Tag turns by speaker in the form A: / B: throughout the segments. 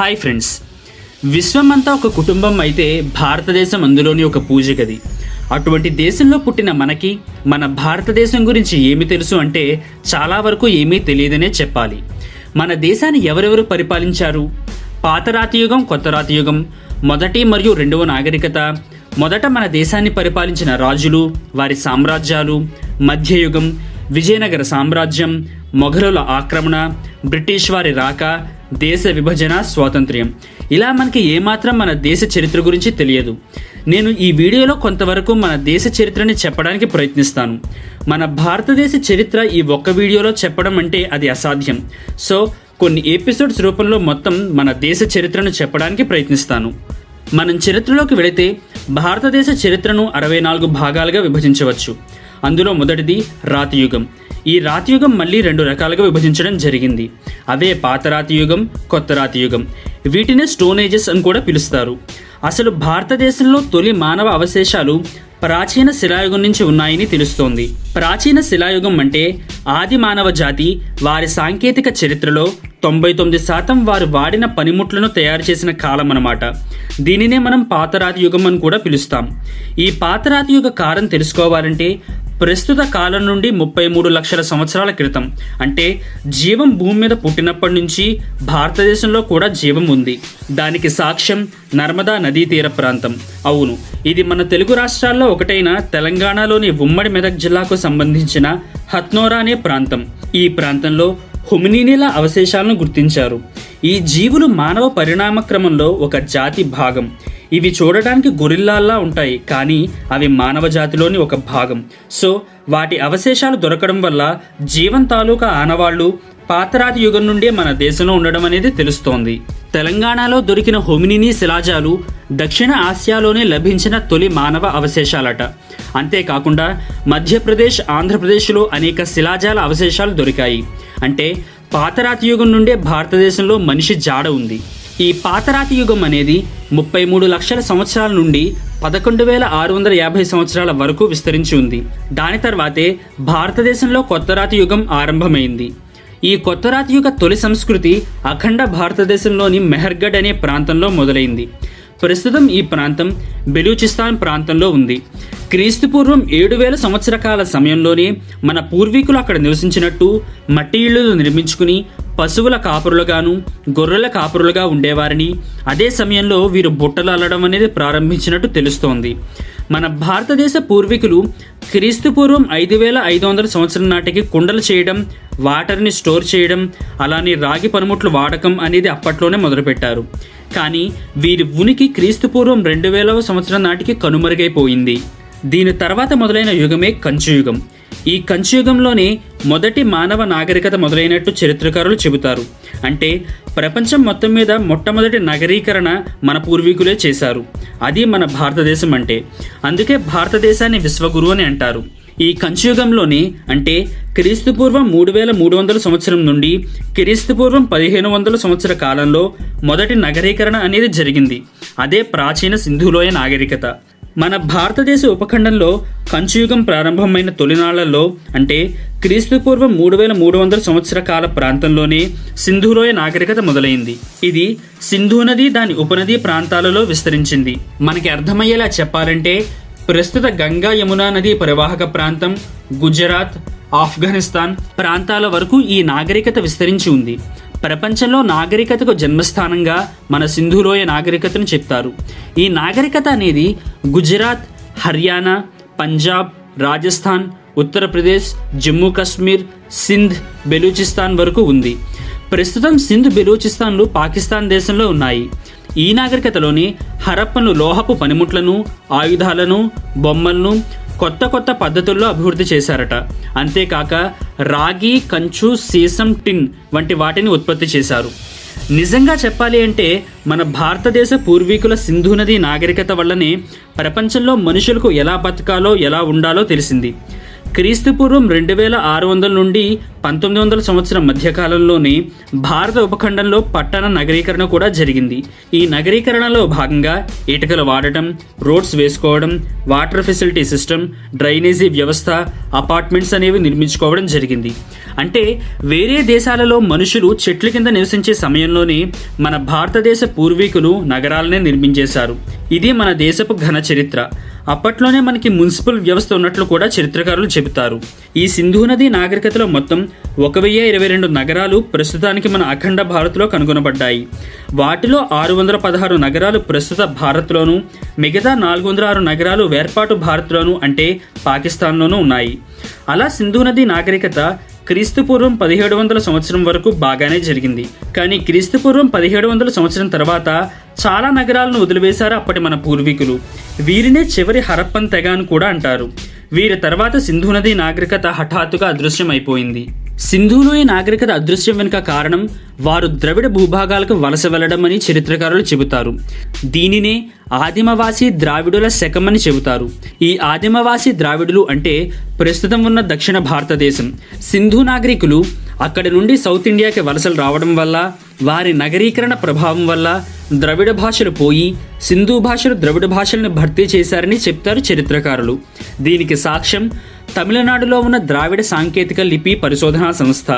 A: Hi friends. విశ్వమంతా ఒక కుటుంబం అయితే భారతదేశం అందులోని ఒక పూజ గది అటువంటి దేశంలో పుట్టిన మనకి మన భారతదేశం గురించి ఏమి తెలుసు అంటే చాలా వరకు ఏమీ తెలియదనే చెప్పాలి. మన దేశాన్ని ఎవరెవరు పరిపాలించారు? పాత రాతియుగం కొత్త రాతియుగం మొదటి మరియు రెండవ నాగరికత మొదట మన దేశాన్ని పరిపాలించిన రాజులు వారి సామ్రాజ్యాలు మధ్యయుగం విజయనగర సామ్రాజ్యం మొఘలుల ఆక్రమణ బ్రిటిష్ వారి రాక దేశ విభజన స్వాతంత్ర్యం. ఇలా మనకి ఏమాత్రం మన దేశ చరిత్ర గురించి తెలియదు. నేను ఈ వీడియోలో కొంతవరకు మన దేశ చరిత్రని చెప్పడానికి ప్రయత్నిస్తాను. మన భారతదేశ చరిత్ర ఈ ఒక్క వీడియోలో చెప్పడం అంటే అది అసాధ్యం. సో కొన్ని ఎపిసోడ్స్ రూపంలో మొత్తం మన దేశ చరిత్రను చెప్పడానికి ప్రయత్నిస్తాను. మనం చరిత్రలోకి వెళితే భారతదేశ చరిత్రను అరవై నాలుగు భాగాలుగా విభజించవచ్చు. అందులో మొదటిది రాతియుగం. ఈ రాతియుగం మళ్ళీ రెండు రకాలుగా విభజించడం జరిగింది. అవే పాత రాతియుగం కొత్త రాతియుగం. వీటినే స్టోన్ ఏజెస్ అని కూడా పిలుస్తారు. అసలు భారతదేశంలో తొలి మానవ అవశేషాలు ప్రాచీన శిలాయుగం నుంచి ఉన్నాయని తెలుస్తోంది. ప్రాచీన శిలాయుగం అంటే ఆది మానవ జాతి వారి సాంకేతిక చరిత్రలో తొంభై తొమ్మిది శాతం వారు వాడిన పనిముట్లను తయారు చేసిన కాలం అన్నమాట. దీనినే మనం పాతరాతి యుగం అని కూడా పిలుస్తాం. ఈ పాతరాతి యుగ కారం తెలుసుకోవాలంటే ప్రస్తుత కాలం నుండి ముప్పై మూడు లక్షల సంవత్సరాల క్రితం. అంటే జీవం భూమి మీద పుట్టినప్పటి నుంచి భారతదేశంలో కూడా జీవం ఉంది. దానికి సాక్ష్యం నర్మదా నదీ తీర ప్రాంతం. అవును ఇది మన తెలుగు రాష్ట్రాల్లో ఒకటైన తెలంగాణలోని ఉమ్మడి మెదక్ జిల్లాకు సంబంధించిన హత్నోరా అనే ప్రాంతం. ఈ ప్రాంతంలో హుమినీనీల అవశేషాలను గుర్తించారు. ఈ జీవులు మానవ పరిణామ క్రమంలో ఒక జాతి భాగం. ఇవి చూడడానికి గొరిల్లాల్లా ఉంటాయి కానీ అవి మానవ జాతిలోని ఒక భాగం. సో వాటి అవశేషాలు దొరకడం వల్ల జీవన్ తాలూకా ఆనవాళ్ళు పాతరాతి యుగం నుండే మన దేశంలో ఉండడం అనేది తెలుస్తోంది. తెలంగాణలో దొరికిన హోమినిని శిలాజాలు దక్షిణ ఆసియాలోనే లభించిన తొలి మానవ అవశేషాలట. అంతేకాకుండా మధ్యప్రదేశ్ ఆంధ్రప్రదేశ్లో అనేక శిలాజాల అవశేషాలు దొరికాయి. అంటే పాతరాతి యుగం నుండే భారతదేశంలో మనిషి జాడ ఉంది. ఈ పాతరాతి యుగం అనేది ముప్పై మూడు లక్షల సంవత్సరాల నుండి పదకొండు వేల ఆరు వందల యాభై సంవత్సరాల వరకు విస్తరించి ఉంది. దాని తర్వాతే భారతదేశంలో కొత్త రాతి యుగం ఆరంభమైంది. ఈ కొత్త రాతి యుగ తొలి సంస్కృతి అఖండ భారతదేశంలోని మెహర్గఢ్ అనే ప్రాంతంలో మొదలైంది. ప్రస్తుతం ఈ ప్రాంతం బెలూచిస్తాన్ ప్రాంతంలో ఉంది. క్రీస్తు పూర్వం ఏడు వేల సంవత్సర కాల సమయంలోనే మన పూర్వీకులు అక్కడ నివసించినట్టు మట్టి ఇళ్ళు నిర్మించుకుని పశువుల కాపురులుగాను గొర్రెల కాపురులుగా ఉండేవారని. అదే సమయంలో వీరు బుట్టలు అల్లడం అనేది ప్రారంభించినట్టు తెలుస్తోంది. మన భారతదేశ పూర్వీకులు క్రీస్తుపూర్వం ఐదు వేల ఐదు వందల సంవత్సరం నాటికి కుండలు చేయడం వాటర్ని స్టోర్ చేయడం అలానే రాగి పనిముట్లు వాడకం అనేది అప్పట్లోనే మొదలుపెట్టారు. కానీ వీరి ఉనికి క్రీస్తుపూర్వం రెండు వేలవ సంవత్సరం నాటికి కనుమరుగైపోయింది. దీని తర్వాత మొదలైన యుగమే కంచుయుగం. ఈ కంచుయుగంలోనే మొదటి మానవ నాగరికత మొదలైనట్టు చరిత్రకారులు చెబుతారు. అంటే ప్రపంచం మొత్తం మీద మొట్టమొదటి నగరీకరణ మన పూర్వీకులే చేశారు. అది మన భారతదేశం అంటే. అందుకే భారతదేశాన్ని విశ్వగురు అని అంటారు. ఈ కంచుయుగంలోనే అంటే క్రీస్తుపూర్వం మూడు వేల మూడు వందల సంవత్సరం నుండి క్రీస్తుపూర్వం పదిహేను వందల సంవత్సర కాలంలో మొదటి నగరీకరణ అనేది జరిగింది. అదే ప్రాచీన సింధులోయ నాగరికత. మన భారతదేశ ఉపఖండంలో కంచుయుగం ప్రారంభమైన తొలినాళ్ళలో అంటే క్రీస్తుపూర్వం మూడు వేల మూడు వందల సంవత్సర కాల ప్రాంతంలోనే సింధులోయ నాగరికత మొదలైంది. ఇది సింధు నది దాని ఉపనది ప్రాంతాలలో విస్తరించింది. మనకి అర్థమయ్యేలా చెప్పాలంటే ప్రస్తుత గంగా యమునా నది పరివాహక ప్రాంతం గుజరాత్ ఆఫ్ఘనిస్తాన్ ప్రాంతాల వరకు ఈ నాగరికత విస్తరించి ఉంది. ప్రపంచంలో నాగరికతకు జన్మస్థానంగా మన సింధులోయ నాగరికతను చెప్తారు. ఈ నాగరికత అనేది గుజరాత్ హర్యానా పంజాబ్ రాజస్థాన్ ఉత్తరప్రదేశ్ జమ్మూ కాశ్మీర్ సింధ్ బెలూచిస్తాన్ వరకు ఉంది. ప్రస్తుతం సింధ్ బెలూచిస్తాన్లు పాకిస్తాన్ దేశంలో ఉన్నాయి. ఈ నాగరికతలోని హరప్పను లోహపు పనిముట్లను ఆయుధాలను బొమ్మలను కొత్త కొత్త పద్ధతుల్లో అభివృద్ధి చేశారట. అంతేకాక రాగి కంచు సీసం టిన్ వంటి వాటిని ఉత్పత్తి చేశారు. నిజంగా చెప్పాలి అంటే మన భారతదేశ పూర్వీకుల సింధు నది నాగరికత వల్లనే ప్రపంచంలో మనుషులకు ఎలా బతకాలో ఎలా ఉండాలో తెలిసింది. క్రీస్తుపూర్వం రెండు వేల ఆరు వందల నుండి పంతొమ్మిది వందల సంవత్సరం మధ్యకాలంలోనే భారత ఉపఖండంలో పట్టణ నగరీకరణ కూడా జరిగింది. ఈ నగరీకరణలో భాగంగా ఇటుకలు వాడటం రోడ్స్ వేసుకోవడం వాటర్ ఫెసిలిటీ సిస్టమ్ డ్రైనేజీ వ్యవస్థ అపార్ట్మెంట్స్ అనేవి నిర్మించుకోవడం జరిగింది. అంటే వేరే దేశాలలో మనుషులు చెట్ల కింద నివసించే సమయంలోనే మన భారతదేశ పూర్వీకులు నగరాలనే నిర్మించేశారు. ఇది మన దేశపు ఘన చరిత్ర. అప్పట్లోనే మనకి మున్సిపల్ వ్యవస్థ ఉన్నట్లు కూడా చరిత్రకారులు చెబుతారు. ఈ సింధు నది నాగరికతలో మొత్తం ఒక వెయ్యి ఇరవై రెండు నగరాలు ప్రస్తుతానికి మన అఖండ భారత్లో కనుగొనబడ్డాయి. వాటిలో ఆరు వందల పదహారు నగరాలు ప్రస్తుత భారత్లోను మిగతా నాలుగు వందల ఆరు నగరాలు వేర్పాటు భారత్లోను అంటే పాకిస్తాన్లోనూ ఉన్నాయి. అలా సింధు నది నాగరికత క్రీస్తుపూర్వం పదిహేడు వందల సంవత్సరం వరకు బాగానే జరిగింది. కానీ క్రీస్తుపూర్వం పదిహేడు వందల సంవత్సరం తర్వాత చాలా నగరాలను వదిలివేశారు అప్పటి మన పూర్వీకులు. వీరినే చివరి హరప్పన్ తెగ అని కూడా అంటారు. వీరి తర్వాత సింధు నది నాగరికత హఠాత్తుగా అదృశ్యమైపోయింది. సింధులోయ నాగరికత అదృశ్యం వెనుక కారణం వారు ద్రవిడ భూభాగాలకు వలస వెళ్ళడం అని చరిత్రకారులు చెబుతారు. దీనినే ఆదిమవాసి ద్రావిడుల శకమని చెబుతారు. ఈ ఆదిమవాసి ద్రావిడులు అంటే ప్రస్తుతం ఉన్న దక్షిణ భారతదేశం. సింధు నాగరికులు అక్కడి నుండి సౌత్ ఇండియాకి వలసలు రావడం వల్ల వారి నగరీకరణ ప్రభావం వల్ల ద్రవిడ భాషలు పోయి సింధు భాషలు ద్రవిడ భాషలను భర్తీ చేశారని చెప్తారు చరిత్రకారులు. దీనికి సాక్ష్యం తమిళనాడులో ఉన్న ద్రావిడ సాంకేతిక లిపి పరిశోధనా సంస్థ.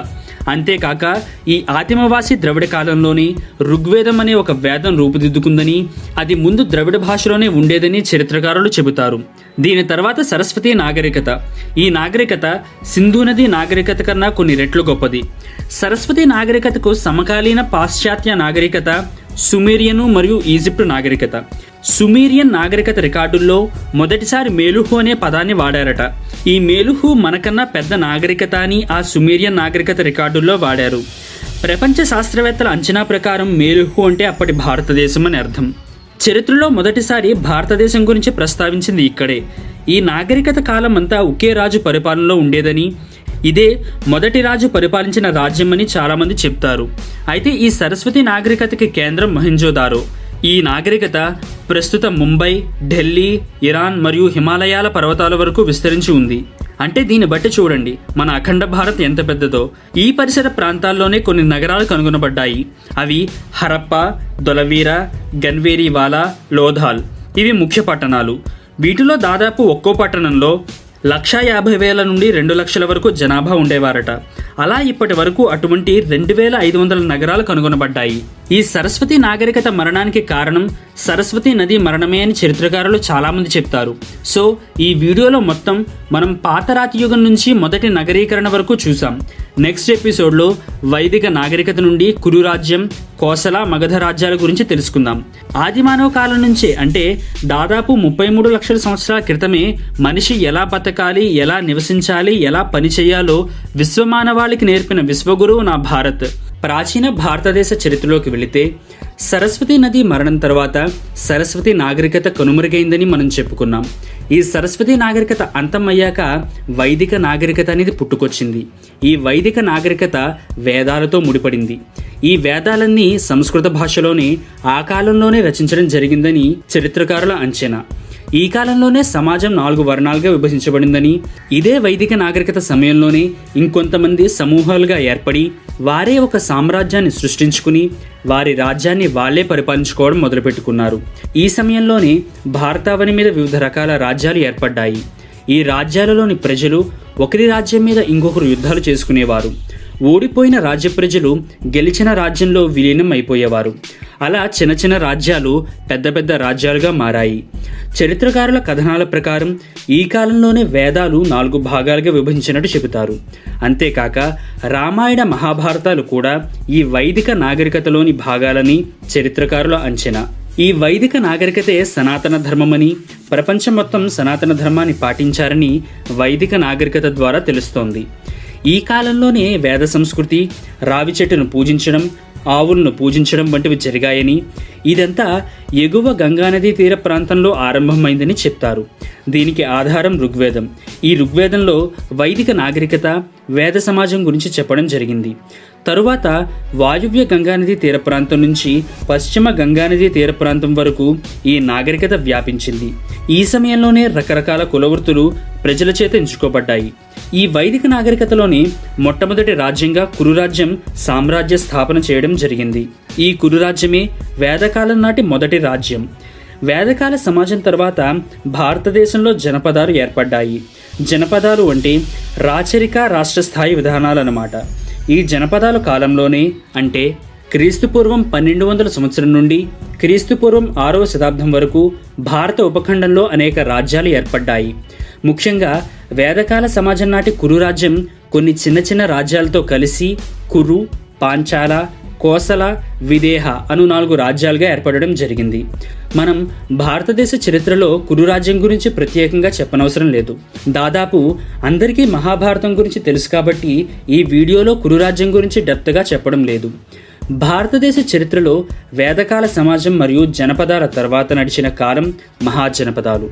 A: అంతేకాక ఈ ఆదిమవాసి ద్రవిడ కాలంలోని ఋగ్వేదం అనే ఒక వేదం రూపుదిద్దుకుందని అది ముందు ద్రవిడ భాషలోనే ఉండేదని చరిత్రకారులు చెబుతారు. దీని తర్వాత సరస్వతి నాగరికత. ఈ నాగరికత సింధు నది నాగరికత కన్నా కొన్ని రెట్లు గొప్పది. సరస్వతి నాగరికతకు సమకాలీన పాశ్చాత్య నాగరికత సుమేరియను మరియు ఈజిప్టు నాగరికత. సుమేరియన్ నాగరికత రికార్డుల్లో మొదటిసారి మేలుహు అనే పదాన్ని వాడారట. ఈ మేలుహు మనకన్నా పెద్ద నాగరికత అని ఆ సుమేరియన్ నాగరికత రికార్డుల్లో వాడారు. ప్రపంచ శాస్త్రవేత్తల అంచనా ప్రకారం మేలుహు అంటే అప్పటి భారతదేశం అని అర్థం. చరిత్రలో మొదటిసారి భారతదేశం గురించి ప్రస్తావించింది ఇక్కడే. ఈ నాగరికత కాలం అంతా ఒకే రాజు పరిపాలనలో ఉండేదని ఇదే మొదటి రాజు పరిపాలించిన రాజ్యమని చాలామంది చెప్తారు. అయితే ఈ సరస్వతి నాగరికతకి కేంద్రం మహింజోదారో. ఈ నాగరికత ప్రస్తుత ముంబై ఢిల్లీ ఇరాన్ మరియు హిమాలయాల పర్వతాల వరకు విస్తరించి ఉంది. అంటే దీన్ని బట్టి చూడండి మన అఖండ భారత్ ఎంత పెద్దదో. ఈ పరిసర ప్రాంతాల్లోనే కొన్ని నగరాలు కనుగొనబడ్డాయి. అవి హరప్ప దొలవీర గన్వేరీవాలా లోధాల్. ఇవి ముఖ్య పట్టణాలు. వీటిలో దాదాపు ఒక్కో పట్టణంలో లక్షా యాభై వేల నుండి రెండు లక్షల వరకు జనాభా ఉండేవారట. అలా ఇప్పటి వరకు అటువంటి రెండు వేల ఐదు వందల నగరాలు కనుగొనబడ్డాయి. ఈ సరస్వతి నాగరికత మరణానికి కారణం సరస్వతి నది మరణమే అని చరిత్రకారులు చాలామంది చెప్తారు. సో ఈ వీడియోలో మొత్తం మనం పాతరాతియుగం నుంచి మొదటి నగరీకరణ వరకు చూసాం నెక్స్ట్ ఎపిసోడ్లో వైదిక నాగరికత నుండి కురు రాజ్యం కోసల మగధ రాజ్యాల గురించి తెలుసుకుందాం. ఆదిమానవ కాలం నుంచే అంటే దాదాపు ముప్పై మూడు లక్షల సంవత్సరాల క్రితమే మనిషి ఎలా బతకాలి ఎలా నివసించాలి ఎలా పని చేయాలో విశ్వమానవాళికి నేర్పిన విశ్వగురువు నా భారత్. ప్రాచీన భారతదేశ చరిత్రలోకి వెళితే సరస్వతి నది మరణం తర్వాత సరస్వతి నాగరికత కనుమరుగైందని మనం చెప్పుకున్నాం. ఈ సరస్వతి నాగరికత అంతమయ్యాక వైదిక నాగరికత అనేది పుట్టుకొచ్చింది. ఈ వైదిక నాగరికత వేదాలతో ముడిపడింది. ఈ వేదాలన్నీ సంస్కృత భాషలోనే ఆ కాలంలోనే రచించడం జరిగిందని చరిత్రకారుల అంచనా. ఈ కాలంలోనే సమాజం నాలుగు వర్ణాలుగా విభజించబడిందని ఇదే వైదిక నాగరికత సమయంలోనే ఇంకొంతమంది సమూహాలుగా ఏర్పడి వారే ఒక సామ్రాజ్యాన్ని సృష్టించుకుని వారి రాజ్యాన్ని వాళ్ళే పరిపాలించుకోవడం మొదలుపెట్టుకున్నారు. ఈ సమయంలోనే భారతావని మీద వివిధ రకాల రాజ్యాలు ఏర్పడ్డాయి. ఈ రాజ్యాలలోని ప్రజలు ఒకరి రాజ్యం మీద ఇంకొకరు యుద్ధాలు చేసుకునేవారు. ఓడిపోయిన రాజ్య ప్రజలు గెలిచిన రాజ్యంలో విలీనం అయిపోయేవారు. అలా చిన్న చిన్న రాజ్యాలు పెద్ద పెద్ద రాజ్యాలుగా మారాయి. చరిత్రకారుల కథనాల ప్రకారం ఈ కాలంలోనే వేదాలు నాలుగు భాగాలుగా విభజించినట్టు చెబుతారు. అంతేకాక రామాయణ మహాభారతాలు కూడా ఈ వైదిక నాగరికతలోని భాగాలని చరిత్రకారుల అంచనా. ఈ వైదిక నాగరికతే సనాతన ధర్మమని ప్రపంచం మొత్తం సనాతన ధర్మాన్ని పాటించారని వైదిక నాగరికత ద్వారా తెలుస్తోంది. ఈ కాలంలోనే వేద సంస్కృతి రావి చెట్టును పూజించడం ఆవులను పూజించడం వంటివి జరిగాయని. ఇదంతా ఎగువ గంగానదీ తీర ప్రాంతంలో ఆరంభమైందని చెప్తారు. దీనికి ఆధారం ఋగ్వేదం. ఈ ఋగ్వేదంలో వైదిక నాగరికత వేద సమాజం గురించి చెప్పడం జరిగింది. తరువాత వాయువ్య గంగానదీ తీర ప్రాంతం నుంచి పశ్చిమ గంగానదీ తీర ప్రాంతం వరకు ఈ నాగరికత వ్యాపించింది. ఈ సమయంలోనే రకరకాల కులవృత్తులు ప్రజల చేత ఎంచుకోబడ్డాయి. ఈ వైదిక నాగరికతలోని మొట్టమొదటి రాజ్యంగా కురురాజ్యం సామ్రాజ్య స్థాపన చేయడం జరిగింది. ఈ కురురాజ్యమే వేదకాలం నాటి మొదటి రాజ్యం. వేదకాల సమాజం తర్వాత భారతదేశంలో జనపదాలు ఏర్పడ్డాయి. జనపదాలు అంటే రాచరిక రాష్ట్ర స్థాయి విధానాలు అన్నమాట ఈ జనపదాల కాలంలోనే అంటే క్రీస్తుపూర్వం పన్నెండు వందల సంవత్సరం నుండి క్రీస్తుపూర్వం ఆరవ శతాబ్దం వరకు భారత ఉపఖండంలో అనేక రాజ్యాలు ఏర్పడ్డాయి. ముఖ్యంగా వేదకాల సమాజం నాటి కురు రాజ్యం కొన్ని చిన్న చిన్న రాజ్యాలతో కలిసి కురు పాంచాల కోసల విదేహ అను నాలుగు రాజ్యాలుగా ఏర్పడడం జరిగింది. మనం భారతదేశ చరిత్రలో కురు రాజ్యం గురించి ప్రత్యేకంగా చెప్పనవసరం లేదు. దాదాపు అందరికీ మహాభారతం గురించి తెలుసు కాబట్టి ఈ వీడియోలో కురు రాజ్యం గురించి డెప్త్గా చెప్పడం లేదు. భారతదేశ చరిత్రలో వేదకాల సమాజం మరియు జనపదాల తర్వాత నడిచిన కాలం మహాజనపదాలు.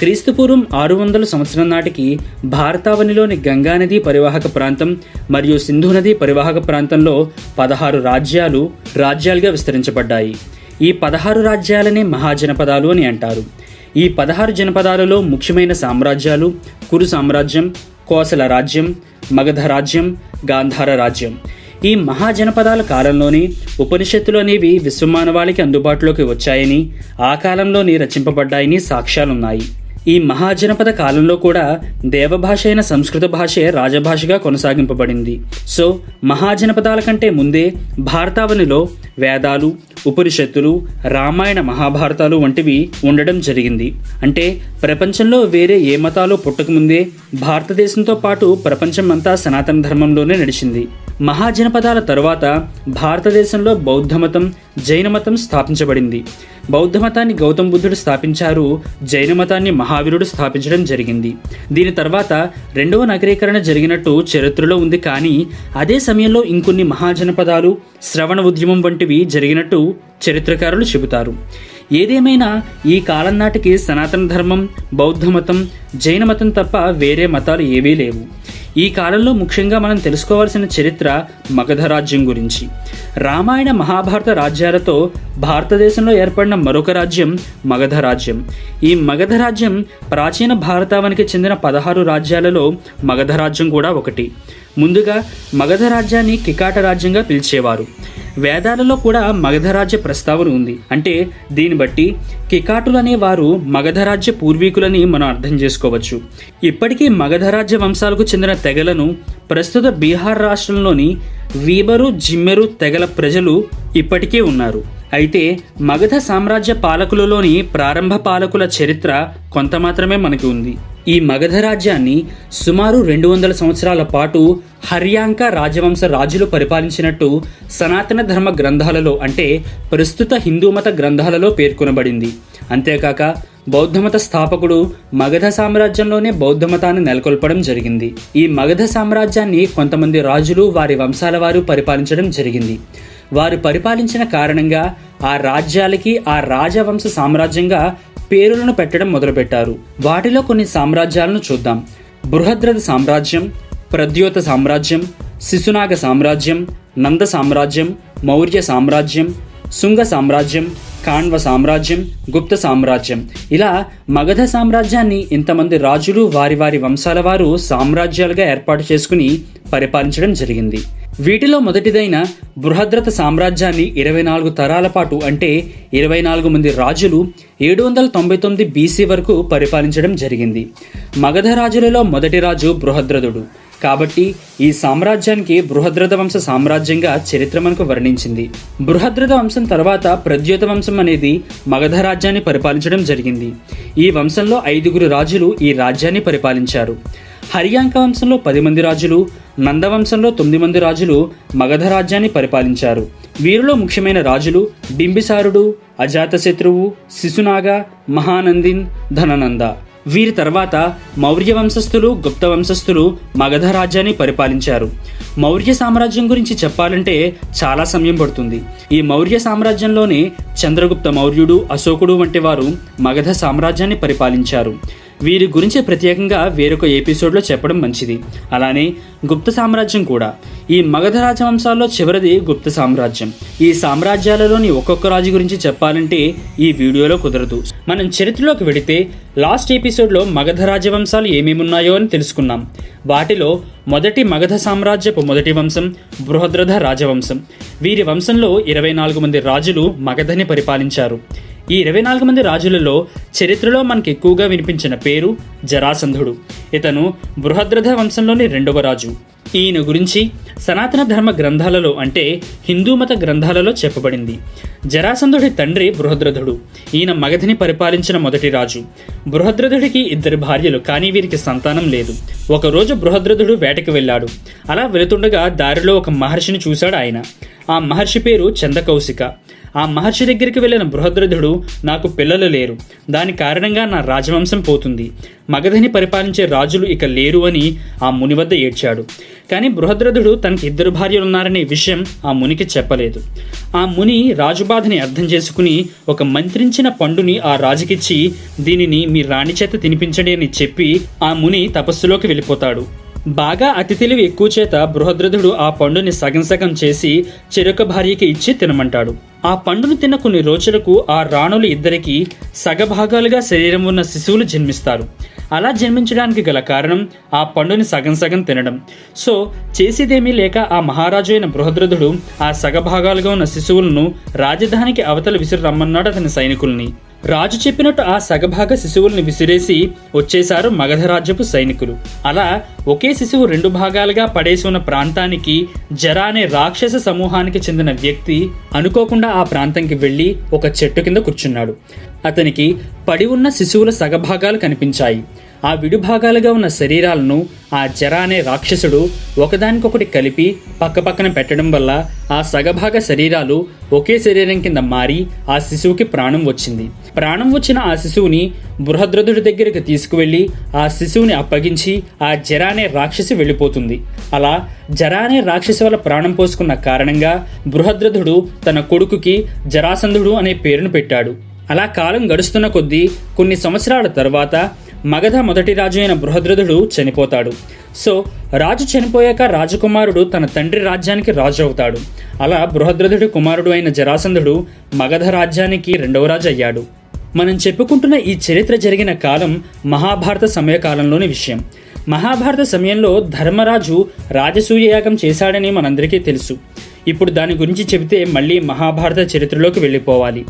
A: క్రీస్తుపూర్వం ఆరు వందల సంవత్సరం నాటికి భారతావనిలోని గంగానది పరివాహక ప్రాంతం మరియు సింధు నది పరివాహక ప్రాంతంలో పదహారు రాజ్యాలు రాజ్యాలుగా విస్తరించబడ్డాయి. ఈ పదహారు రాజ్యాలనే మహాజనపదాలు అని అంటారు. ఈ పదహారు జనపదాలలో ముఖ్యమైన సామ్రాజ్యాలు కురు సామ్రాజ్యం కోసల రాజ్యం మగధ రాజ్యం గాంధార రాజ్యం. ఈ మహాజనపదాల కాలంలోనే ఉపనిషత్తులు అనేవి విశ్వమానవాళికి అందుబాటులోకి వచ్చాయని ఆ కాలంలోనే రచింపబడ్డాయని సాక్ష్యాలున్నాయి. ఈ మహాజనపద కాలంలో కూడా దేవభాష అయిన సంస్కృత భాషే రాజభాషగా కొనసాగింపబడింది. సో మహాజనపదాల కంటే ముందే భారతావనిలో వేదాలు ఉపనిషత్తులు రామాయణ మహాభారతాలు వంటివి ఉండడం జరిగింది. అంటే ప్రపంచంలో వేరే ఏ మతాలు పుట్టకముందే భారతదేశంతో పాటు ప్రపంచమంతా సనాతన ధర్మంలోనే నడిచింది. మహాజనపదాల తరువాత భారతదేశంలో బౌద్ధమతం జైనమతం జైన మతం స్థాపించబడింది. బౌద్ధ మతాన్ని గౌతమ్ బుద్ధుడు స్థాపించారు జైన మతాన్ని మహావీరుడు స్థాపించడం జరిగింది. దీని తర్వాత రెండవ నగరీకరణ జరిగినట్టు చరిత్రలో ఉంది కానీ అదే సమయంలో ఇంకొన్ని మహాజనపదాలు శ్రవణ ఉద్యమం వంటివి జరిగినట్టు చరిత్రకారులు చెబుతారు. ఏదేమైనా ఈ కాలం నాటికి సనాతన ధర్మం బౌద్ధ మతం జైన మతం తప్ప వేరే మతాలు ఏవీ లేవు. ఈ కాలంలో ముఖ్యంగా మనం తెలుసుకోవాల్సిన చరిత్ర మగధ రాజ్యం గురించి. రామాయణ మహాభారత రాజ్యాలతో భారతదేశంలో ఏర్పడిన మరొక రాజ్యం మగధ రాజ్యం. ఈ మగధ రాజ్యం ప్రాచీన భారతావనికి చెందిన పదహారు రాజ్యాలలో మగధ రాజ్యం కూడా ఒకటి. ముందుగా మగధ రాజ్యాన్ని కికాట రాజ్యంగా పిలిచేవారు. వేదాలలో కూడా మగధరాజ్య ప్రస్తావన ఉంది. అంటే దీన్ని బట్టి కికాటులనే వారు మగధరాజ్య పూర్వీకులని మనం అర్థం చేసుకోవచ్చు. ఇప్పటికీ మగధరాజ్య వంశాలకు చెందిన తెగలను ప్రస్తుత బీహార్ రాష్ట్రంలోని వీబరు జిమ్మెరు తెగల ప్రజలు ఇప్పటికే ఉన్నారు. అయితే మగధ సామ్రాజ్య పాలకులలోని ప్రారంభ పాలకుల చరిత్ర కొంత మాత్రమే మనకి ఉంది. ఈ మగధ రాజ్యాన్ని సుమారు రెండు వందల సంవత్సరాల పాటు హర్యాంక రాజవంశ రాజులు పరిపాలించినట్టు సనాతన ధర్మ గ్రంథాలలో అంటే ప్రస్తుత హిందూ మత గ్రంథాలలో పేర్కొనబడింది. అంతేకాక బౌద్ధమత స్థాపకుడు మగధ సామ్రాజ్యంలోనే బౌద్ధమతాన్ని నెలకొల్పడం జరిగింది. ఈ మగధ సామ్రాజ్యాన్ని కొంతమంది రాజులు వారి వంశాల వారు పరిపాలించడం జరిగింది. వారు పరిపాలించిన కారణంగా ఆ రాజ్యాలకి ఆ రాజవంశ సామ్రాజ్యంగా పేరులను పెట్టడం మొదలుపెట్టారు. వాటిలో కొన్ని సామ్రాజ్యాలను చూద్దాం. బృహద్రథ సామ్రాజ్యం ప్రద్యోత సామ్రాజ్యం శిశునాగ సామ్రాజ్యం నంద సామ్రాజ్యం మౌర్య సామ్రాజ్యం శుంగ సామ్రాజ్యం కాణ్వ సామ్రాజ్యం గుప్త సామ్రాజ్యం. ఇలా మగధ సామ్రాజ్యాన్ని ఇంతమంది రాజులు వారి వారి వంశాల వారు సామ్రాజ్యాలుగా ఏర్పాటు చేసుకుని పరిపాలించడం జరిగింది. వీటిలో మొదటిదైన బృహద్రత సామ్రాజ్యాన్ని ఇరవై నాలుగు తరాల పాటు అంటే ఇరవై నాలుగు మంది రాజులు ఏడు వందల తొంభై తొమ్మిది బీసీ వరకు పరిపాలించడం జరిగింది. మగధ రాజులలో మొదటి రాజు బృహద్రథుడు. కాబట్టి ఈ సామ్రాజ్యానికి బృహద్రథ వంశ సామ్రాజ్యంగా చరిత్ర మనకు వర్ణించింది. బృహద్రథ వంశం తర్వాత ప్రద్యోత వంశం అనేది మగధ రాజ్యాన్ని పరిపాలించడం జరిగింది. ఈ వంశంలో ఐదుగురు రాజులు ఈ రాజ్యాన్ని పరిపాలించారు. హరియాంక వంశంలో పది మంది రాజులు నందవంశంలో తొమ్మిది మంది రాజులు మగధ రాజ్యాన్ని పరిపాలించారు. వీరిలో ముఖ్యమైన రాజులు బింబిసారుడు అజాతశత్రువు శిశునాగ మహానందిన్ ధననంద. వీరి తర్వాత మౌర్య వంశస్థులు గుప్త వంశస్థులు మగధ రాజ్యాన్ని పరిపాలించారు. మౌర్య సామ్రాజ్యం గురించి చెప్పాలంటే చాలా సమయం పడుతుంది. ఈ మౌర్య సామ్రాజ్యంలోనే చంద్రగుప్త మౌర్యుడు అశోకుడు వంటి వారు మగధ సామ్రాజ్యాన్ని పరిపాలించారు. వీరి గురించి ప్రత్యేకంగా వేరొక ఎపిసోడ్లో చెప్పడం మంచిది. అలానే గుప్త సామ్రాజ్యం కూడా. ఈ మగధ రాజవంశాల్లో చివరిది గుప్త సామ్రాజ్యం. ఈ సామ్రాజ్యాలలోని ఒక్కొక్క రాజు గురించి చెప్పాలంటే ఈ వీడియోలో కుదరదు. మనం చరిత్రలోకి వెడితే లాస్ట్ ఎపిసోడ్లో మగధ రాజవంశాలు ఏమేమి ఉన్నాయో అని తెలుసుకున్నాం. వాటిలో మొదటి మగధ సామ్రాజ్యపు మొదటి వంశం బృహద్రథ రాజవంశం. వీరి వంశంలో ఇరవై నాలుగు మంది రాజులు మగధని పరిపాలించారు. ఈ ఇరవై నాలుగు మంది రాజులలో చరిత్రలో మనకి ఎక్కువగా వినిపించిన పేరు జరాసంధుడు. ఇతను బృహద్రథ వంశంలోని రెండవ రాజు. ఈయన గురించి సనాతన ధర్మ గ్రంథాలలో అంటే హిందూ మత గ్రంథాలలో చెప్పబడింది. జరాసంధుడి తండ్రి బృహద్రథుడు. ఈయన మగధిని పరిపాలించిన మొదటి రాజు. బృహద్రథుడికి ఇద్దరు భార్యలు కానీ వీరికి సంతానం లేదు. ఒకరోజు బృహద్రథుడు వేటకి వెళ్ళాడు. అలా వెళుతుండగా దారిలో ఒక మహర్షిని చూశాడు ఆయన. ఆ మహర్షి పేరు చందకౌశిక. ఆ మహర్షి దగ్గరికి వెళ్ళిన బృహద్రథుడు నాకు పిల్లలు లేరు. దాని కారణంగా నా రాజవంశం పోతుంది. మగధని పరిపాలించే రాజులు ఇక లేరు అని ఆ ముని వద్ద ఏడ్చాడు. కానీ బృహద్రథుడు తనకి ఇద్దరు భార్యలున్నారనే విషయం ఆ మునికి చెప్పలేదు. ఆ ముని రాజుబాధని అర్థం చేసుకుని ఒక మంత్రించిన పండుని ఆ రాజుకిచ్చి దీనిని మీ రాణి చేత తినిపించండి అని చెప్పి ఆ ముని తపస్సులోకి వెళ్ళిపోతాడు. బాగా అతి తెలివి ఎక్కువ చేత బృహద్రథుడు ఆ పండుని సగం సగం చేసి చెరొక భార్యకి ఇచ్చి తినమంటాడు. ఆ పండును తిన్న కొన్ని రోజులకు ఆ రాణులు ఇద్దరికి సగభాగాలుగా శరీరం ఉన్న శిశువులు జన్మిస్తారు. అలా జన్మించడానికి గల కారణం ఆ పండుని సగం సగం తినడం. సో చేసేదేమీ లేక ఆ మహారాజు అయిన బృహద్రథుడు ఆ సగభాగాలుగా ఉన్న శిశువులను రాజధానికి అవతల విసిరి రమ్మన్నాడు అతని సైనికుల్ని. రాజు చెప్పినట్టు ఆ సగభాగ శిశువుల్ని విసిరేసి వచ్చేశారు మగధరాజ్యపు సైనికులు. అలా ఒకే శిశువు రెండు భాగాలుగా పడేసి ఉన్న ప్రాంతానికి జరా అనే రాక్షస సమూహానికి చెందిన వ్యక్తి అనుకోకుండా ఆ ప్రాంతంకి వెళ్ళి ఒక చెట్టు కింద కూర్చున్నాడు. అతనికి పడి ఉన్న శిశువుల సగభాగాలు కనిపించాయి. ఆ విడుభాగాలుగా ఉన్న శరీరాలను ఆ జర అనే రాక్షసుడు ఒకదానికొకటి కలిపి పక్కపక్కన పెట్టడం వల్ల ఆ సగభాగ శరీరాలు ఒకే శరీరం కింద మారి ఆ శిశువుకి ప్రాణం వచ్చింది. ప్రాణం వచ్చిన ఆ శిశువుని బృహద్రథుడి దగ్గరికి తీసుకువెళ్ళి ఆ శిశువుని అప్పగించి ఆ జర అనే రాక్షసి వెళ్ళిపోతుంది. అలా జర అనే రాక్షసి వల్ల ప్రాణం పోసుకున్న కారణంగా బృహద్రథుడు తన కొడుకుకి జరాసంధుడు అనే పేరును పెట్టాడు. అలా కాలం గడుస్తున్న కొద్దీ కొన్ని సంవత్సరాల తర్వాత మగధ మొదటి రాజు అయిన బృహద్రథుడు చనిపోతాడు. సో రాజు చనిపోయాక రాజకుమారుడు తన తండ్రి రాజ్యానికి రాజు అవుతాడు అలా బృహద్రథుడి కుమారుడు అయిన జరాసంధుడు మగధ రాజ్యానికి రెండవ రాజు అయ్యాడు. మనం చెప్పుకుంటున్న ఈ చరిత్ర జరిగిన కాలం మహాభారత సమయకాలంలోని విషయం. మహాభారత సమయంలో ధర్మరాజు రాజసూయ యాగం చేశాడని మనందరికీ తెలుసు. ఇప్పుడు దాని గురించి చెబితే మళ్ళీ మహాభారత చరిత్రలోకి వెళ్ళిపోవాలి.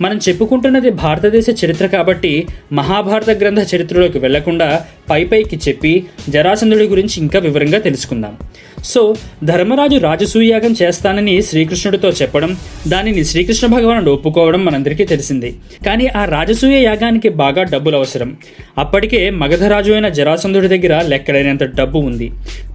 A: మనం చెప్పుకుంటున్నది భారతదేశ చరిత్ర కాబట్టి మహాభారత గ్రంథ చరిత్రలోకి వెళ్ళకుండా పై పైకి చెప్పి జరాసంధుడి గురించి ఇంకా వివరంగా తెలుసుకుందాం. సో ధర్మరాజు రాజసూయాగం చేస్తానని శ్రీకృష్ణుడితో చెప్పడం దానిని శ్రీకృష్ణ భగవానుడు ఒప్పుకోవడం మనందరికీ తెలిసింది. కానీ ఆ రాజసూయ యాగానికి బాగా డబ్బులు అవసరం అప్పటికే మగధరాజు అయిన జరాసంధుడి దగ్గర లెక్కడైనంత డబ్బు ఉంది.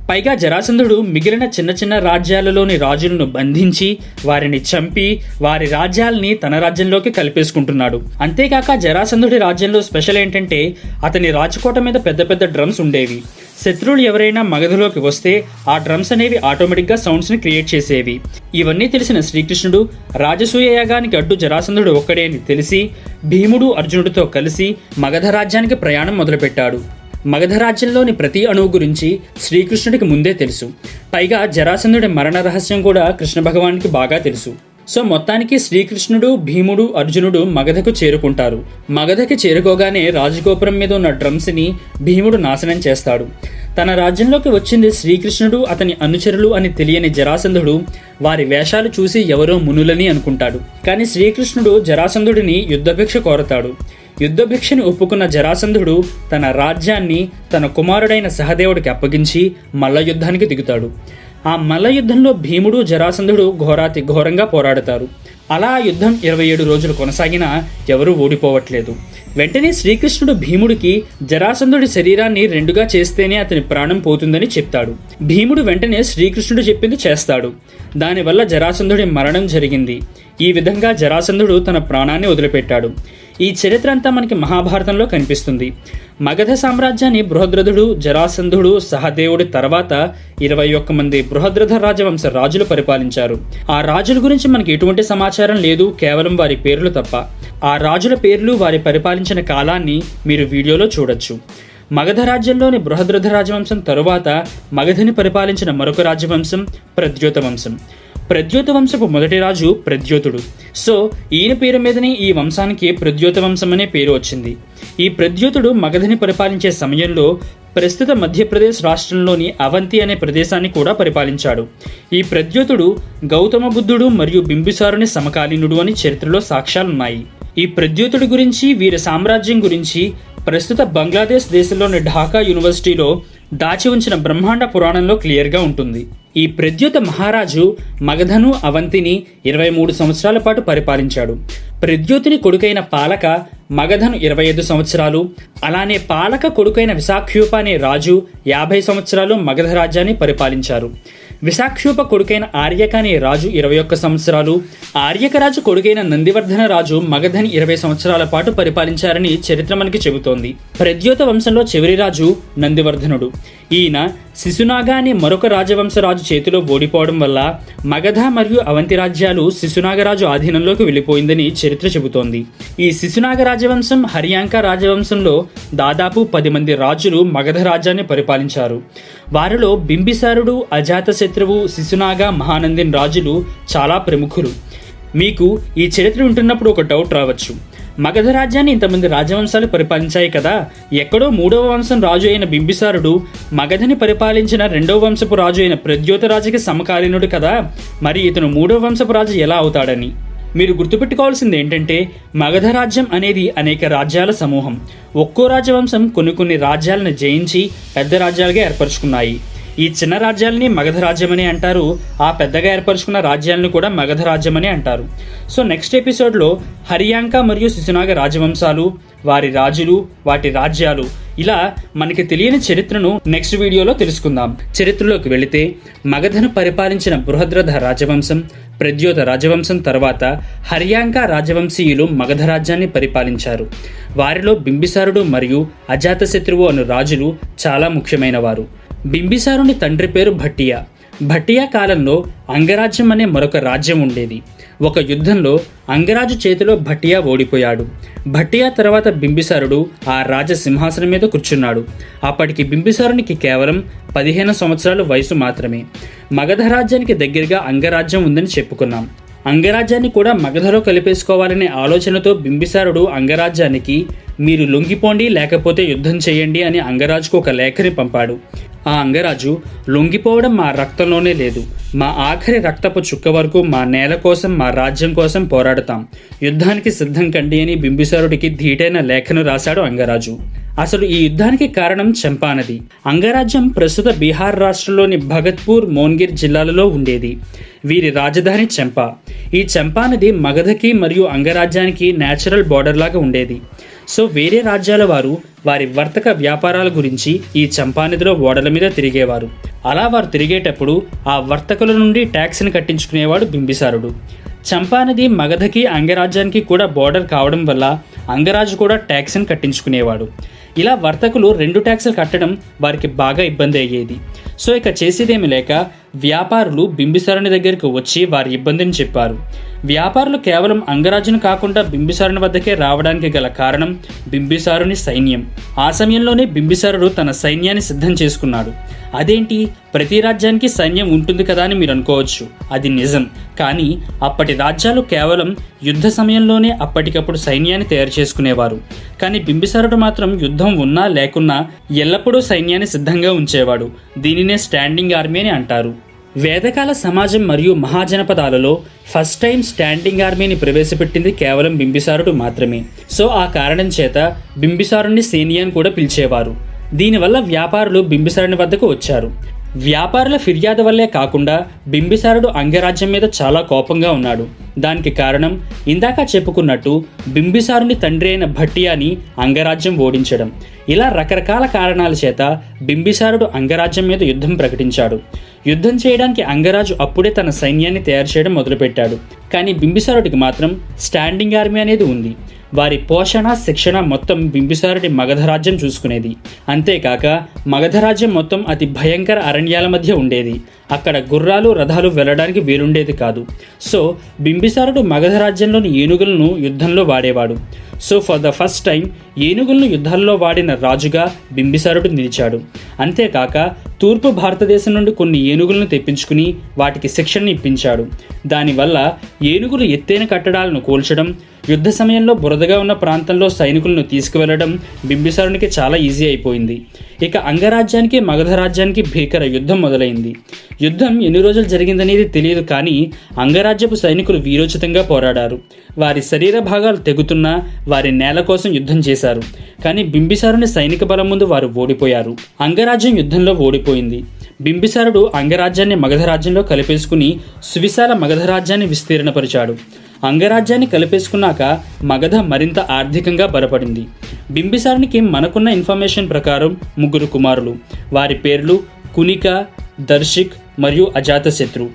A: పైగా జరాసంధుడు మిగిలిన చిన్న చిన్న రాజ్యాలలోని రాజులను బంధించి వారిని చంపి వారి రాజ్యాల్ని తన రాజ్యంలోకి కలిపేసుకుంటున్నాడు. అంతేకాక జరాసంధుడి రాజ్యంలో స్పెషల్ ఏంటంటే అతని రాజకోట మీద పెద్ద పెద్ద డ్రమ్స్ ఉండేవి. శత్రువులు ఎవరైనా మగధలోకి వస్తే ఆ డ్రమ్స్ అనేవి ఆటోమేటిక్గా సౌండ్స్ని క్రియేట్ చేసేవి. ఇవన్నీ తెలిసిన శ్రీకృష్ణుడు రాజసూయ యాగానికి అడ్డు జరాసంధుడు ఒక్కడే అని తెలిసి భీముడు అర్జునుడితో కలిసి మగధ రాజ్యానికి ప్రయాణం మొదలుపెట్టాడు. మగధ రాజ్యంలోని ప్రతి అణువు గురించి శ్రీకృష్ణుడికి ముందే తెలుసు. పైగా జరాసంధుడి మరణ రహస్యం కూడా కృష్ణ భగవానికి బాగా తెలుసు. సో మొత్తానికి శ్రీకృష్ణుడు భీముడు అర్జునుడు మగధకు చేరుకుంటారు. మగధకి చేరుకోగానే రాజగోపురం మీద ఉన్న డ్రమ్స్ని భీముడు నాశనం చేస్తాడు. తన రాజ్యంలోకి వచ్చింది శ్రీకృష్ణుడు అతని అనుచరులు అని తెలియని జరాసంధుడు వారి వేషాలు చూసి ఎవరో మునులని అనుకుంటాడు. కానీ శ్రీకృష్ణుడు జరాసంధుడిని యుద్ధభిక్ష కోరతాడు. యుద్ధభిక్షని ఒప్పుకున్న జరాసంధుడు తన రాజ్యాన్ని తన కుమారుడైన సహదేవుడికి అప్పగించి మల్ల యుద్ధానికి దిగుతాడు. ఆ మల్ల యుద్ధంలో భీముడు జరాసంధుడు ఘోరాతి ఘోరంగా పోరాడతారు. అలా ఆ యుద్ధం ఇరవై ఏడు రోజులు కొనసాగినా ఎవరూ ఓడిపోవట్లేదు వెంటనే శ్రీకృష్ణుడు భీముడికి జరాసంధుడి శరీరాన్ని రెండుగా చేస్తేనే అతని ప్రాణం పోతుందని చెప్తాడు. భీముడు వెంటనే శ్రీకృష్ణుడు చెప్పింది చేస్తాడు. దానివల్ల జరాసంధుడి మరణం జరిగింది. ఈ విధంగా జరాసంధుడు తన ప్రాణాన్ని వదిలిపెట్టాడు. ఈ చరిత్ర అంతా మనకి మహాభారతంలో కనిపిస్తుంది. మగధ సామ్రాజ్యాన్ని బృహద్రథుడు జరాసంధుడు సహదేవుడి తర్వాత ఇరవై ఒక్క మంది బృహద్రథ రాజవంశ రాజులు పరిపాలించారు. ఆ రాజుల గురించి మనకి ఎటువంటి సమాచారం లేదు కేవలం వారి పేర్లు తప్ప. ఆ రాజుల పేర్లు వారి పరిపాలించిన కాలాన్ని మీరు వీడియోలో చూడొచ్చు. మగధ రాజ్యంలోని బృహద్రథ రాజవంశం తరువాత మగధని పరిపాలించిన మరొక రాజవంశం ప్రద్యోత వంశం. ప్రద్యోత వంశపు మొదటి రాజు ప్రద్యోతుడు. సో ఈయన పేరు మీదనే ఈ వంశానికి ప్రద్యోత వంశం అనే పేరు వచ్చింది. ఈ ప్రద్యోతుడు మగధని పరిపాలించే సమయంలో ప్రస్తుత మధ్యప్రదేశ్ రాష్ట్రంలోని అవంతి అనే ప్రదేశాన్ని కూడా పరిపాలించాడు. ఈ ప్రద్యోతుడు గౌతమ బుద్ధుడు మరియు బింబిసారుని సమకాలీనుడు అని చరిత్రలో సాక్ష్యాలున్నాయి. ఈ ప్రద్యోతుడి గురించి వీరి సామ్రాజ్యం గురించి ప్రస్తుత బంగ్లాదేశ్ దేశంలోని ఢాకా యూనివర్సిటీలో దాచి ఉంచిన బ్రహ్మాండ పురాణంలో క్లియర్గా ఉంటుంది. ఈ ప్రద్యుత మహారాజు మగధను అవంతిని ఇరవై మూడు సంవత్సరాల పాటు పరిపాలించాడు. ప్రద్యుతిని కొడుకైన పాలక మగధను ఇరవై ఐదు సంవత్సరాలు అలానే పాలక కొడుకైన విశాఖ్యూప అనే రాజు యాభై సంవత్సరాలు మగధ రాజ్యాన్ని పరిపాలించారు. విశాఖ్యూప కొడుకైన ఆర్యక అనే రాజు ఇరవై ఒక్క సంవత్సరాలు ఆర్యక రాజు కొడుకైన నందివర్ధన రాజు మగధని ఇరవై సంవత్సరాల పాటు పరిపాలించారని చరిత్ర మనకి చెబుతోంది. ప్రద్యోత వంశంలో చివరి రాజు నందివర్ధనుడు. ఈయన శిశునాగ అనే మరొక రాజవంశరాజు చేతిలో ఓడిపోవడం వల్ల మగధ మరియు అవంతి రాజ్యాలు శిశునాగరాజు ఆధీనంలోకి వెళ్ళిపోయిందని చరిత్ర చెబుతోంది. ఈ శిశునాగ రాజవంశం హరియాంక రాజవంశంలో దాదాపు పది మంది రాజులు మగధ రాజ్యాన్ని పరిపాలించారు. వారిలో బింబిసారుడు అజాతశత్రువు శిశునాగ మహానందిన్ రాజులు చాలా ప్రముఖులు. మీకు ఈ చరిత్ర ఉంటున్నప్పుడు ఒక డౌట్ రావచ్చు. మగధ రాజ్యాన్ని ఇంతమంది రాజవంశాలు పరిపాలించాయి కదా. ఎక్కడో మూడవ వంశం రాజు అయిన బింబిసారుడు మగధని పరిపాలించిన రెండవ వంశపు రాజు అయిన ప్రద్యోతరాజుకి సమకాలీనుడు కదా. మరి ఇతను మూడవ వంశపు రాజు ఎలా అవుతాడని? మీరు గుర్తుపెట్టుకోవాల్సింది ఏంటంటే మగధ రాజ్యం అనేది అనేక రాజ్యాల సమూహం. ఒక్కో రాజవంశం కొన్ని కొన్ని రాజ్యాలను జయించి పెద్ద రాజ్యాలుగా ఏర్పరచుకున్నాయి. ఈ చిన్న రాజ్యాలని మగధ రాజ్యమని అంటారు. ఆ పెద్దగా ఏర్పరచుకున్న రాజ్యాలను కూడా మగధ రాజ్యమని అంటారు. సో నెక్స్ట్ ఎపిసోడ్లో హరియాంక మరియు శిశునాగ రాజవంశాలు వారి రాజులు వాటి రాజ్యాలు ఇలా మనకి తెలియని చరిత్రను నెక్స్ట్ వీడియోలో తెలుసుకుందాం. చరిత్రలోకి వెళితే మగధను పరిపాలించిన బృహద్రథ రాజవంశం ప్రద్యోత రాజవంశం తర్వాత హర్యాంక రాజవంశీయులు మగధ రాజ్యాన్ని పరిపాలించారు. వారిలో బింబిసారుడు మరియు అజాతశత్రువు అను రాజులు చాలా ముఖ్యమైన వారు బింబిసారుని తండ్రి పేరు భట్టియా. భట్టియా కాలంలో అంగరాజ్యం అనే మరొక రాజ్యం ఉండేది. ఒక యుద్ధంలో అంగరాజు చేతిలో భట్టియా ఓడిపోయాడు. భట్టియా తర్వాత బింబిసారుడు ఆ రాజ సింహాసనం మీద కూర్చున్నాడు. అప్పటికి బింబిసారునికి కేవలం పదిహేను సంవత్సరాల వయసు మాత్రమే. మగధ రాజ్యానికి దగ్గరగా అంగరాజ్యం ఉందని చెప్పుకున్నాం. అంగరాజ్యాన్ని కూడా మగధలో కలిపేసుకోవాలనే ఆలోచనతో బింబిసారుడు అంగరాజ్యానికి మీరు లొంగిపోండి లేకపోతే యుద్ధం చేయండి అని అంగరాజుకు ఒక లేఖని పంపాడు. ఆ అంగరాజు లొంగిపోవడం మా రక్తంలోనే లేదు. మా ఆఖరి రక్తపు చుక్క వరకు మా నేల కోసం మా రాజ్యం కోసం పోరాడతాం. యుద్ధానికి సిద్ధం కండి అని బింబిసారుడికి ధీటైన లేఖను రాశాడు అంగరాజు. అసలు ఈ యుద్ధానికి కారణం చంపానది. అంగరాజ్యం ప్రస్తుత బీహార్ రాష్ట్రంలోని భగత్పూర్ మోన్గిర్ జిల్లాలలో ఉండేది. వీరి రాజధాని చంపా. ఈ చంపా నది మగధకి మరియు అంగరాజ్యానికి నేచురల్ బార్డర్ లాగా ఉండేది. సో వేరే రాజ్యాల వారు వారి వర్తక వ్యాపారాల గురించి ఈ చంపానిధిలో ఓడల మీద తిరిగేవారు. అలా వారు తిరిగేటప్పుడు ఆ వర్తకుల నుండి ట్యాక్స్ని కట్టించుకునేవాడు బింబిసారుడు. చంపానది మగధకి అంగరాజ్యానికి కూడా బోర్డర్ కావడం వల్ల అంగరాజు కూడా ట్యాక్స్ని కట్టించుకునేవాడు. ఇలా వర్తకులు రెండు ట్యాక్సులు కట్టడం వారికి బాగా ఇబ్బంది అయ్యేది. సో ఇక చేసేదేమి లేక వ్యాపారులు బింబిసారుని దగ్గరికి వచ్చి వారి ఇబ్బందిని చెప్పారు. వ్యాపారులు కేవలం అంగరాజును కాకుండా బింబిసారుని వద్దకే రావడానికి గల కారణం బింబిసారుని సైన్యం. ఆ సమయంలోనే బింబిసారుడు తన సైన్యాన్ని సిద్ధం చేసుకున్నాడు. అదేంటి? ప్రతి రాజ్యానికి సైన్యం ఉంటుంది కదా అని మీరు అనుకోవచ్చు. అది నిజం. కానీ అప్పటి రాజ్యాలు కేవలం యుద్ధ సమయంలోనే అప్పటికప్పుడు సైన్యాన్ని తయారు చేసుకునేవారు. కానీ బింబిసారుడు మాత్రం యుద్ధం ఉన్నా లేకున్నా ఎల్లప్పుడూ సైన్యాన్ని సిద్ధంగా ఉంచేవాడు. దీనినే స్టాండింగ్ ఆర్మీ అని అంటారు. వేదకాల సమాజం మరియు మహాజనపదాలలో ఫస్ట్ టైం స్టాండింగ్ ఆర్మీని ప్రవేశపెట్టింది కేవలం బింబిసారుడు మాత్రమే. సో ఆ కారణం చేత బింబిసారుని సేనియాన్ కూడా పిలిచేవారు. దీనివల్ల వ్యాపారులు బింబిసారుని వద్దకు వచ్చారు. వ్యాపారుల ఫిర్యాదు వల్లే కాకుండా బింబిసారుడు అంగరాజ్యం మీద చాలా కోపంగా ఉన్నాడు. దానికి కారణం ఇందాక చెప్పుకున్నట్టు బింబిసారుని తండ్రి అయిన భట్టియాని అంగరాజ్యం ఓడించడం. ఇలా రకరకాల కారణాల చేత బింబిసారుడు అంగరాజ్యం మీద యుద్ధం ప్రకటించాడు. యుద్ధం చేయడానికి అంగరాజు అప్పుడే తన సైన్యాన్ని తయారు చేయడం మొదలుపెట్టాడు. కానీ బింబిసారుడికి మాత్రం స్టాండింగ్ ఆర్మీ అనేది ఉంది. వారి పోషణ శిక్షణ మొత్తం బింబిసారుడి మగధరాజ్యం చూసుకునేది. అంతేకాక మగధరాజ్యం మొత్తం అతి భయంకర అరణ్యాల మధ్య ఉండేది. అక్కడ గుర్రాలు రథాలు వెళ్ళడానికి వీలుండేది కాదు. సో బింబిసారుడు మగధరాజ్యంలోని ఏనుగులను యుద్ధంలో వాడేవాడు. So for the first time ఏనుగులను యుద్ధాల్లో వాడిన రాజుగా బింబిసారుడు నిలిచాడు. అంతేకాక తూర్పు భారతదేశం నుండి కొన్ని ఏనుగులను తెప్పించుకుని వాటికి శిక్షణ ఇప్పించాడు. దానివల్ల ఏనుగులు ఎత్తైన కట్టడాలను కూల్చడం యుద్ధ సమయంలో బురదగా ఉన్న ప్రాంతంలో సైనికులను తీసుకువెళ్ళడం బింబిసారునికి చాలా ఈజీ అయిపోయింది. ఇక అంగరాజ్యానికి మగధ రాజ్యానికి భీకర యుద్ధం మొదలైంది. యుద్ధం ఎన్ని రోజులు జరిగిందనేది తెలియదు కానీ అంగరాజ్యపు సైనికులు వీరోచితంగా పోరాడారు. వారి శరీర భాగాలు తెగుతున్నా వారి నేల కోసం యుద్ధం చేశారు. కానీ బింబిసారుని సైనిక బలం ముందు వారు ఓడిపోయారు. అంగరాజ్యం యుద్ధంలో ఓడిపోయింది. బింబిసారుడు అంగరాజ్యాన్ని మగధ రాజ్యంలో కలిపేసుకుని సువిశాల మగధ రాజ్యాన్ని విస్తీర్ణపరిచాడు. అంగరాజ్యాన్ని కలిపేసుకున్నాక మగధ మరింత ఆర్థికంగా బలపడింది. బింబిసారునికి మనకున్న ఇన్ఫర్మేషన్ ప్రకారం ముగ్గురు కుమారులు. వారి పేర్లు కునిక దర్శిక్ మరియు అజాతశత్రు.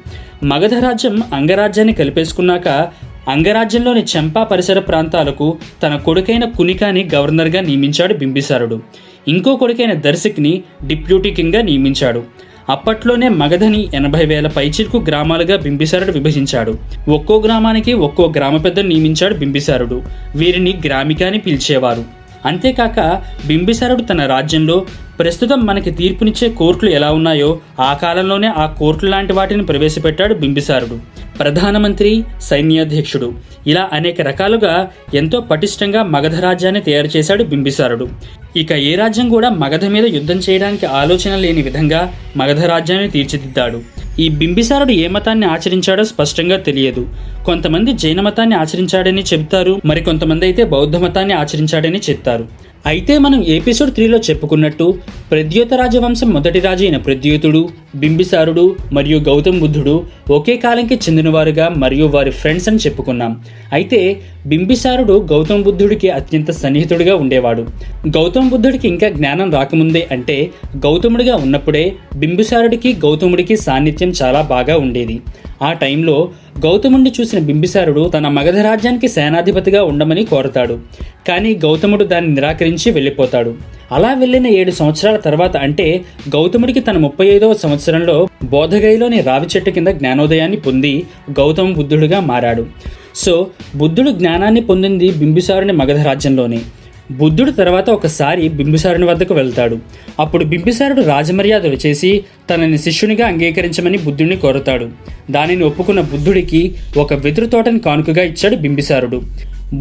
A: మగధ రాజ్యం అంగరాజ్యాన్ని కలిపేసుకున్నాక అంగరాజ్యంలోని చంపా పరిసర ప్రాంతాలకు తన కొడుకైన కునికాని గవర్నర్గా నియమించాడు బింబిసారుడు. ఇంకో కొడుకైన దర్శక్ని డిప్యూటీ కింగ్గా నియమించాడు. అప్పట్లోనే మగధని ఎనభై వేల పైచిరుకు గ్రామాలుగా బింబిసారుడు విభజించాడు. ఒక్కో గ్రామానికి ఒక్కో గ్రామ పెద్ద నియమించాడు బింబిసారుడు. వీరిని గ్రామిక అని పిలిచేవారు. అంతేకాక బింబిసారుడు తన రాజ్యంలో ప్రస్తుతం మనకి తీర్పునిచ్చే కోర్టులు ఎలా ఉన్నాయో ఆ కాలంలోనే ఆ కోర్టు లాంటి వాటిని ప్రవేశపెట్టాడు బింబిసారుడు. ప్రధానమంత్రి సైన్యాధ్యక్షుడు. ఇలా అనేక రకాలుగా ఎంతో పటిష్టంగా మగధ రాజ్యాన్ని తయారు చేశాడు బింబిసారుడు. ఇక ఏ రాజ్యం కూడా మగధ మీద యుద్ధం చేయడానికి ఆలోచన లేని విధంగా మగధ రాజ్యాన్ని తీర్చిదిద్దాడు. ఈ బింబిసారుడు ఏ మతాన్ని ఆచరించాడో స్పష్టంగా తెలియదు. కొంతమంది జైన మతాన్ని ఆచరించాడని చెబుతారు మరి కొంతమంది అయితే బౌద్ధ మతాన్ని ఆచరించాడని చెప్తారు. అయితే మనం ఎపిసోడ్ త్రీలో చెప్పుకున్నట్టు ప్రద్యోత రాజవంశం మొదటి రాజు అయిన ప్రద్యోతుడు బింబిసారుడు మరియు గౌతమ్ బుద్ధుడు ఒకే కాలంకి చెందినవారుగా మరియు వారి ఫ్రెండ్స్ అని చెప్పుకున్నాం. అయితే బింబిసారుడు గౌతమ్ బుద్ధుడికి అత్యంత సన్నిహితుడిగా ఉండేవాడు. గౌతమ్ బుద్ధుడికి ఇంకా జ్ఞానం రాకముందే అంటే గౌతముడిగా ఉన్నప్పుడే బింబిసారుడికి గౌతముడికి సాన్నిధ్యం చాలా బాగా ఉండేది. ఆ టైంలో గౌతముడిని చూసిన బింబిసారుడు తన మగధ రాజ్యానికి సేనాధిపతిగా ఉండమని కోరతాడు. కానీ గౌతముడు దాన్ని నిరాకరించి వెళ్ళిపోతాడు. అలా వెళ్ళిన ఏడు సంవత్సరాల తర్వాత అంటే గౌతముడికి తన ముప్పై ఐదవ సంవత్సరంలో బోధగైలోని రావి చెట్టు కింద జ్ఞానోదయాన్ని పొంది గౌతమ బుద్ధుడుగా మారాడు. సో బుద్ధుడు జ్ఞానాన్ని పొందింది బింబిసారుని మగధ రాజ్యంలోనే. బుద్ధుడు తర్వాత ఒకసారి బింబిసారుని వద్దకు వెళ్తాడు. అప్పుడు బింబిసారుడు రాజమర్యాదలు చేసి తనని శిష్యునిగా అంగీకరించమని బుద్ధుడిని కోరుతాడు. దానిని ఒప్పుకున్న బుద్ధుడికి ఒక వెదురు తోటని కానుకగా ఇచ్చాడు బింబిసారుడు.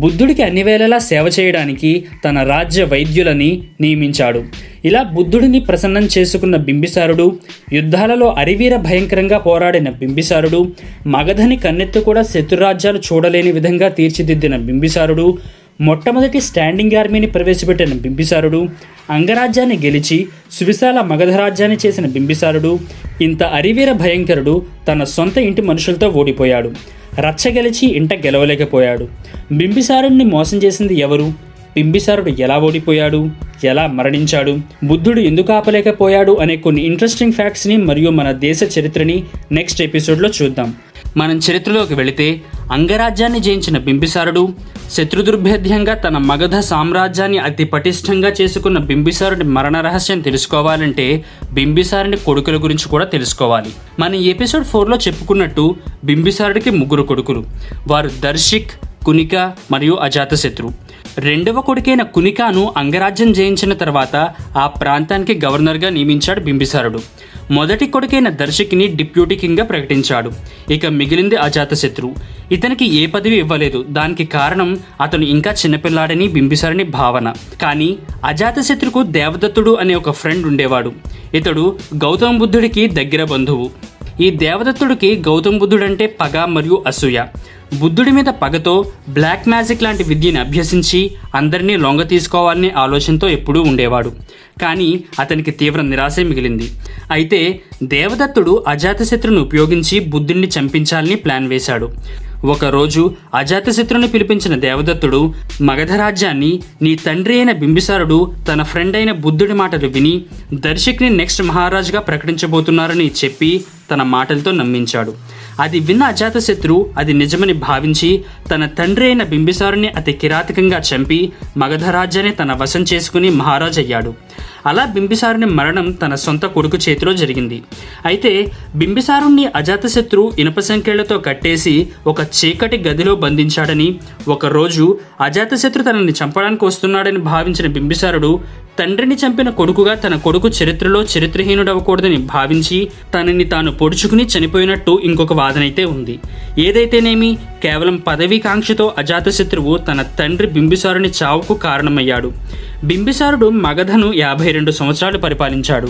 A: బుద్ధుడికి అన్ని వేళలా సేవ చేయడానికి తన రాజ్య వైద్యులని నియమించాడు. ఇలా బుద్ధుడిని ప్రసన్నం చేసుకున్న బింబిసారుడు యుద్ధాలలో అరివీర భయంకరంగా పోరాడిన బింబిసారుడు మగధని కన్నెత్తు కూడా శత్రురాజ్యాలు చూడలేని విధంగా తీర్చిదిద్దిన బింబిసారుడు మొట్టమొదటి స్టాండింగ్ ఆర్మీని ప్రవేశపెట్టిన బింబిసారుడు అంగరాజ్యాన్ని గెలిచి సువిశాల మగధ రాజ్యాన్ని చేసిన బింబిసారుడు ఇంత అరివీర భయంకరుడు తన సొంత ఇంటి మనుషులతో ఓడిపోయాడు. రచ్చ గెలిచి ఇంట గెలవలేకపోయాడు. బింబిసారుణ్ణి మోసం చేసింది ఎవరు? బింబిసారుడు ఎలా ఓడిపోయాడు? ఎలా మరణించాడు? బుద్ధుడు ఎందుకు ఆపలేకపోయాడు అనే కొన్ని ఇంట్రెస్టింగ్ ఫ్యాక్ట్స్ని మరియు మన దేశ చరిత్రని నెక్స్ట్ ఎపిసోడ్లో చూద్దాం. మనం చరిత్రలోకి వెళితే అంగరాజ్యాన్ని జయించిన బింబిసారుడు శత్రుదుర్భేద్యంగా తన మగధ సామ్రాజ్యాన్ని అతి పటిష్టంగా చేసుకున్న బింబిసారుడి మరణ రహస్యం తెలుసుకోవాలంటే బింబిసారుని కొడుకుల గురించి కూడా తెలుసుకోవాలి. మన ఎపిసోడ్ ఫోర్లో చెప్పుకున్నట్టు బింబిసారుడికి ముగ్గురు కొడుకులు వారు దర్శిక్ కునిక మరియు అజాతశత్రు రెండవ కొడుకైన కునికాను అంగరాజ్యం జయించిన తర్వాత ఆ ప్రాంతానికి గవర్నర్గా నియమించాడు బింబిసారుడు. మొదటి కొడుకైన దర్శకిని డిప్యూటీ కింగ్గా ప్రకటించాడు. ఇక మిగిలింది అజాతశత్రు ఇతనికి ఏ పదవి ఇవ్వలేదు. దానికి కారణం అతను ఇంకా చిన్నపిల్లాడని బింబిసారని భావన. కానీ అజాతశత్రుకు దేవదత్తుడు అనే ఒక ఫ్రెండ్ ఉండేవాడు. ఇతడు గౌతమ బుద్ధుడికి దగ్గర బంధువు. ఈ దేవదత్తుడికి గౌతమ బుద్ధుడంటే పగ మరియు అసూయ. బుద్ధుడి మీద పగతో బ్లాక్ మ్యాజిక్ లాంటి విద్యను అభ్యసించి అందరినీ లొంగ తీసుకోవాలనే ఆలోచనతో ఎప్పుడూ ఉండేవాడు. కానీ అతనికి తీవ్ర నిరాశే మిగిలింది. అయితే దేవదత్తుడు అజాతశత్రుని ఉపయోగించి బుద్ధుడిని చంపించాలని ప్లాన్ వేశాడు. ఒకరోజు అజాతశత్రుని పిలిపించిన దేవదత్తుడు మగధ రాజ్యాన్ని నీ తండ్రి అయిన బింబిసారుడు తన ఫ్రెండ్ అయిన బుద్ధుడి మాటలు విని దర్శక్ని నెక్స్ట్ మహారాజుగా ప్రకటించబోతున్నారని చెప్పి తన మాటలతో నమ్మించాడు. అది విన్న అజాతశత్రు అది నిజమని భావించి తన తండ్రి అయిన బింబిసారుని అతి కిరాతకంగా చంపి మగధరాజ్యాన్ని తన వశం చేసుకుని మహారాజయ్యాడు. అలా బింబిసారుని మరణం తన సొంత కొడుకు చేతిలో జరిగింది. అయితే బింబిసారుణ్ణి అజాతశత్రు ఇనుప సంఖ్యలతో కట్టేసి ఒక చీకటి గదిలో బంధించాడని ఒకరోజు అజాతశత్రు తనని చంపడానికి వస్తున్నాడని భావించిన బింబిసారుడు తండ్రిని చంపిన కొడుకుగా తన కొడుకు చరిత్రలో చరిత్రహీనుడవకూడదని భావించి తనని తాను పొడుచుకుని చనిపోయినట్టు ఇంకొక వాదనైతే ఉంది. ఏదైతేనేమి కేవలం పదవీకాంక్షతో అజాతశత్రువు తన తండ్రి బింబిసారుని చావుకు కారణమయ్యాడు. బింబిసారుడు మగధను యాభై రెండు సంవత్సరాలు పరిపాలించాడు.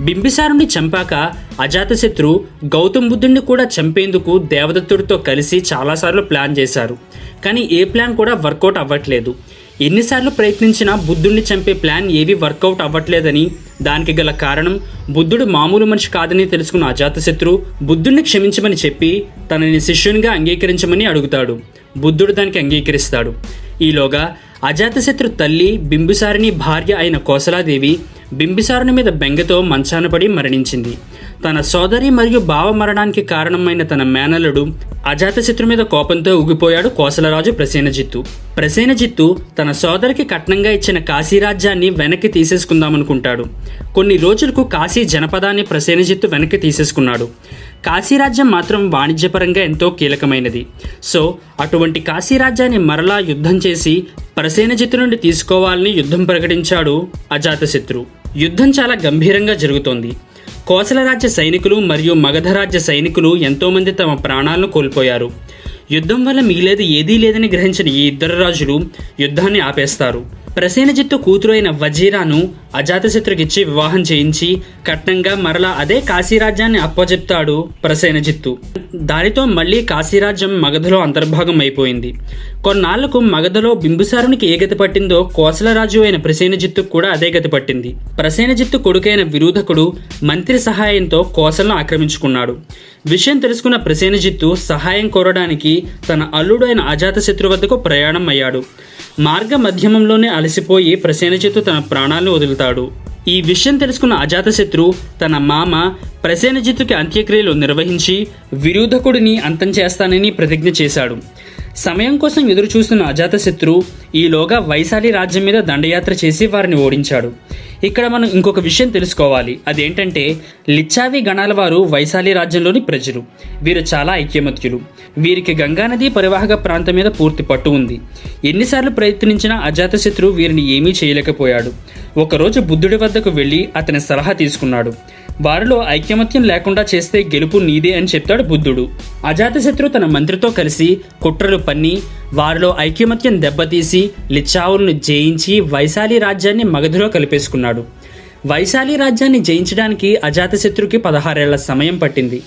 A: బింబిసారుని చంపాక అజాతశత్రు గౌతమ్ బుద్ధుడిని కూడా చంపేందుకు దేవదత్తుడితో కలిసి చాలాసార్లు ప్లాన్ చేశారు. కానీ ఏ ప్లాన్ కూడా వర్కౌట్ అవ్వట్లేదు. ఎన్నిసార్లు ప్రయత్నించినా బుద్ధుడిని చంపే ప్లాన్ ఏవి వర్కౌట్ అవ్వట్లేదని దానికి గల కారణం బుద్ధుడు మామూలు మనిషి కాదని తెలుసుకున్న అజాతశత్రు బుద్ధుడిని క్షమించమని చెప్పి తనని శిష్యునిగా అంగీకరించమని అడుగుతాడు. బుద్ధుడు దానికి అంగీకరిస్తాడు. ఈలోగా అజాతశత్రు తల్లి బింబిసారిని భార్య అయిన కోసలాదేవి బింబిసారుని మీద బెంగతో మంచాన పడి మరణించింది. తన సోదరి మరియు బావ మరణానికి కారణమైన తన మేనలుడు అజాతశత్రు మీద కోపంతో ఊగిపోయాడు కోసలరాజు ప్రసేనజిత్తు. ప్రసేనజిత్తు తన సోదరికి కట్నంగా ఇచ్చిన కాశీరాజ్యాన్ని వెనక్కి తీసేసుకుందామనుకుంటాడు. కొన్ని రోజులకు కాశీ జనపదాన్ని ప్రసేనజిత్తు వెనక్కి తీసేసుకున్నాడు. కాశీరాజ్యం మాత్రం వాణిజ్యపరంగా ఎంతో కీలకమైనది. సో అటువంటి కాశీరాజ్యాన్ని మరలా యుద్ధం చేసి ప్రసేనజిత్తు నుండి తీసుకోవాలని యుద్ధం ప్రకటించాడు అజాతశత్రు. యుద్ధం చాలా గంభీరంగా జరుగుతోంది. కోసల రాజ్య సైనికులు మరియు మగధ రాజ్య సైనికులు ఎంతోమంది తమ ప్రాణాలను కోల్పోయారు. యుద్ధం వల్ల మిగిలేది ఏదీ లేదని గ్రహించిన ఈ ఇద్దరు రాజులు యుద్ధాన్ని ఆపేస్తారు. ప్రసేనజిత్తు కూతురు అయిన వజీరాను అజాతశత్రుకిచ్చి వివాహం చేయించి కట్నంగా మరలా అదే కాశీరాజ్యాన్ని అప్పచెప్తాడు ప్రసేనజిత్తు. దానితో మళ్ళీ కాశీరాజ్యం మగధలో అంతర్భాగం అయిపోయింది. కొన్నాళ్ళకు మగధలో బింబుసారునికి ఏ గతి పట్టిందో కోసలరాజు అయిన ప్రసేనజిత్తుకు కూడా అదే గతి పట్టింది. ప్రసేనజిత్తు కొడుకైన విరూధకుడు మంత్రి సహాయంతో కోసలను ఆక్రమించుకున్నాడు. విషయం తెలుసుకున్న ప్రసేనజిత్తు సహాయం కోరడానికి తన అల్లుడు అయిన అజాతశత్రు వద్దకు ప్రయాణం అయ్యాడు మార్గ మధ్యమంలోనే అలసిపోయి ప్రసేనజిత్తు తన ప్రాణాలను వదులుతాడు. ఈ విషయం తెలుసుకున్న అజాతశత్రు తన మామ ప్రసేనజిత్తుకి అంత్యక్రియలు నిర్వహించి విరూధకుడిని అంతం చేస్తానని ప్రతిజ్ఞ చేశాడు. సమయం కోసం ఎదురు చూస్తున్న అజాతశత్రు ఈలోగా వైశాలి రాజ్యం మీద దండయాత్ర చేసి వారిని ఓడించాడు. ఇక్కడ మనం ఇంకొక విషయం తెలుసుకోవాలి. అదేంటంటే లిచ్చావి గణాల వారు వైశాలి రాజ్యంలోని ప్రజలు. వీరు చాలా ఐక్యమత్యులు. వీరికి గంగానది పరివాహక ప్రాంతం మీద పూర్తి పట్టు ఉంది. ఎన్నిసార్లు ప్రయత్నించినా అజాతశత్రు వీరిని ఏమీ చేయలేకపోయాడు. ఒకరోజు బుద్ధుడి వద్దకు వెళ్ళి అతని సలహా తీసుకున్నాడు. వారిలో ఐక్యమత్యం లేకుండా చేస్తే గెలుపు నీదే అని చెప్తాడు బుద్ధుడు. అజాతశత్రు తన మంత్రితో కలిసి కుట్రలు పన్ని వారిలో ఐక్యమత్యం దెబ్బతీసి లిచ్చావులను జయించి వైశాలి రాజ్యాన్ని మగధలో కలిపేసుకున్నాడు. వైశాలి రాజ్యాన్ని జయించడానికి అజాతశత్రుకి పదహారేళ్ళ సమయం పట్టింది.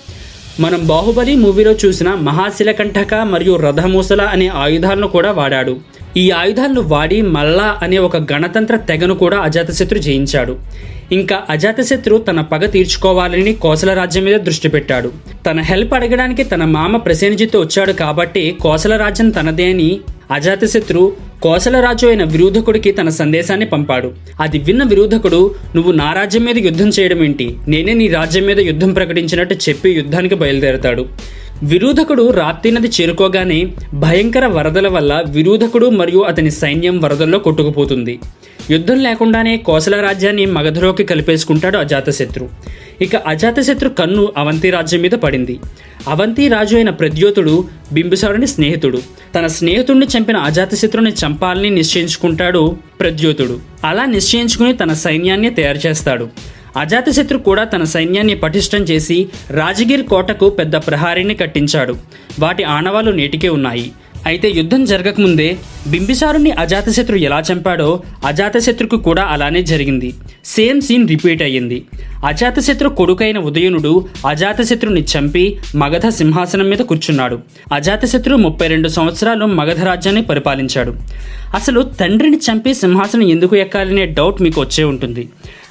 A: మనం బాహుబలి మూవీలో చూసిన మహాశిలకంఠక మరియు రథమూసల అనే ఆయుధాలను కూడా వాడాడు. ఈ ఆయుధాలను వాడి మల్లా అనే ఒక గణతంత్ర తెగను కూడా అజాతశత్రు జయించాడు. ఇంకా అజాతశత్రు తన పగ తీర్చుకోవాలని కోసల రాజ్యం మీద దృష్టి పెట్టాడు. తన హెల్ప్ అడగడానికి తన మామ ప్రసేనజిత్తు వచ్చాడు కాబట్టి కోసల రాజ్యం తనదే అని అజాతశత్రు కోసలరాజు అయిన విరూధకుడికి తన సందేశాన్ని పంపాడు. అది విన్న విరూధకుడు నువ్వు నా రాజ్యం మీద యుద్ధం చేయడం ఏంటి? నేనే నీ రాజ్యం మీద యుద్ధం ప్రకటించినట్టు చెప్పి యుద్ధానికి బయలుదేరతాడు. విరూధకుడు రాప్తి నది చేరుకోగానే భయంకర వరదల వల్ల విరూధకుడు మరియు అతని సైన్యం వరదల్లో కొట్టుకుపోతుంది. యుద్ధం లేకుండానే కోసల రాజ్యాన్ని మగధలోకి కలిపేసుకుంటాడు అజాతశత్రు. ఇక అజాతశత్రు కన్ను అవంతి రాజ్యం మీద పడింది. అవంతి రాజు అయిన ప్రద్యోతుడు బింబిసారుని స్నేహితుడు. తన స్నేహితుడిని చంపిన అజాతశత్రుని చంపాలని నిశ్చయించుకుంటాడు ప్రద్యోతుడు. అలా నిశ్చయించుకుని తన సైన్యాన్ని తయారు చేస్తాడు. అజాతశత్రు కూడా తన సైన్యాన్ని పటిష్టం చేసి రాజగిరి కోటకు పెద్ద ప్రహారీని కట్టించాడు. వాటి ఆనవాలు నేటికే ఉన్నాయి. అయితే యుద్ధం జరగకముందే బింబిసారుని అజాతశత్రు ఎలా చంపాడో అజాతశత్రుకు కూడా అలానే జరిగింది. సేమ్ సీన్ రిపీట్ అయ్యింది. అజాతశత్రు కొడుకైన ఉదయనుడు అజాతశత్రుని చంపి మగధ సింహాసనం మీద కూర్చున్నాడు. అజాతశత్రు ముప్పై రెండు సంవత్సరాలు మగధ రాజ్యాన్ని పరిపాలించాడు. అసలు తండ్రిని చంపి సింహాసనం ఎందుకు ఎక్కాలనే డౌట్ మీకు వచ్చే ఉంటుంది.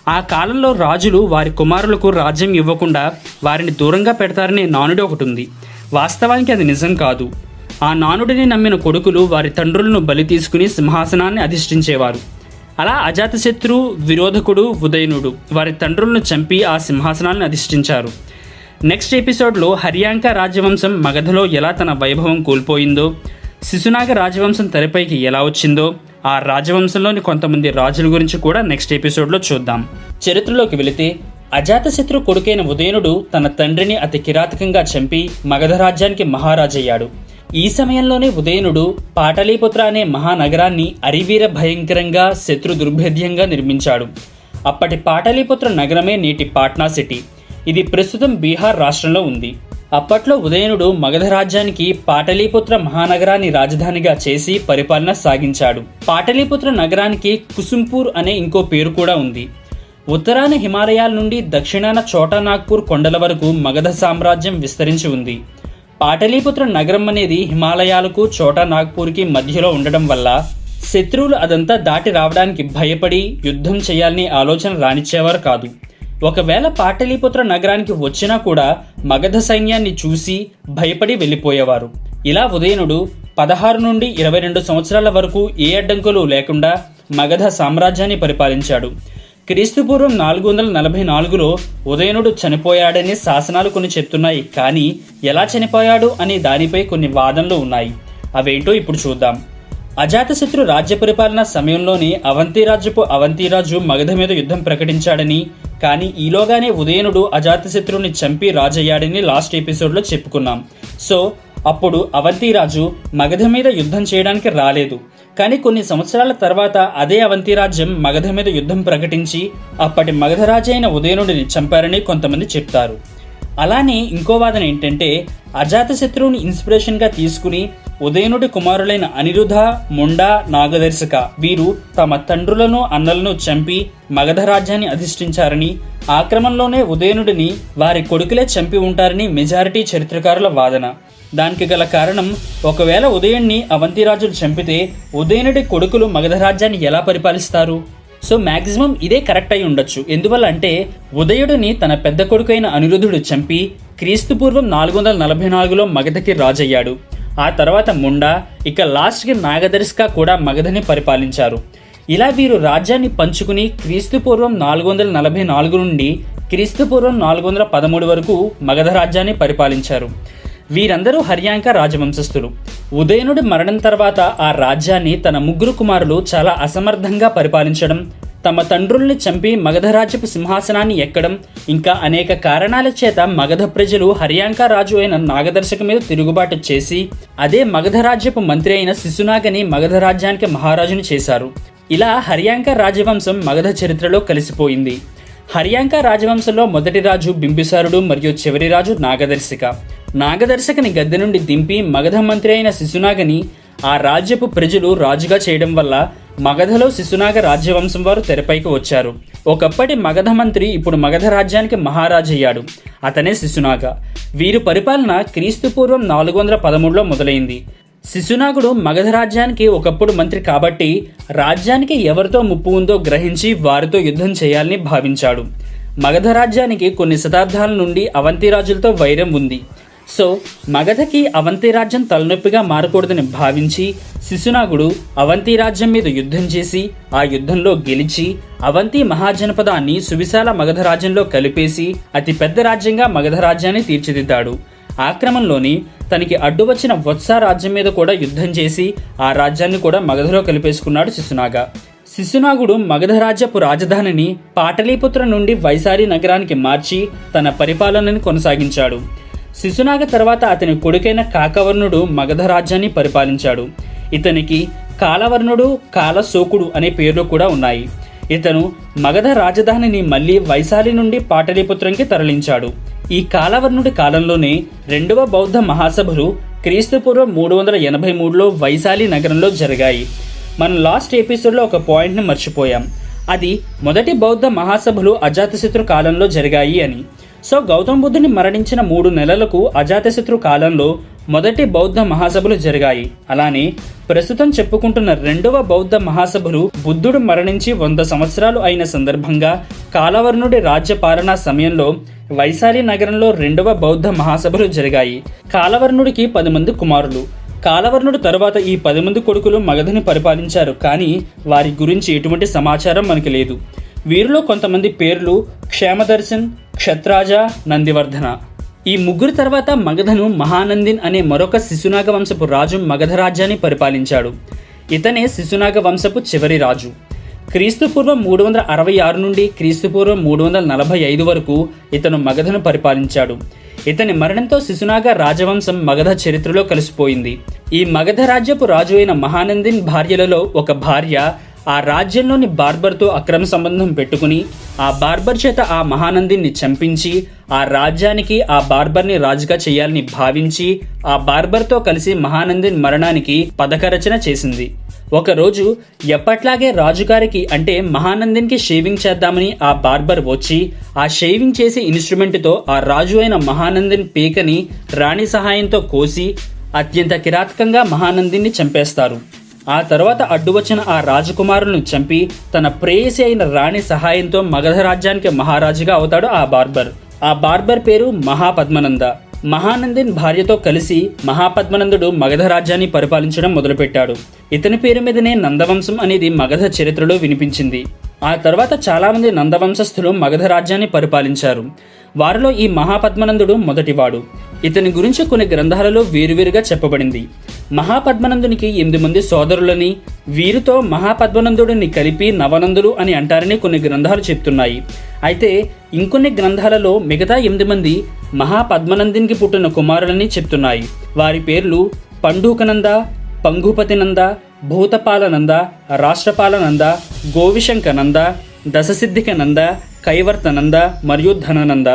A: ఆ కాలంలో రాజులు వారి కుమారులకు రాజ్యం ఇవ్వకుండా వారిని దూరంగా పెడతారనే నానుడి ఒకటి ఉంది వాస్తవానికి అది నిజం కాదు. ఆ నానుడిని నమ్మిన కొడుకులు వారి తండ్రులను బలి తీసుకుని సింహాసనాన్ని అధిష్ఠించేవారు. అలా అజాతశత్రు విరోధకుడు ఉదయనుడు వారి తండ్రులను చంపి ఆ సింహాసనాన్ని అధిష్ఠించారు. నెక్స్ట్ ఎపిసోడ్లో హర్యాంక రాజవంశం మగధలో ఎలా తన వైభవం కోల్పోయిందో శిశునాగ రాజవంశం తెరపైకి ఎలా వచ్చిందో ఆ రాజవంశంలోని కొంతమంది రాజుల గురించి కూడా నెక్స్ట్ ఎపిసోడ్లో చూద్దాం. చరిత్రలోకి వెళితే అజాతశత్రు కొడుకైన ఉదయనుడు తన తండ్రిని అతి కిరాతకంగా చంపి మగధ రాజ్యానికి మహారాజయ్యాడు. ఈ సమయంలోనే ఉదయనుడు పాటలీపుత్ర అనే మహానగరాన్ని అరివీర భయంకరంగా శత్రు దుర్భేద్యంగా నిర్మించాడు. అప్పటి పాటలీపుత్ర నగరమే నేటి పాట్నా సిటీ. ఇది ప్రస్తుతం బీహార్ రాష్ట్రంలో ఉంది. అప్పట్లో ఉదయనుడు మగధ రాజ్యానికి పాటలీపుత్ర మహానగరాన్ని రాజధానిగా చేసి పరిపాలన సాగించాడు. పాటలీపుత్ర నగరానికి కుసుంపూర్ అనే ఇంకో పేరు కూడా ఉంది. ఉత్తరాన హిమాలయాల నుండి దక్షిణాన చోటా నాగ్పూర్ కొండల వరకు మగధ సామ్రాజ్యం విస్తరించి ఉంది. పాటలీపుత్ర నగరం అనేది హిమాలయాలకు చోటా నాగ్పూర్కి మధ్యలో ఉండడం వల్ల శత్రువులు అదంతా దాటి రావడానికి భయపడి యుద్ధం చేయాలని ఆలోచన రానిచ్చేవారు కాదు. ఒకవేళ పాటలీపుత్ర నగరానికి వచ్చినా కూడా మగధ సైన్యాన్ని చూసి భయపడి వెళ్ళిపోయేవారు. ఇలా ఉదయనుడు పదహారు నుండి ఇరవై రెండు సంవత్సరాల వరకు ఏ అడ్డంకులు లేకుండా మగధ సామ్రాజ్యాన్ని పరిపాలించాడు. క్రీస్తుపూర్వం నాలుగు వందల నలభై నాలుగులో ఉదయనుడు చనిపోయాడని శాసనాలు కొన్ని చెప్తున్నాయి. కానీ ఎలా చనిపోయాడు అనే దానిపై కొన్ని వాదనలు ఉన్నాయి. అవేంటో ఇప్పుడు చూద్దాం. అజాతశత్రు రాజ్య పరిపాలన సమయంలోనే అవంతి రాజ్యపు అవంతిరాజు మగధ మీద యుద్ధం ప్రకటించాడని కానీ ఈలోగానే ఉదయనుడు అజాతశత్రుని చంపి రాజయ్యాడని లాస్ట్ ఎపిసోడ్లో చెప్పుకున్నాం. సో అప్పుడు అవంతిరాజు మగధ మీద యుద్ధం చేయడానికి రాలేదు. కానీ కొన్ని సంవత్సరాల తర్వాత అదే అవంతి రాజ్యం మగధ మీద యుద్ధం ప్రకటించి అప్పటి మగధరాజు అయిన ఉదయనుడిని చంపారని కొంతమంది చెప్తారు. అలానే ఇంకో వాదన ఏంటంటే అజాతశత్రువుని ఇన్స్పిరేషన్గా తీసుకుని ఉదయనుడి కుమారులైన అనిరుధ ముండ నాగదర్శక వీరు తమ తండ్రులను అన్నలను చంపి మగధ రాజ్యాన్ని అధిష్ఠించారని ఆక్రమంలోనే ఉదయనుడిని వారి కొడుకులే చంపి ఉంటారని మెజారిటీ చరిత్రకారుల వాదన. దానికి గల కారణం ఒకవేళ ఉదయుణ్ణి అవంతిరాజులు చంపితే ఉదయనుడి కొడుకులు మగధ రాజ్యాన్ని ఎలా పరిపాలిస్తారు? సో మ్యాక్సిమం ఇదే కరెక్ట్ అయి ఉండొచ్చు. ఎందువల్ల అంటే ఉదయుడిని తన పెద్ద కొడుకైన అనిరుధుడు చంపి క్రీస్తుపూర్వం నాలుగు వందల నలభై నాలుగులో మగధకి రాజయ్యాడు. ఆ తర్వాత ముండా ఇక లాస్ట్కి నాగదర్శక కూడా మగధని పరిపాలించారు. ఇలా వీరు రాజ్యాన్ని పంచుకుని క్రీస్తుపూర్వం నాలుగు వందల నలభై నాలుగు నుండి క్రీస్తుపూర్వం నాలుగు వందల పదమూడు వరకు మగధ రాజ్యాన్ని పరిపాలించారు. వీరందరూ హర్యాంక రాజవంశస్థులు. ఉదయనుడి మరణం తర్వాత ఆ రాజ్యాన్ని తన ముగ్గురు కుమారులు చాలా అసమర్థంగా పరిపాలించడం తమ తండ్రుల్ని చంపి మగధరాజ్యపు సింహాసనాన్ని ఎక్కడం ఇంకా అనేక కారణాల చేత మగధ ప్రజలు హర్యాంక రాజు అయిన నాగదర్శక మీద తిరుగుబాటు చేసి అదే మగధరాజ్యపు మంత్రి అయిన శిశునాగని మగధ రాజ్యానికి మహారాజుని చేశారు. ఇలా హర్యాంక రాజవంశం మగధ చరిత్రలో కలిసిపోయింది. హర్యాంక రాజవంశంలో మొదటి రాజు బింబిసారుడు మరియు చివరి రాజు నాగదర్శిక. నాగదర్శకని గద్దె నుండి దింపి మగధ మంత్రి అయిన శిశునాగని ఆ రాజ్యపు ప్రజలు రాజుగా చేయడం వల్ల మగధలో శిశునాగ రాజ్యవంశం వారు తెరపైకి వచ్చారు. ఒకప్పటి మగధ మంత్రి ఇప్పుడు మగధ రాజ్యానికి మహారాజయ్యాడు. అతనే శిశునాగ. వీరి పరిపాలన క్రీస్తుపూర్వం నాలుగు వందల పదమూడులో మొదలైంది. శిశునాగుడు మగధ రాజ్యానికి ఒకప్పుడు మంత్రి కాబట్టి రాజ్యానికి ఎవరితో ముప్పు ఉందో గ్రహించి వారితో యుద్ధం చేయాలని భావించాడు. మగధ రాజ్యానికి కొన్ని శతాబ్దాల నుండి అవంతి రాజులతో వైరం ఉంది. సో మగధకి అవంతి రాజ్యం తలనొప్పిగా మారకూడదని భావించి శిశునాగుడు అవంతి రాజ్యం మీద యుద్ధం చేసి ఆ యుద్ధంలో గెలిచి అవంతి మహాజనపదాన్ని సువిశాల మగధ రాజ్యంలో కలిపేసి అతి పెద్ద రాజ్యంగా మగధ రాజ్యాన్ని తీర్చిదిద్దాడు. ఆ క్రమంలోని తనకి అడ్డు వచ్చిన వత్స రాజ్యం మీద కూడా యుద్ధం చేసి ఆ రాజ్యాన్ని కూడా మగధలో కలిపేసుకున్నాడు శిశునాగ. శిశునాగుడు మగధరాజ్యపు రాజధానిని పాటలీపుత్ర నుండి వైశాలి నగరానికి మార్చి తన పరిపాలనని కొనసాగించాడు. శిశునాగ తర్వాత అతని కొడుకైన కాకవర్ణుడు మగధ రాజ్యాన్ని పరిపాలించాడు. ఇతనికి కాలవర్ణుడు కాలశోకుడు అనే పేర్లు కూడా ఉన్నాయి. ఇతను మగధ రాజధానిని మళ్ళీ వైశాలి నుండి పాటలీపుత్రంకి తరలించాడు. ఈ కాలవర్ణుడి కాలంలోనే రెండవ బౌద్ధ మహాసభలు క్రీస్తుపూర్వం మూడు వందల ఎనభై మూడులో వైశాలి నగరంలో జరిగాయి. మనం లాస్ట్ ఎపిసోడ్లో ఒక పాయింట్ని మర్చిపోయాం. అది మొదటి బౌద్ధ మహాసభలు అజాతశత్రు కాలంలో జరిగాయి అని. సో గౌతమ బుద్ధుని మరణించిన మూడు నెలలకు అజాతశత్రు కాలంలో మొదటి బౌద్ధ మహాసభలు జరిగాయి. అలానే ప్రస్తుతం చెప్పుకుంటున్న రెండవ బౌద్ధ మహాసభలు బుద్ధుడు మరణించి వంద సంవత్సరాలు అయిన సందర్భంగా కాలవర్ణుడి రాజ్యపాలనా సమయంలో వైశాలి నగరంలో రెండవ బౌద్ధ మహాసభలు జరిగాయి. కాలవర్ణుడికి పది మంది కుమారులు. కాలవర్ణుడు తరువాత ఈ పది మంది కొడుకులు మగధని పరిపాలించారు. కానీ వారి గురించి ఎటువంటి సమాచారం మనకి లేదు. వీరిలో కొంతమంది పేర్లు క్షేమదర్శన్ క్షత్రాజ నందివర్ధన. ఈ ముగ్గురు తర్వాత మగధను మహానందిన్ అనే మరొక శిశునాగ వంశపు రాజు మగధ రాజ్యాన్ని పరిపాలించాడు. ఇతనే శిశునాగ వంశపు చివరి రాజు. క్రీస్తుపూర్వం మూడు వందల అరవై ఆరు నుండి క్రీస్తుపూర్వం మూడు వందల నలభై ఐదు వరకు ఇతను మగధను పరిపాలించాడు. ఇతని మరణంతో శిశునాగ రాజవంశం మగధ చరిత్రలో కలిసిపోయింది. ఈ మగధ రాజ్యపు రాజు అయిన మహానందిన్ భార్యలలో ఒక భార్య ఆ రాజ్యంలోని బార్బర్తో అక్రమ సంబంధం పెట్టుకుని ఆ బార్బర్ చేత ఆ మహానందిని చంపించి ఆ రాజ్యానికి ఆ బార్బర్ని రాజుగా చేయాలని భావించి ఆ బార్బర్తో కలిసి మహానందిని మరణానికి పథకరచన చేసింది. ఒకరోజు ఎప్పట్లాగే రాజుగారికి అంటే మహానందిన్కి షేవింగ్ చేద్దామని ఆ బార్బర్ వచ్చి ఆ షేవింగ్ చేసే ఇన్స్ట్రుమెంట్తో ఆ రాజు అయిన మహానందిన్ పీకని రాణి సహాయంతో కోసి అత్యంత కిరాతకంగా మహానందిని చంపేస్తారు. ఆ తర్వాత అడ్డు వచ్చిన ఆ రాజకుమారులను చంపి తన ప్రేయసి అయిన రాణి సహాయంతో మగధ రాజ్యానికి మహారాజుగా అవుతాడు ఆ బార్బర్. ఆ బార్బర్ పేరు మహాపద్మనంద. మహానందిన్ భార్యతో కలిసి మహాపద్మనందుడు మగధ రాజ్యాన్ని పరిపాలించడం మొదలుపెట్టాడు. ఇతని పేరు మీదనే నందవంశం అనేది మగధ చరిత్రలో వినిపించింది. ఆ తర్వాత చాలామంది నందవంశస్థులు మగధ రాజ్యాన్ని పరిపాలించారు. వారిలో ఈ మహాపద్మనందుడు మొదటివాడు. ఇతని గురించి కొన్ని గ్రంథాలలో వేరువేరుగా చెప్పబడింది. మహాపద్మనందునికి ఎనిమిది మంది సోదరులని వీరితో మహాపద్మనందుడిని కలిపి నవనందులు అని అంటారని కొన్ని గ్రంథాలు చెప్తున్నాయి. అయితే ఇంకొన్ని గ్రంథాలలో మిగతా ఎనిమిది మంది మహాపద్మనందినికి పుట్టిన కుమారులని చెప్తున్నాయి. వారి పేర్లు పండూకనంద పంగుపతినంద భూతపాలనంద రాష్ట్రపాలనంద గోవిశంకనంద దశసిద్ధికనంద కైవర్తనంద మరియు ధననంద.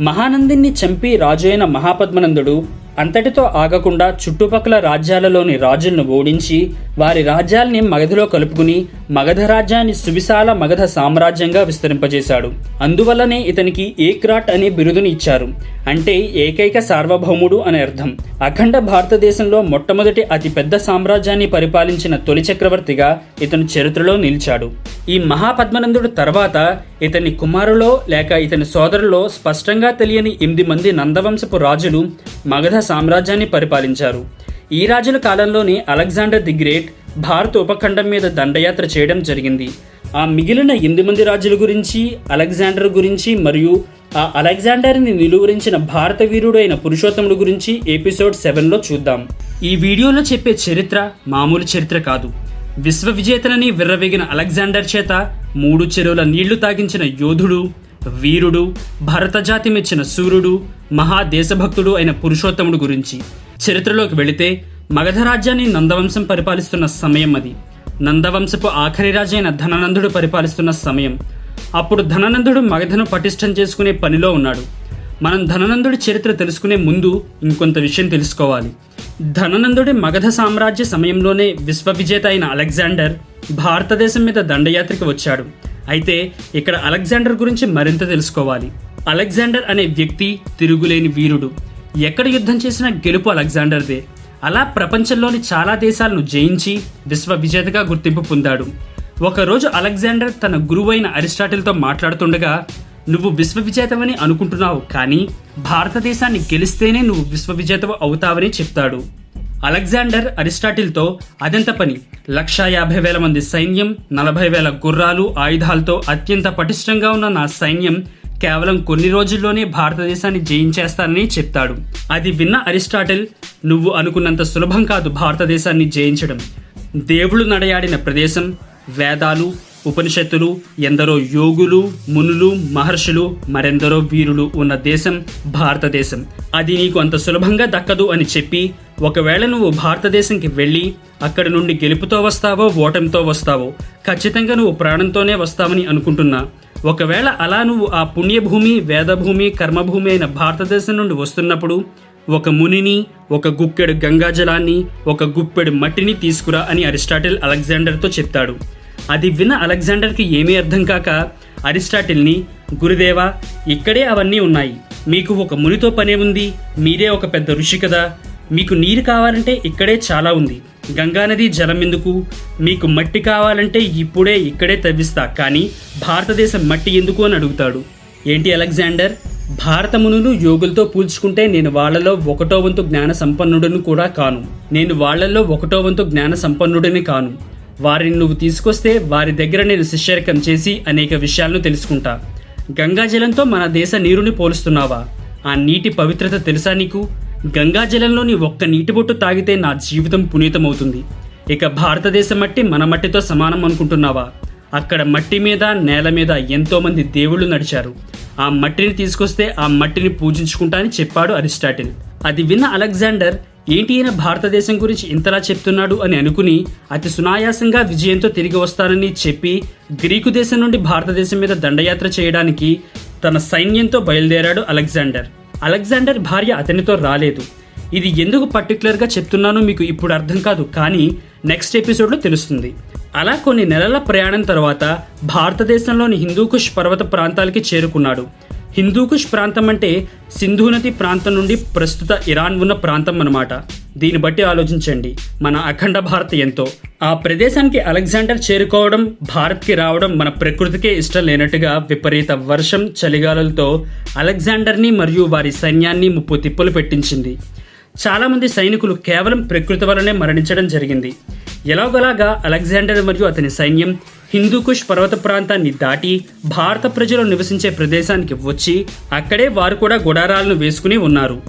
A: మహానందిని చంపి రాజు అయిన మహాపద్మనందుడు అంతటితో ఆగకుండా చుట్టుపక్కల రాజ్యాలలోని రాజులను ఓడించి వారి రాజ్యాల్ని మగధలో కలుపుకుని మగధ రాజ్యాన్ని సువిశాల మగధ సామ్రాజ్యంగా విస్తరింపజేశాడు. అందువల్లనే ఇతనికి ఏక్రాట్ అనే బిరుదుని ఇచ్చారు. అంటే ఏకైక సార్వభౌముడు అని అర్థం. అఖండ భారతదేశంలో మొట్టమొదటి అతిపెద్ద సామ్రాజ్యాన్ని పరిపాలించిన తొలి చక్రవర్తిగా ఇతను చరిత్రలో నిలిచాడు. ఈ మహాపద్మనందుడు తర్వాత ఇతని కుమారులో లేక ఇతని సోదరులో స్పష్టంగా తెలియని ఎనిమిది మంది నందవంశపు రాజులు మగధ సామ్రాజ్యాన్ని పరిపాలించారు. ఈ రాజుల కాలంలోనే అలెగ్జాండర్ ది గ్రేట్ భారత ఉపఖండం మీద దండయాత్ర చేయడం జరిగింది. ఆ మిగిలిన ఎనిమిది మంది రాజుల గురించి అలెగ్జాండర్ గురించి మరియు ఆ అలెగ్జాండర్ని నిలువరించిన భారత వీరుడు అయిన పురుషోత్తముడు గురించి ఎపిసోడ్ సెవెన్లో చూద్దాం. ఈ వీడియోలో చెప్పే చరిత్ర మామూలు చరిత్ర కాదు. విశ్వ విజేతలని విర్రవేగిన అలెగ్జాండర్ చేత మూడు చెరువుల నీళ్ళు తాగించిన యోధుడు వీరుడు భరతజాతి మెచ్చిన సూర్యుడు మహాదేశభక్తుడు అయిన పురుషోత్తముడు గురించి. చరిత్రలోకి వెళితే మగధ రాజ్యాన్ని నందవంశం పరిపాలిస్తున్న సమయం అది. నందవంశపు ఆఖరి రాజైన ధననందుడు పరిపాలిస్తున్న సమయం. అప్పుడు ధననందుడు మగధను పటిష్టం చేసుకునే పనిలో ఉన్నాడు. మనం ధననందుడి చరిత్ర తెలుసుకునే ముందు ఇంకొంత విషయం తెలుసుకోవాలి. ధననందుడి మగధ సామ్రాజ్య సమయంలోనే విశ్వవిజేత అయిన అలెగ్జాండర్ భారతదేశం మీద దండయాత్రకు వచ్చాడు. అయితే ఇక్కడ అలెగ్జాండర్ గురించి మరింత తెలుసుకోవాలి. అలెగ్జాండర్ అనే వ్యక్తి తిరుగులేని వీరుడు. ఎక్కడ యుద్ధం చేసినా గెలుపు అలెగ్జాండర్దే. అలా ప్రపంచంలోని చాలా దేశాలను జయించి విశ్వ విజేతగా గుర్తింపు పొందాడు. ఒకరోజు అలెగ్జాండర్ తన గురువైన అరిస్టాటిల్తో మాట్లాడుతుండగా నువ్వు విశ్వ విజేతవని అనుకుంటున్నావు కానీ భారతదేశాన్ని గెలిస్తేనే నువ్వు విశ్వ విజేతవు అవుతావని చెప్తాడు. అలెగ్జాండర్ అరిస్టాటిల్తో అదెంత పని? లక్షా యాభై వేల మంది సైన్యం నలభై వేల గుర్రాలు ఆయుధాలతో అత్యంత పటిష్టంగా ఉన్న నా సైన్యం కేవలం కొన్ని రోజుల్లోనే భారతదేశాన్ని జయించేస్తానని చెప్తాడు. అది విన్న అరిస్టాటిల్ నువ్వు అనుకున్నంత సులభం కాదు భారతదేశాన్ని జయించడం. దేవుళ్ళు నడయాడిన ప్రదేశం వేదాలు ఉపనిషత్తులు ఎందరో యోగులు మునులు మహర్షులు మరెందరో వీరులు ఉన్న దేశం భారతదేశం. అది నీకు అంత సులభంగా దక్కదు అని చెప్పి ఒకవేళ నువ్వు భారతదేశంకి వెళ్ళి అక్కడి నుండి గెలుపుతో వస్తావో ఓటమితో వస్తావో ఖచ్చితంగా నువ్వు ప్రాణంతోనే వస్తావని అనుకుంటున్నా. ఒకవేళ అలా నువ్వు ఆ పుణ్యభూమి వేదభూమి కర్మభూమి అయిన భారతదేశం నుండి వస్తున్నప్పుడు ఒక మునిని ఒక గుక్కెడు గంగాజలాన్ని ఒక గుప్పెడు మట్టిని తీసుకురా అని అరిస్టాటిల్ అలెగ్జాండర్తో చెప్తాడు. అది విన్న అలెగ్జాండర్కి ఏమీ అర్థం కాక అరిస్టాటిల్ని గురుదేవా ఇక్కడే అవన్నీ ఉన్నాయి. మీకు ఒక మునితో పనే ఉంది మీరే ఒక పెద్ద ఋషి కదా. మీకు నీరు కావాలంటే ఇక్కడే చాలా ఉంది. గంగానది జలం ఎందుకు? మీకు మట్టి కావాలంటే ఇప్పుడే ఇక్కడే తవ్విస్తా కానీ భారతదేశం మట్టి ఎందుకు అని అడుగుతాడు. ఏంటి అలెగ్జాండర్? భారత మునులు యోగులతో పోల్చుకుంటే నేను వాళ్ళలో ఒకటో వంతు జ్ఞాన సంపన్నుడని కూడా కాను. నేను వాళ్ళలో ఒకటో వంతు జ్ఞాన సంపన్నుడని కాను. వారిని నువ్వు తీసుకొస్తే వారి దగ్గర నేను శిష్యరికం చేసి అనేక విషయాలను తెలుసుకుంటా. గంగాజలంతో మన దేశ నీరుని పోలుస్తున్నావా? ఆ నీటి పవిత్రత తెలుసా నీకు? గంగాజలంలోని ఒక్క నీటి బొట్టు తాగితే నా జీవితం పునీతమవుతుంది. ఇక భారతదేశ మట్టి మన మట్టితో సమానం అనుకుంటున్నావా? అక్కడ మట్టి మీద నేల మీద ఎంతోమంది దేవుళ్ళు నడిచారు. ఆ మట్టిని తీసుకొస్తే ఆ మట్టిని పూజించుకుంటా అని చెప్పాడు అరిస్టాటిల్. అది విన్న అలెగ్జాండర్ ఏంటి ఈయన భారతదేశం గురించి ఇంతలా చెప్తున్నాడు అని అనుకుని అతి సునాయాసంగా విజయంతో తిరిగి వస్తానని చెప్పి గ్రీకు దేశం నుండి భారతదేశం మీద దండయాత్ర చేయడానికి తన సైన్యంతో బయలుదేరాడు అలెగ్జాండర్. అలెగ్జాండర్ భార్య అతనితో రాలేదు. ఇది ఎందుకు పర్టికులర్గా చెప్తున్నానో మీకు ఇప్పుడు అర్థం కాదు కానీ నెక్స్ట్ ఎపిసోడ్లో తెలుస్తుంది. అలా కొన్ని నెలల ప్రయాణం తర్వాత భారతదేశంలోని హిందూకుష్ పర్వత ప్రాంతాలకి చేరుకున్నాడు. హిందూకుష్ ప్రాంతం అంటే సింధు నది ప్రాంతం నుండి ప్రస్తుత ఇరాన్ ఉన్న ప్రాంతం అన్నమాట. దీన్ని బట్టి ఆలోచించండి. మన అఖండ భారత్ ఎంతో. ఆ ప్రదేశానికి అలెగ్జాండర్ చేరుకోవడం భారత్కి రావడం మన ప్రకృతికే ఇష్టం లేనట్టుగా విపరీత వర్షం చలిగాలులతో అలెగ్జాండర్ని మరియు వారి సైన్యాన్ని ముప్పు తిప్పులు పెట్టించింది. చాలామంది సైనికులు కేవలం ప్రకృతి వలనే మరణించడం జరిగింది. ఎలాగోలాగా అలెగ్జాండర్ మరియు అతని సైన్యం హిందూకుష్ పర్వత ప్రాంతాన్ని దాటి భారత ప్రజలు నివసించే ప్రదేశానికి వచ్చి అక్కడే వారు కూడా గుడారాలను వేసుకుని ఉన్నారు.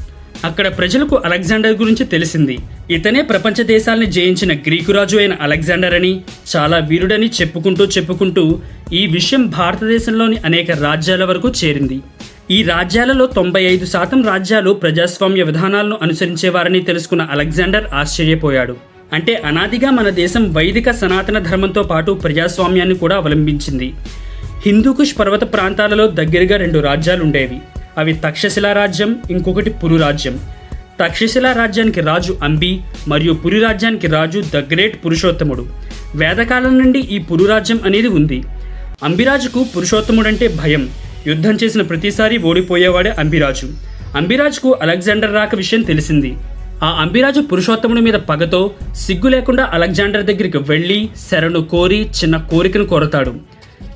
A: అక్కడ ప్రజలకు అలెగ్జాండర్ గురించి తెలిసింది. ఇతనే ప్రపంచ దేశాల్ని జయించిన గ్రీకు రాజు అయిన అలెగ్జాండర్ అని చాలా వీరుడని చెప్పుకుంటూ చెప్పుకుంటూ ఈ విషయం భారతదేశంలోని అనేక రాజ్యాల వరకు చేరింది. ఈ రాజ్యాలలో తొంభై ఐదు శాతం రాజ్యాలు ప్రజాస్వామ్య విధానాలను అనుసరించేవారని తెలుసుకున్న అలెగ్జాండర్ ఆశ్చర్యపోయాడు. అంటే అనాదిగా మన దేశం వైదిక సనాతన ధర్మంతో పాటు ప్రజాస్వామ్యాన్ని కూడా అవలంబించింది. హిందూకుష్ పర్వత ప్రాంతాలలో దగ్గరగా రెండు రాజ్యాలు ఉండేవి అవి తక్షశిలా రాజ్యం ఇంకొకటి పురు రాజ్యం. తక్షశిలా రాజ్యానికి రాజు అంబి మరియు పురి రాజ్యానికి రాజు ద గ్రేట్ పురుషోత్తముడు. వేదకాలం నుండి ఈ పురు రాజ్యం అనేది ఉంది. అంబిరాజుకు పురుషోత్తముడంటే భయం. యుద్ధం చేసిన ప్రతిసారి ఓడిపోయేవాడే అంబిరాజు. అంబిరాజుకు అలెగ్జాండర్ రాక విషయం తెలిసింది. ఆ అంబిరాజు పురుషోత్తముడి మీద పగతో సిగ్గు లేకుండా అలెగ్జాండర్ దగ్గరికి వెళ్ళి శరణు కోరి చిన్న కోరికను కోరతాడు.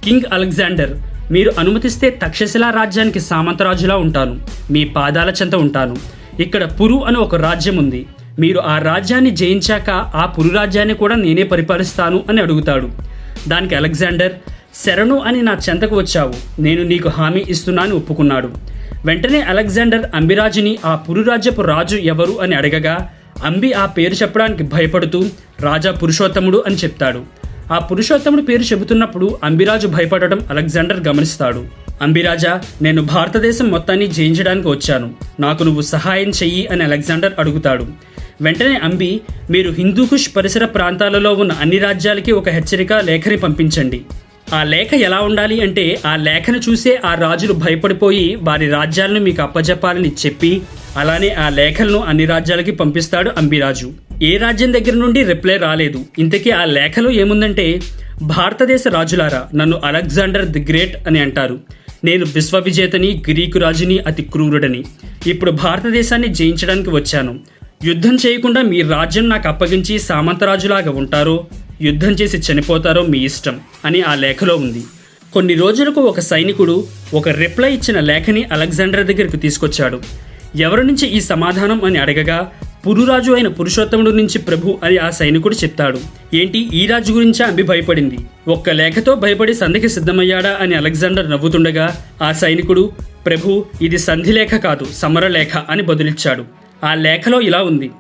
A: కింగ్ అలెగ్జాండర్ మీరు అనుమతిస్తే తక్షశిలా రాజ్యానికి సామంతరాజులా ఉంటాను. మీ పాదాల చెంత ఉంటాను. ఇక్కడ పురు అని ఒక రాజ్యం ఉంది మీరు ఆ రాజ్యాన్ని జయించాక ఆ పురు రాజ్యాన్ని కూడా నేనే పరిపాలిస్తాను అని అడుగుతాడు. దానికి అలెగ్జాండర్ శరణు అని నా చెంతకు వచ్చావు. నేను నీకు హామీ ఇస్తున్నాను ఒప్పుకున్నాడు. వెంటనే అలెగ్జాండర్ అంబిరాజుని ఆ పురురాజ్యపు రాజు ఎవరు అని అడగగా అంబి ఆ పేరు చెప్పడానికి భయపడుతూ రాజా పురుషోత్తముడు అని చెప్తాడు. ఆ పురుషోత్తముడు పేరు చెబుతున్నప్పుడు అంబిరాజు భయపడటం అలెగ్జాండర్ గమనిస్తాడు. అంబిరాజా నేను భారతదేశం మొత్తాన్ని జయించడానికి వచ్చాను. నాకు నువ్వు సహాయం చెయ్యి అని అలెగ్జాండర్ అడుగుతాడు. వెంటనే అంబి మీరు హిందూకుష్ పరిసర ప్రాంతాలలో ఉన్న అన్ని రాజ్యాలకి ఒక హెచ్చరిక లేఖని పంపించండి. ఆ లేఖ ఎలా ఉండాలి అంటే ఆ లేఖను చూసే ఆ రాజులు భయపడిపోయి వారి రాజ్యాలను మీకు అప్పజెప్పాలని చెప్పి అలానే ఆ లేఖలను అన్ని రాజ్యాలకి పంపిస్తాడు అంబిరాజు. ఏ రాజ్యం దగ్గర నుండి రిప్లై రాలేదు. ఇంతకీ ఆ లేఖలో ఏముందంటే భారతదేశ రాజులారా నన్ను అలెగ్జాండర్ ది గ్రేట్ అని అంటారు. నేను విశ్వవిజేతని గ్రీకు రాజుని అతి క్రూరుడని. ఇప్పుడు భారతదేశాన్ని జయించడానికి వచ్చాను. యుద్ధం చేయకుండా మీ రాజ్యం నాకు అప్పగించి సామంతరాజులాగా ఉంటారో యుద్ధం చేసి చనిపోతారో మీ ఇష్టం అని ఆ లేఖలో ఉంది. కొన్ని రోజులకు ఒక సైనికుడు ఒక రిప్లై ఇచ్చిన లేఖని అలెగ్జాండర్ దగ్గరికి తీసుకొచ్చాడు. ఎవరి నుంచి ఈ సమాధానం అని అడగగా పురురాజు అయిన పురుషోత్తముడు నుంచి ప్రభు అని ఆ సైనికుడు చెప్తాడు. ఏంటి? ఈ రాజు గురించా అంబి భయపడింది. ఒక్క లేఖతో భయపడి సంధికి సిద్ధమయ్యాడా అని అలెగ్జాండర్ నవ్వుతుండగా ఆ సైనికుడు ప్రభు ఇది సంధి లేఖ కాదు సమరలేఖ అని బదులిచ్చాడు. ఆ లేఖలో ఇలా ఉంది.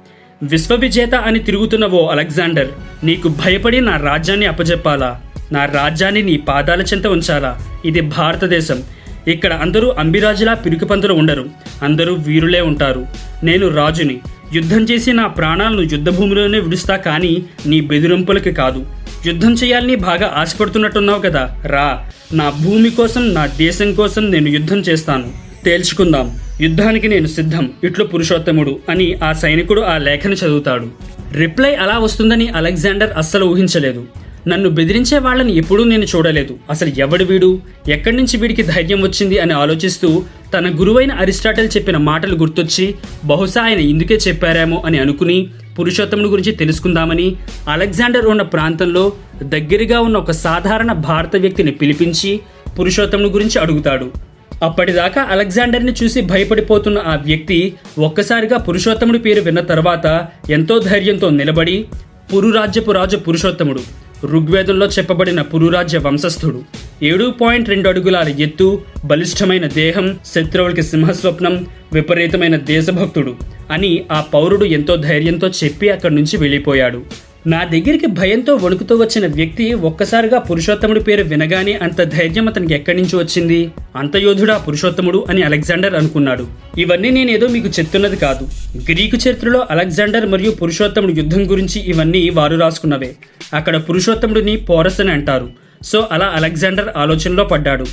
A: విశ్వవిజేత అని తిరుగుతున్న ఓ అలెగ్జాండర్ నీకు భయపడి నా రాజ్యాన్ని అప్పజెప్పాలా? నా రాజ్యాన్ని నీ పాదాల చెంత ఉంచాలా? ఇది భారతదేశం. ఇక్కడ అందరూ అంబిరాజులా పిరికిపంతులు ఉండరు. అందరూ వీరులే ఉంటారు. నేను రాజుని. యుద్ధం చేసి నా ప్రాణాలను యుద్ధభూమిలోనే విడుస్తా కానీ నీ బెదిరింపులకి కాదు. యుద్ధం చేయాలని బాగా ఆశపడుతున్నట్టున్నావు కదా? రా. నా భూమి కోసం నా దేశం కోసం నేను యుద్ధం చేస్తాను. తేల్చుకుందాం. యుద్ధానికి నేను సిద్ధం ఇట్లు పురుషోత్తముడు అని ఆ సైనికుడు ఆ లేఖను చదువుతాడు. రిప్లై అలా వస్తుందని అలెగ్జాండర్ అస్సలు ఊహించలేదు. నన్ను బెదిరించే వాళ్ళని ఎప్పుడూ నేను చూడలేదు. అసలు ఎవడు వీడు? ఎక్కడి నుంచి వీడికి ధైర్యం వచ్చింది అని ఆలోచిస్తూ తన గురువైన అరిస్టాటిల్ చెప్పిన మాటలు గుర్తొచ్చి బహుశా ఆయన ఇందుకే చెప్పారేమో అని అనుకుని పురుషోత్తముడి గురించి తెలుసుకుందామని అలెగ్జాండర్ ఉన్న ప్రాంతంలో దగ్గరగా ఉన్న ఒక సాధారణ భారత వ్యక్తిని పిలిపించి పురుషోత్తముడి గురించి అడుగుతాడు. అప్పటిదాకా అలెగ్జాండర్ని చూసి భయపడిపోతున్న ఆ వ్యక్తి ఒక్కసారిగా పురుషోత్తముడి పేరు విన్న తర్వాత ఎంతో ధైర్యంతో నిలబడి పురురాజ్యపు రాజు పురుషోత్తముడు ఋగ్వేదంలో చెప్పబడిన పురురాజ్య వంశస్థుడు. ఏడు పాయింట్ రెండు అడుగుల ఎత్తు బలిష్టమైన దేహం శత్రువులకి సింహస్వప్నం విపరీతమైన దేశభక్తుడు అని ఆ పౌరుడు ఎంతో ధైర్యంతో చెప్పి అక్కడి నుంచి వెళ్ళిపోయాడు. నా దగ్గరికి భయంతో వణుకుతూ వచ్చిన వ్యక్తి ఒక్కసారిగా పురుషోత్తముడి పేరు వినగానే అంత ధైర్యం అతనికి ఎక్కడి నుంచి వచ్చింది? అంత యోధుడా పురుషోత్తముడు అని అలెగ్జాండర్ అనుకున్నాడు. ఇవన్నీ నేనేదో మీకు చెప్తున్నది కాదు. గ్రీకు చరిత్రలో అలెగ్జాండర్ మరియు పురుషోత్తముడు యుద్ధం గురించి ఇవన్నీ వారు రాసుకున్నవే. అక్కడ పురుషోత్తముడిని పోరస్ అని అంటారు. సో అలా అలెగ్జాండర్ ఆలోచనలో పడ్డాడు.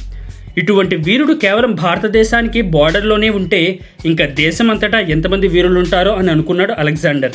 A: ఇటువంటి వీరుడు కేవలం భారతదేశానికి బార్డర్లోనే ఉంటే ఇంకా దేశమంతటా ఎంతమంది వీరులుంటారో అని అనుకున్నాడు అలెగ్జాండర్.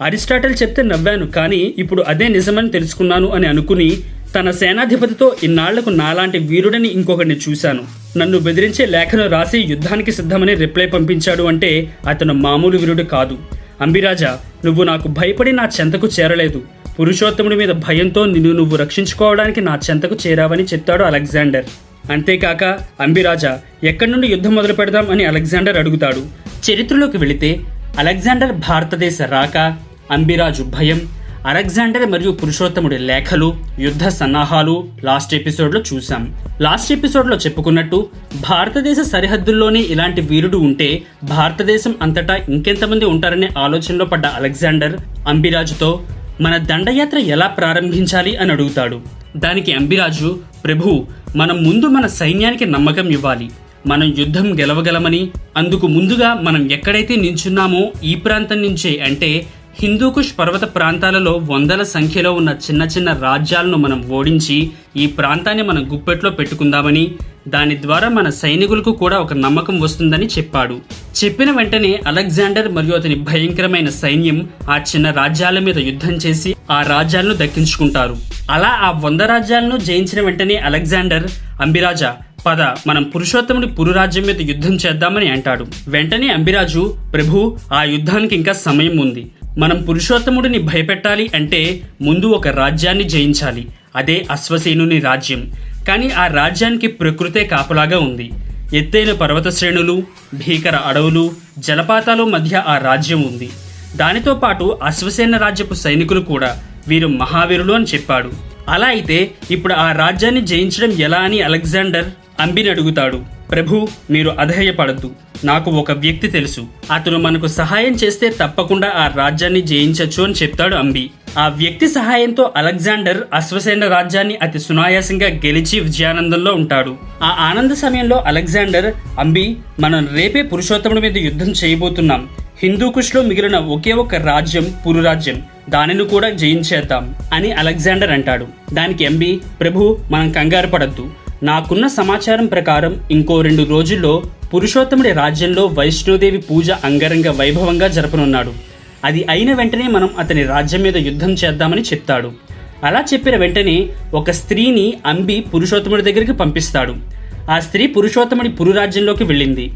A: అరిస్టాటిల్ చెప్తే నవ్వాను కానీ ఇప్పుడు అదే నిజమని తెలుసుకున్నాను అని అనుకుని తన సేనాధిపతితో ఇన్నాళ్ళకు నాలాంటి వీరుడని ఇంకొకరిని చూశాను. నన్ను బెదిరించే లేఖను రాసి యుద్ధానికి సిద్ధమని రిప్లై పంపించాడు అంటే అతను మామూలు వీరుడు కాదు. అంబిరాజా నువ్వు నాకు భయపడి నా చెంతకు చేరలేదు. పురుషోత్తముడి మీద భయంతో నిన్ను నువ్వు రక్షించుకోవడానికి నా చెంతకు చేరావని చెప్తాడు అలెగ్జాండర్. అంతేకాక అంబిరాజా ఎక్కడి నుండి యుద్ధం మొదలు పెడదాం అని అలెగ్జాండర్ అడుగుతాడు. చరిత్రలోకి వెళితే అలెగ్జాండర్ భారతదేశ రాక అంబిరాజు భయం అలెగ్జాండర్ మరియు పురుషోత్తముడి లేఖలు యుద్ధ సన్నాహాలు లాస్ట్ ఎపిసోడ్లో చూశాం. లాస్ట్ ఎపిసోడ్లో చెప్పుకున్నట్టు భారతదేశ సరిహద్దుల్లోనే ఇలాంటి వీరుడు ఉంటే భారతదేశం అంతటా ఇంకెంతమంది ఉంటారనే ఆలోచనలో పడ్డ అలెగ్జాండర్ అంబిరాజుతో మన దండయాత్ర ఎలా ప్రారంభించాలి? అని అడుగుతాడు. దానికి అంబిరాజు ప్రభు మనం ముందు మన సైన్యానికి నమ్మకం ఇవ్వాలి. మనం యుద్ధం గెలవగలమని అందుకు ముందుగా మనం ఎక్కడైతే నించున్నామో ఈ ప్రాంతం నుంచే అంటే హిందూకుష్ పర్వత ప్రాంతాలలో వందల సంఖ్యలో ఉన్న చిన్న చిన్న రాజ్యాలను మనం ఓడించి ఈ ప్రాంతాన్ని మనం గుప్పెట్లో పెట్టుకుందామని దాని ద్వారా మన సైనికులకు కూడా ఒక నమ్మకం వస్తుందని చెప్పాడు. చెప్పిన వెంటనే అలెగ్జాండర్ మరియు అతని భయంకరమైన సైన్యం ఆ చిన్న రాజ్యాల మీద యుద్ధం చేసి ఆ రాజ్యాలను దక్కించుకుంటారు. అలా ఆ వంద రాజ్యాలను జయించిన వెంటనే అలెగ్జాండర్ అంబిరాజా పద మనం పురుషోత్తముడి పురురాజ్యం మీద యుద్ధం చేద్దామని అంటాడు. వెంటనే అంబిరాజు ప్రభు ఆ యుద్ధానికి ఇంకా సమయం ఉంది. మనం పురుషోత్తముడిని భయపెట్టాలి అంటే ముందు ఒక రాజ్యాన్ని జయించాలి. అదే అశ్వసేనుని రాజ్యం. కానీ ఆ రాజ్యానికి ప్రకృతే కాపులాగా ఉంది. ఎత్తైన పర్వత శ్రేణులు భీకర అడవులు జలపాతాలు మధ్య ఆ రాజ్యం ఉంది. దానితో పాటు అశ్వసేన రాజ్యపు సైనికులు కూడా వీరు మహావీరులు అని చెప్పాడు. అలా అయితే ఇప్పుడు ఆ రాజ్యాన్ని జయించడం ఎలా అని అలెగ్జాండర్ అంబిని అడుగుతాడు. ప్రభు మీరు అధైర్యపడద్దు. నాకు ఒక వ్యక్తి తెలుసు. అతను మనకు సహాయం చేస్తే తప్పకుండా ఆ రాజ్యాన్ని జయించచ్చు అని చెప్తాడు అంబి. ఆ వ్యక్తి సహాయంతో అలెగ్జాండర్ అశ్వసేన రాజ్యాన్ని అతి సునాయాసంగా గెలిచి విజయానందంలో ఉంటాడు. ఆ ఆనంద సమయంలో అలెగ్జాండర్ అంబి మనం రేపే పురుషోత్తముడి మీద యుద్ధం చేయబోతున్నాం. హిందూకుష్లో మిగిలిన ఒకే ఒక రాజ్యం పురురాజ్యం దానిని కూడా జయించేద్దాం అని అలెగ్జాండర్ అంటాడు. దానికి ఎంబి ప్రభు మనం కంగారు పడద్దు. నాకున్న సమాచారం ప్రకారం ఇంకో రెండు రోజుల్లో పురుషోత్తముడి రాజ్యంలో వైష్ణోదేవి పూజ అంగరంగ వైభవంగా జరపనున్నాడు. అది అయిన వెంటనే మనం అతని రాజ్యం మీద యుద్ధం చేద్దామని చెప్తాడు. అలా చెప్పిన వెంటనే ఒక స్త్రీని అంబి పురుషోత్తముడి దగ్గరికి పంపిస్తాడు. ఆ స్త్రీ పురుషోత్తముడి పురురాజ్యంలోకి వెళ్ళింది.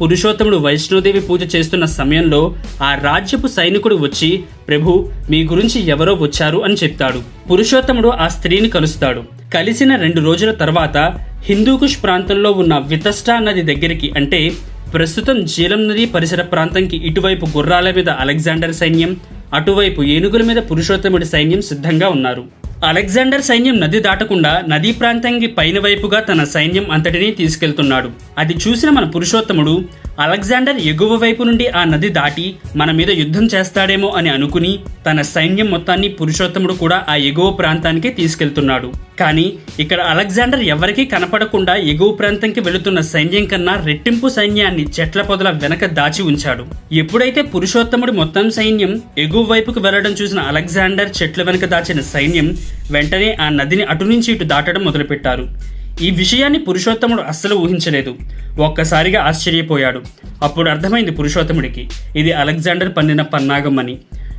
A: పురుషోత్తముడు వైష్ణోదేవి పూజ చేస్తున్న సమయంలో ఆ రాజ్యపు సైనికుడు వచ్చి ప్రభు మీ గురించి ఎవరో వచ్చారు అని చెప్తాడు. పురుషోత్తముడు ఆ స్త్రీని కలుస్తాడు. కలిసిన రెండు రోజుల తర్వాత హిందూకుష్ ప్రాంతంలో ఉన్న వితస్టా నది దగ్గరికి అంటే ప్రస్తుతం జీలం నది పరిసర ప్రాంతంకి ఇటువైపు గుర్రాల మీద అలెగ్జాండర్ సైన్యం అటువైపు ఏనుగుల మీద పురుషోత్తముడి సైన్యం సిద్ధంగా ఉన్నారు. అలెగ్జాండర్ సైన్యం నది దాటకుండా నదీ ప్రాంతానికి పైన వైపుగా తన సైన్యం అంతటినీ తీసుకెళ్తున్నాడు. అది చూసిన మన పురుషోత్తముడు అలెగ్జాండర్ ఎగువ వైపు నుండి ఆ నది దాటి మన మీద యుద్ధం చేస్తాడేమో అని అనుకుని తన సైన్యం మొత్తాన్ని పురుషోత్తముడు కూడా ఆ ఎగువ ప్రాంతానికి తీసుకెళ్తున్నాడు. కానీ ఇక్కడ అలెగ్జాండర్ ఎవరికీ కనపడకుండా ఎగువ ప్రాంతంకి వెళుతున్న సైన్యం కన్నా రెట్టింపు సైన్యాన్ని చెట్ల పొదల వెనక దాచి ఉంచాడు. ఎప్పుడైతే పురుషోత్తముడి మొత్తం సైన్యం ఎగువ వైపుకు వెళ్ళడం చూసిన అలెగ్జాండర్ చెట్ల వెనక దాచిన సైన్యం వెంటనే ఆ నదిని అటు నుంచి ఇటు దాటడం మొదలుపెట్టారు. ఈ విషయాన్ని పురుషోత్తముడు అస్సలు ఊహించలేదు. ఒక్కసారిగా ఆశ్చర్యపోయాడు. అప్పుడు అర్థమైంది పురుషోత్తముడికి ఇది అలెగ్జాండర్ పన్నిన పన్నాగం అని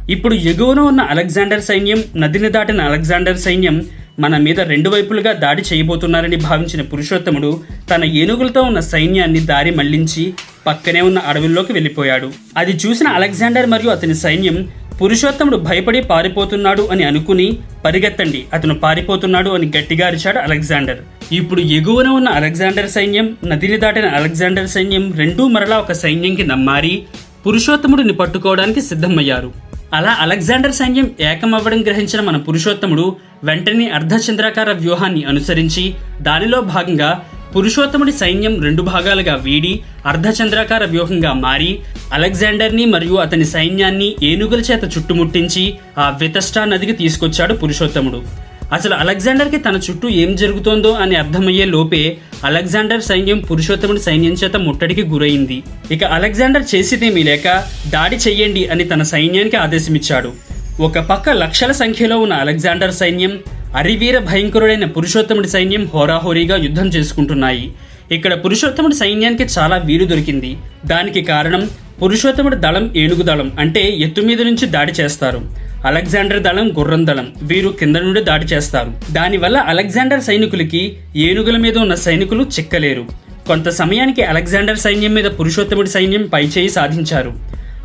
A: ఇప్పుడు ఎగువన ఉన్న అలెగ్జాండర్ సైన్యం నదిని దాటిన అలెగ్జాండర్ సైన్యం మన మీద రెండు వైపులుగా దాడి చేయబోతున్నారని భావించిన పురుషోత్తముడు తన ఏనుగులతో ఉన్న సైన్యాన్ని దారి మళ్ళించి పక్కనే ఉన్న అడవుల్లోకి వెళ్ళిపోయాడు. అది చూసిన అలెగ్జాండర్ మరియు అతని సైన్యం పురుషోత్తముడు భయపడి పారిపోతున్నాడు అని అనుకుని పరిగెత్తండి అతను పారిపోతున్నాడు అని గట్టిగా అరిచాడు అలెగ్జాండర్. ఇప్పుడు ఎగువన ఉన్న అలెగ్జాండర్ సైన్యం నదిని దాటిన అలెగ్జాండర్ సైన్యం రెండూ మరలా ఒక సైన్యం కింద మారి పురుషోత్తముడిని పట్టుకోవడానికి సిద్ధమయ్యారు. అలా అలెగ్జాండర్ సైన్యం ఏకమవ్వడం గ్రహించిన మన పురుషోత్తముడు వెంటనే అర్ధచంద్రాకార వ్యూహాన్ని అనుసరించి దానిలో భాగంగా పురుషోత్తముడి సైన్యం రెండు భాగాలుగా వీడి అర్ధచంద్రాకార వ్యూహంగా మారి అలెగ్జాండర్ని మరియు అతని సైన్యాన్ని ఏనుగుల చేత చుట్టుముట్టించి ఆ వితష్టా నదికి తీసుకొచ్చాడు పురుషోత్తముడు. అసలు అలెగ్జాండర్కి తన చుట్టూ ఏం జరుగుతోందో అని అర్థమయ్యే లోపే అలెగ్జాండర్ సైన్యం పురుషోత్తముడి సైన్యం చేత ముట్టడికి గురైంది. ఇక అలెగ్జాండర్ చేసేదేమీ లేక దాడి చెయ్యండి అని తన సైన్యానికి ఆదేశమిచ్చాడు. ఒక పక్క లక్షల సంఖ్యలో ఉన్న అలెగ్జాండర్ సైన్యం అరివీర భయంకరుడైన పురుషోత్తముడి సైన్యం హోరాహోరీగా యుద్ధం చేసుకుంటున్నాయి. ఇక్కడ పురుషోత్తముడి సైన్యానికి చాలా వీలు దొరికింది. దానికి కారణం పురుషోత్తముడి దళం ఏనుగు దళం అంటే ఎత్తు మీద నుంచి దాడి చేస్తారు. అలెగ్జాండర్ దళం గుర్రం దళం వీరు కింద నుండి దాడి చేస్తారు. దానివల్ల అలెగ్జాండర్ సైనికులకి ఏనుగుల మీద ఉన్న సైనికులు చిక్కలేరు. కొంత సమయానికి అలెగ్జాండర్ సైన్యం మీద పురుషోత్తముడి సైన్యం పైచేయి సాధించారు.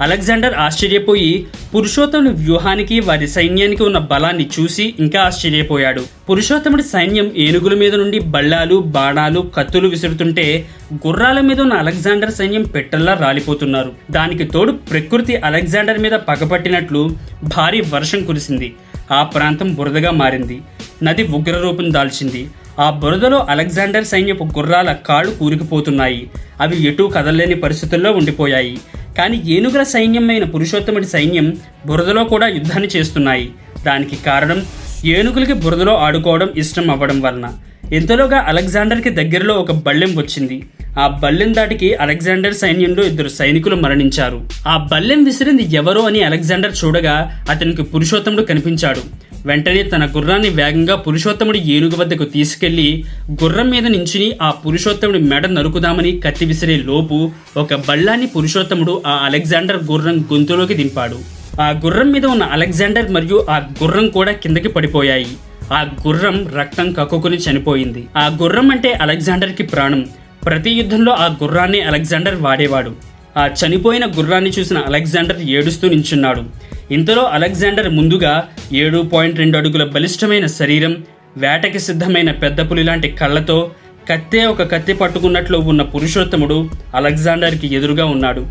A: అలెగ్జాండర్ ఆశ్చర్యపోయి పురుషోత్తముడి వ్యూహానికి వారి సైన్యానికి ఉన్న బలాన్ని చూసి ఇంకా ఆశ్చర్యపోయాడు. పురుషోత్తముడి సైన్యం ఏనుగుల మీద నుండి బళ్ళాలు బాణాలు కత్తులు విసురుతుంటే గుర్రాల మీద ఉన్న అలెగ్జాండర్ సైన్యం పెట్టల్లా రాలిపోతున్నారు. దానికి తోడు ప్రకృతి అలెగ్జాండర్ మీద పగపట్టినట్లు భారీ వర్షం కురిసింది. ఆ ప్రాంతం బురదగా మారింది. నది ఉగ్ర రూపం దాల్చింది. ఆ బురదలో అలెగ్జాండర్ సైన్యపు గుర్రాల కాళ్ళు కూరుకుపోతున్నాయి. అవి ఎటూ కదలలేని పరిస్థితుల్లో ఉండిపోయాయి. కానీ ఏనుగుల సైన్యమైన పురుషోత్తముడి సైన్యం బురదలో కూడా యుద్ధాన్ని చేస్తున్నాయి. దానికి కారణం ఏనుగులకి బురదలో ఆడుకోవడం ఇష్టం అవ్వడం వలన. ఇంతలోగా అలెగ్జాండర్కి దగ్గరలో ఒక బళ్ళెం వచ్చింది. ఆ బల్లెం దాటికి అలెగ్జాండర్ సైన్యంలో ఇద్దరు సైనికులు మరణించారు. ఆ బల్లెం విసిరింది ఎవరో అని అలెగ్జాండర్ చూడగా అతనికి పురుషోత్తముడు కనిపించాడు. వెంటనే తన గుర్రాన్ని వేగంగా పురుషోత్తముడి ఏనుగు వద్దకు తీసుకెళ్ళి గుర్రం మీద నించుని ఆ పురుషోత్తముడి మెడ నరుకుదామని కత్తి విసిరే లోపు ఒక బళ్ళాన్ని పురుషోత్తముడు ఆ అలెగ్జాండర్ గుర్రం గొంతులోకి దింపాడు. ఆ గుర్రం మీద ఉన్న అలెగ్జాండర్ మరియు ఆ గుర్రం కూడా కిందకి పడిపోయాయి. ఆ గుర్రం రక్తం కక్కుకుని చనిపోయింది. ఆ గుర్రం అంటే అలెగ్జాండర్కి ప్రాణం. ప్రతి యుద్ధంలో ఆ గుర్రాన్ని అలెగ్జాండర్ వాడేవాడు. ఆ చనిపోయిన గుర్రాన్ని చూసిన అలెగ్జాండర్ ఏడుస్తూ నించున్నాడు. ఇంతలో అలెగ్జాండర్ ముందుగా ఏడు పాయింట్ రెండు అడుగుల బలిష్టమైన శరీరం వేటకి సిద్ధమైన పెద్ద పులి లాంటి కళ్ళతో కత్తే ఒక కత్తి పట్టుకున్నట్లు ఉన్న పురుషోత్తముడు అలెగ్జాండర్కి ఎదురుగా ఉన్నాడు.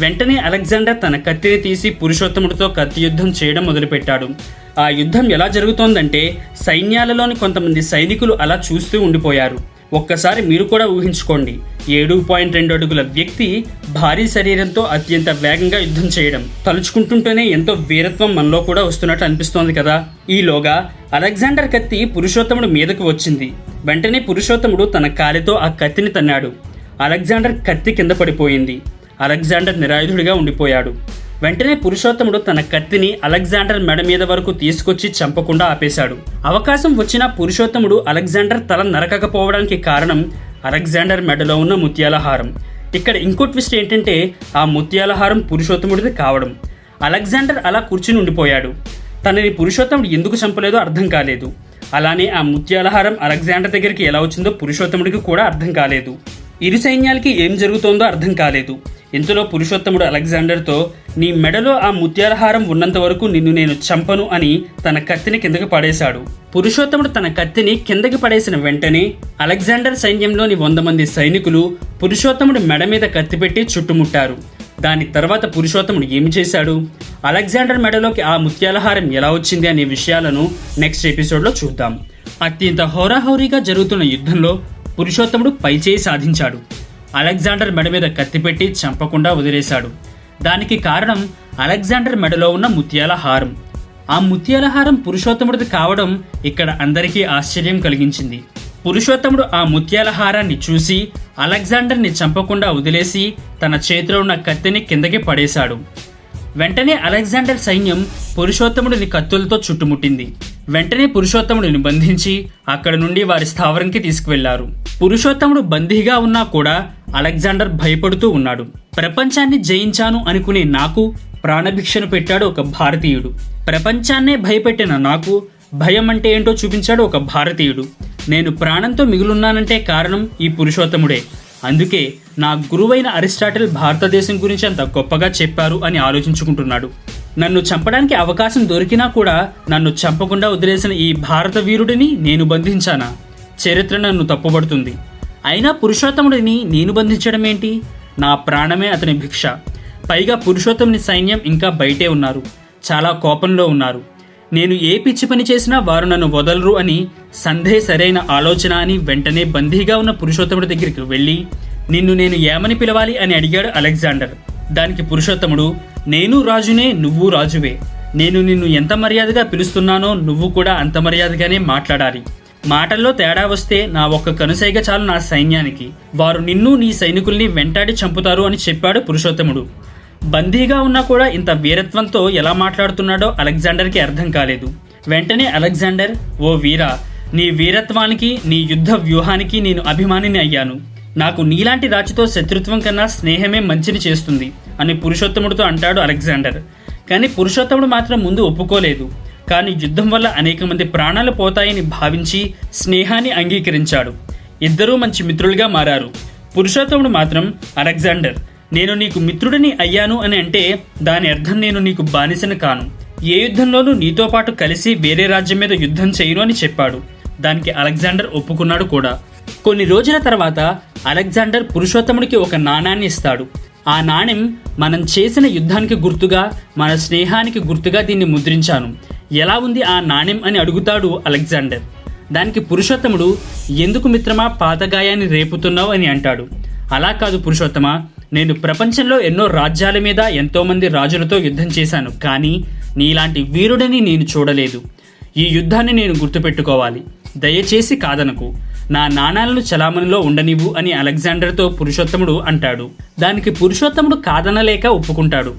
A: వెంటనే అలెగ్జాండర్ తన కత్తిని తీసి పురుషోత్తముడితో కత్తి యుద్ధం చేయడం మొదలుపెట్టాడు. ఆ యుద్ధం ఎలా జరుగుతోందంటే సైన్యాలలోని కొంతమంది సైనికులు అలా చూస్తూ ఉండిపోయారు. ఒక్కసారి మీరు కూడా ఊహించుకోండి. ఏడు పాయింట్ రెండు అడుగుల వ్యక్తి భారీ శరీరంతో అత్యంత వేగంగా యుద్ధం చేయడం. తలుచుకుంటుంటేనే ఎంతో వీరత్వం మనలో కూడా వస్తున్నట్టు అనిపిస్తోంది కదా. ఈలోగా అలెగ్జాండర్ కత్తి పురుషోత్తముడు మీదకు వచ్చింది. వెంటనే పురుషోత్తముడు తన కాలితో ఆ కత్తిని తన్నాడు. అలెగ్జాండర్ కత్తి కింద పడిపోయింది. అలెగ్జాండర్ నిరాయుధుడిగా ఉండిపోయాడు. వెంటనే పురుషోత్తముడు తన కత్తిని అలెగ్జాండర్ మెడ మీద వరకు తీసుకొచ్చి చంపకుండా ఆపేశాడు. అవకాశం వచ్చిన పురుషోత్తముడు అలెగ్జాండర్ తల నరకకపోవడానికి కారణం అలెగ్జాండర్ మెడలో ఉన్న ముత్యాల హారం ఇక్కడ ఇంకో ట్విస్ట్ ఏంటంటే ఆ ముత్యాల హారం పురుషోత్తముడిది కావడం. అలెగ్జాండర్ అలా కూర్చుని ఉండిపోయాడు. తనని పురుషోత్తముడు ఎందుకు చంపలేదో అర్థం కాలేదు. అలానే ఆ ముత్యాలహారం అలెగ్జాండర్ దగ్గరికి ఎలా వచ్చిందో పురుషోత్తముడికి కూడా అర్థం కాలేదు. ఇరు సైన్యాలకి ఏం జరుగుతోందో అర్థం కాలేదు. ఇంతలో పురుషోత్తముడు అలెగ్జాండర్తో నీ మెడలో ఆ ముత్యాలహారం ఉన్నంత వరకు నిన్ను నేను చంపను అని తన కత్తిని కిందకి పడేశాడు. పురుషోత్తముడు తన కత్తిని కిందకి పడేసిన వెంటనే అలెగ్జాండర్ సైన్యంలోని వంద మంది సైనికులు పురుషోత్తముడి మెడ మీద కత్తి పెట్టి చుట్టుముట్టారు. దాని తర్వాత పురుషోత్తముడు ఏమి చేశాడు? అలెగ్జాండర్ మెడలోకి ఆ ముత్యాలహారం ఎలా వచ్చింది అనే విషయాలను నెక్స్ట్ ఎపిసోడ్లో చూద్దాం. అత్యంత హోరాహోరీగా జరుగుతున్న యుద్ధంలో పురుషోత్తముడు పైచేయి సాధించాడు. అలెగ్జాండర్ మెడ మీద కత్తి పెట్టి చంపకుండా వదిలేశాడు. దానికి కారణం అలెగ్జాండర్ మెడలో ఉన్న ముత్యాల హారం. ఆ ముత్యాల హారం పురుషోత్తముడిది కావడం ఇక్కడ అందరికీ ఆశ్చర్యం కలిగించింది. పురుషోత్తముడు ఆ ముత్యాల హారాన్ని చూసి అలెగ్జాండర్ని చంపకుండా వదిలేసి తన చేతిలో ఉన్న కత్తిని కిందకి పడేశాడు. వెంటనే అలెగ్జాండర్ సైన్యం పురుషోత్తముడిని కత్తులతో చుట్టుముట్టింది. వెంటనే పురుషోత్తముడిని బంధించి అక్కడ నుండి వారి స్థావరంకి తీసుకువెళ్ళారు పురుషోత్తముడు బందీగా ఉన్నా కూడా అలెగ్జాండర్ భయపడుతూ ఉన్నాడు. ప్రపంచాన్ని జయించాను అనుకునే నాకు ప్రాణభిక్షను పెట్టాడు ఒక భారతీయుడు. ప్రపంచాన్నే భయపెట్టిన నాకు భయం అంటే ఏంటో చూపించాడు ఒక భారతీయుడు. నేను ప్రాణంతో మిగులున్నానంటే కారణం ఈ పురుషోత్తముడే. అందుకే నా గురువైన అరిస్టాటిల్ భారతదేశం గురించి అంత గొప్పగా చెప్పారు అని ఆలోచించుకుంటున్నాడు. నన్ను చంపడానికి అవకాశం దొరికినా కూడా నన్ను చంపకుండా వదిలేసిన ఈ భారత వీరుడిని నేను బంధించానా? చరిత్ర నన్ను తప్పుబడుతుంది. అయినా పురుషోత్తముడిని నేను బంధించడం ఏంటి నా ప్రాణమే అతని భిక్ష. పైగా పురుషోత్తముని సైన్యం ఇంకా బయటే ఉన్నారు. చాలా కోపంలో ఉన్నారు. నేను ఏ పిచ్చి పని చేసినా వారు నన్ను వదలరు అని సందే సరైన ఆలోచన అని వెంటనే బందీగా ఉన్న పురుషోత్తముడి దగ్గరికి వెళ్ళి నిన్ను నేను ఏమని పిలవాలి? అని అడిగాడు అలెగ్జాండర్. దానికి పురుషోత్తముడు నేను రాజునే నువ్వు రాజువే. నేను నిన్ను ఎంత మర్యాదగా పిలుస్తున్నానో నువ్వు కూడా అంత మర్యాదగానే మాట్లాడాలి. మాటల్లో తేడా వస్తే నా ఒక్క కనుసైగ చాలు నా సైన్యానికి. వారు నిన్ను నీ సైనికుల్ని వెంటాడి చంపుతారు అని చెప్పాడు పురుషోత్తముడు. బందీగా ఉన్నా కూడా ఇంత వీరత్వంతో ఎలా మాట్లాడుతున్నాడో అలెగ్జాండర్కి అర్థం కాలేదు. వెంటనే అలెగ్జాండర్ ఓ వీరా నీ వీరత్వానికి నీ యుద్ధ వ్యూహానికి నేను అభిమానిని అయ్యాను. నాకు నీలాంటి రాజుతో శత్రుత్వం కన్నా స్నేహమే మంచిని చేస్తుంది. అని పురుషోత్తముడితో అంటాడు అలెగ్జాండర్. కానీ పురుషోత్తముడు మాత్రం ముందు ఒప్పుకోలేదు. కానీ యుద్ధం వల్ల అనేక మంది ప్రాణాలు పోతాయని భావించి స్నేహాన్ని అంగీకరించాడు. ఇద్దరూ మంచి మిత్రులుగా మారారు. పురుషోత్తముడు మాత్రం అలెగ్జాండర్ నేను నీకు మిత్రుడిని అయ్యాను అని అంటే దాని అర్థం నేను నీకు బానిసను కాను. ఏ యుద్ధంలోనూ నీతో పాటు కలిసి వేరే రాజ్యం మీద యుద్ధం చేయను అని చెప్పాడు. దానికి అలెగ్జాండర్ ఒప్పుకున్నాడు కూడా. కొన్ని రోజుల తర్వాత అలెగ్జాండర్ పురుషోత్తముడికి ఒక నాణాన్ని ఇస్తాడు. ఆ నాణ్యం మనం చేసిన యుద్ధానికి గుర్తుగా మన స్నేహానికి గుర్తుగా దీన్ని ముద్రించాను. ఎలా ఉంది ఆ నాణ్యం అని అడుగుతాడు అలెగ్జాండర్. దానికి పురుషోత్తముడు ఎందుకు మిత్రమా పాతగాయాన్ని రేపుతున్నావు? అని అంటాడు. అలా కాదు పురుషోత్తమా నేను ప్రపంచంలో ఎన్నో రాజ్యాల మీద ఎంతోమంది రాజులతో యుద్ధం చేశాను కానీ నీలాంటి వీరుడిని నేను చూడలేదు. ఈ యుద్ధాన్ని నేను గుర్తుపెట్టుకోవాలి. దయచేసి కాదనకు. నా నాణాలను చలామణిలో ఉండనివ్వు అని అలెగ్జాండర్తో పురుషోత్తముడు అంటాడు. దానికి పురుషోత్తముడు కాదనలేక ఒప్పుకుంటాడు.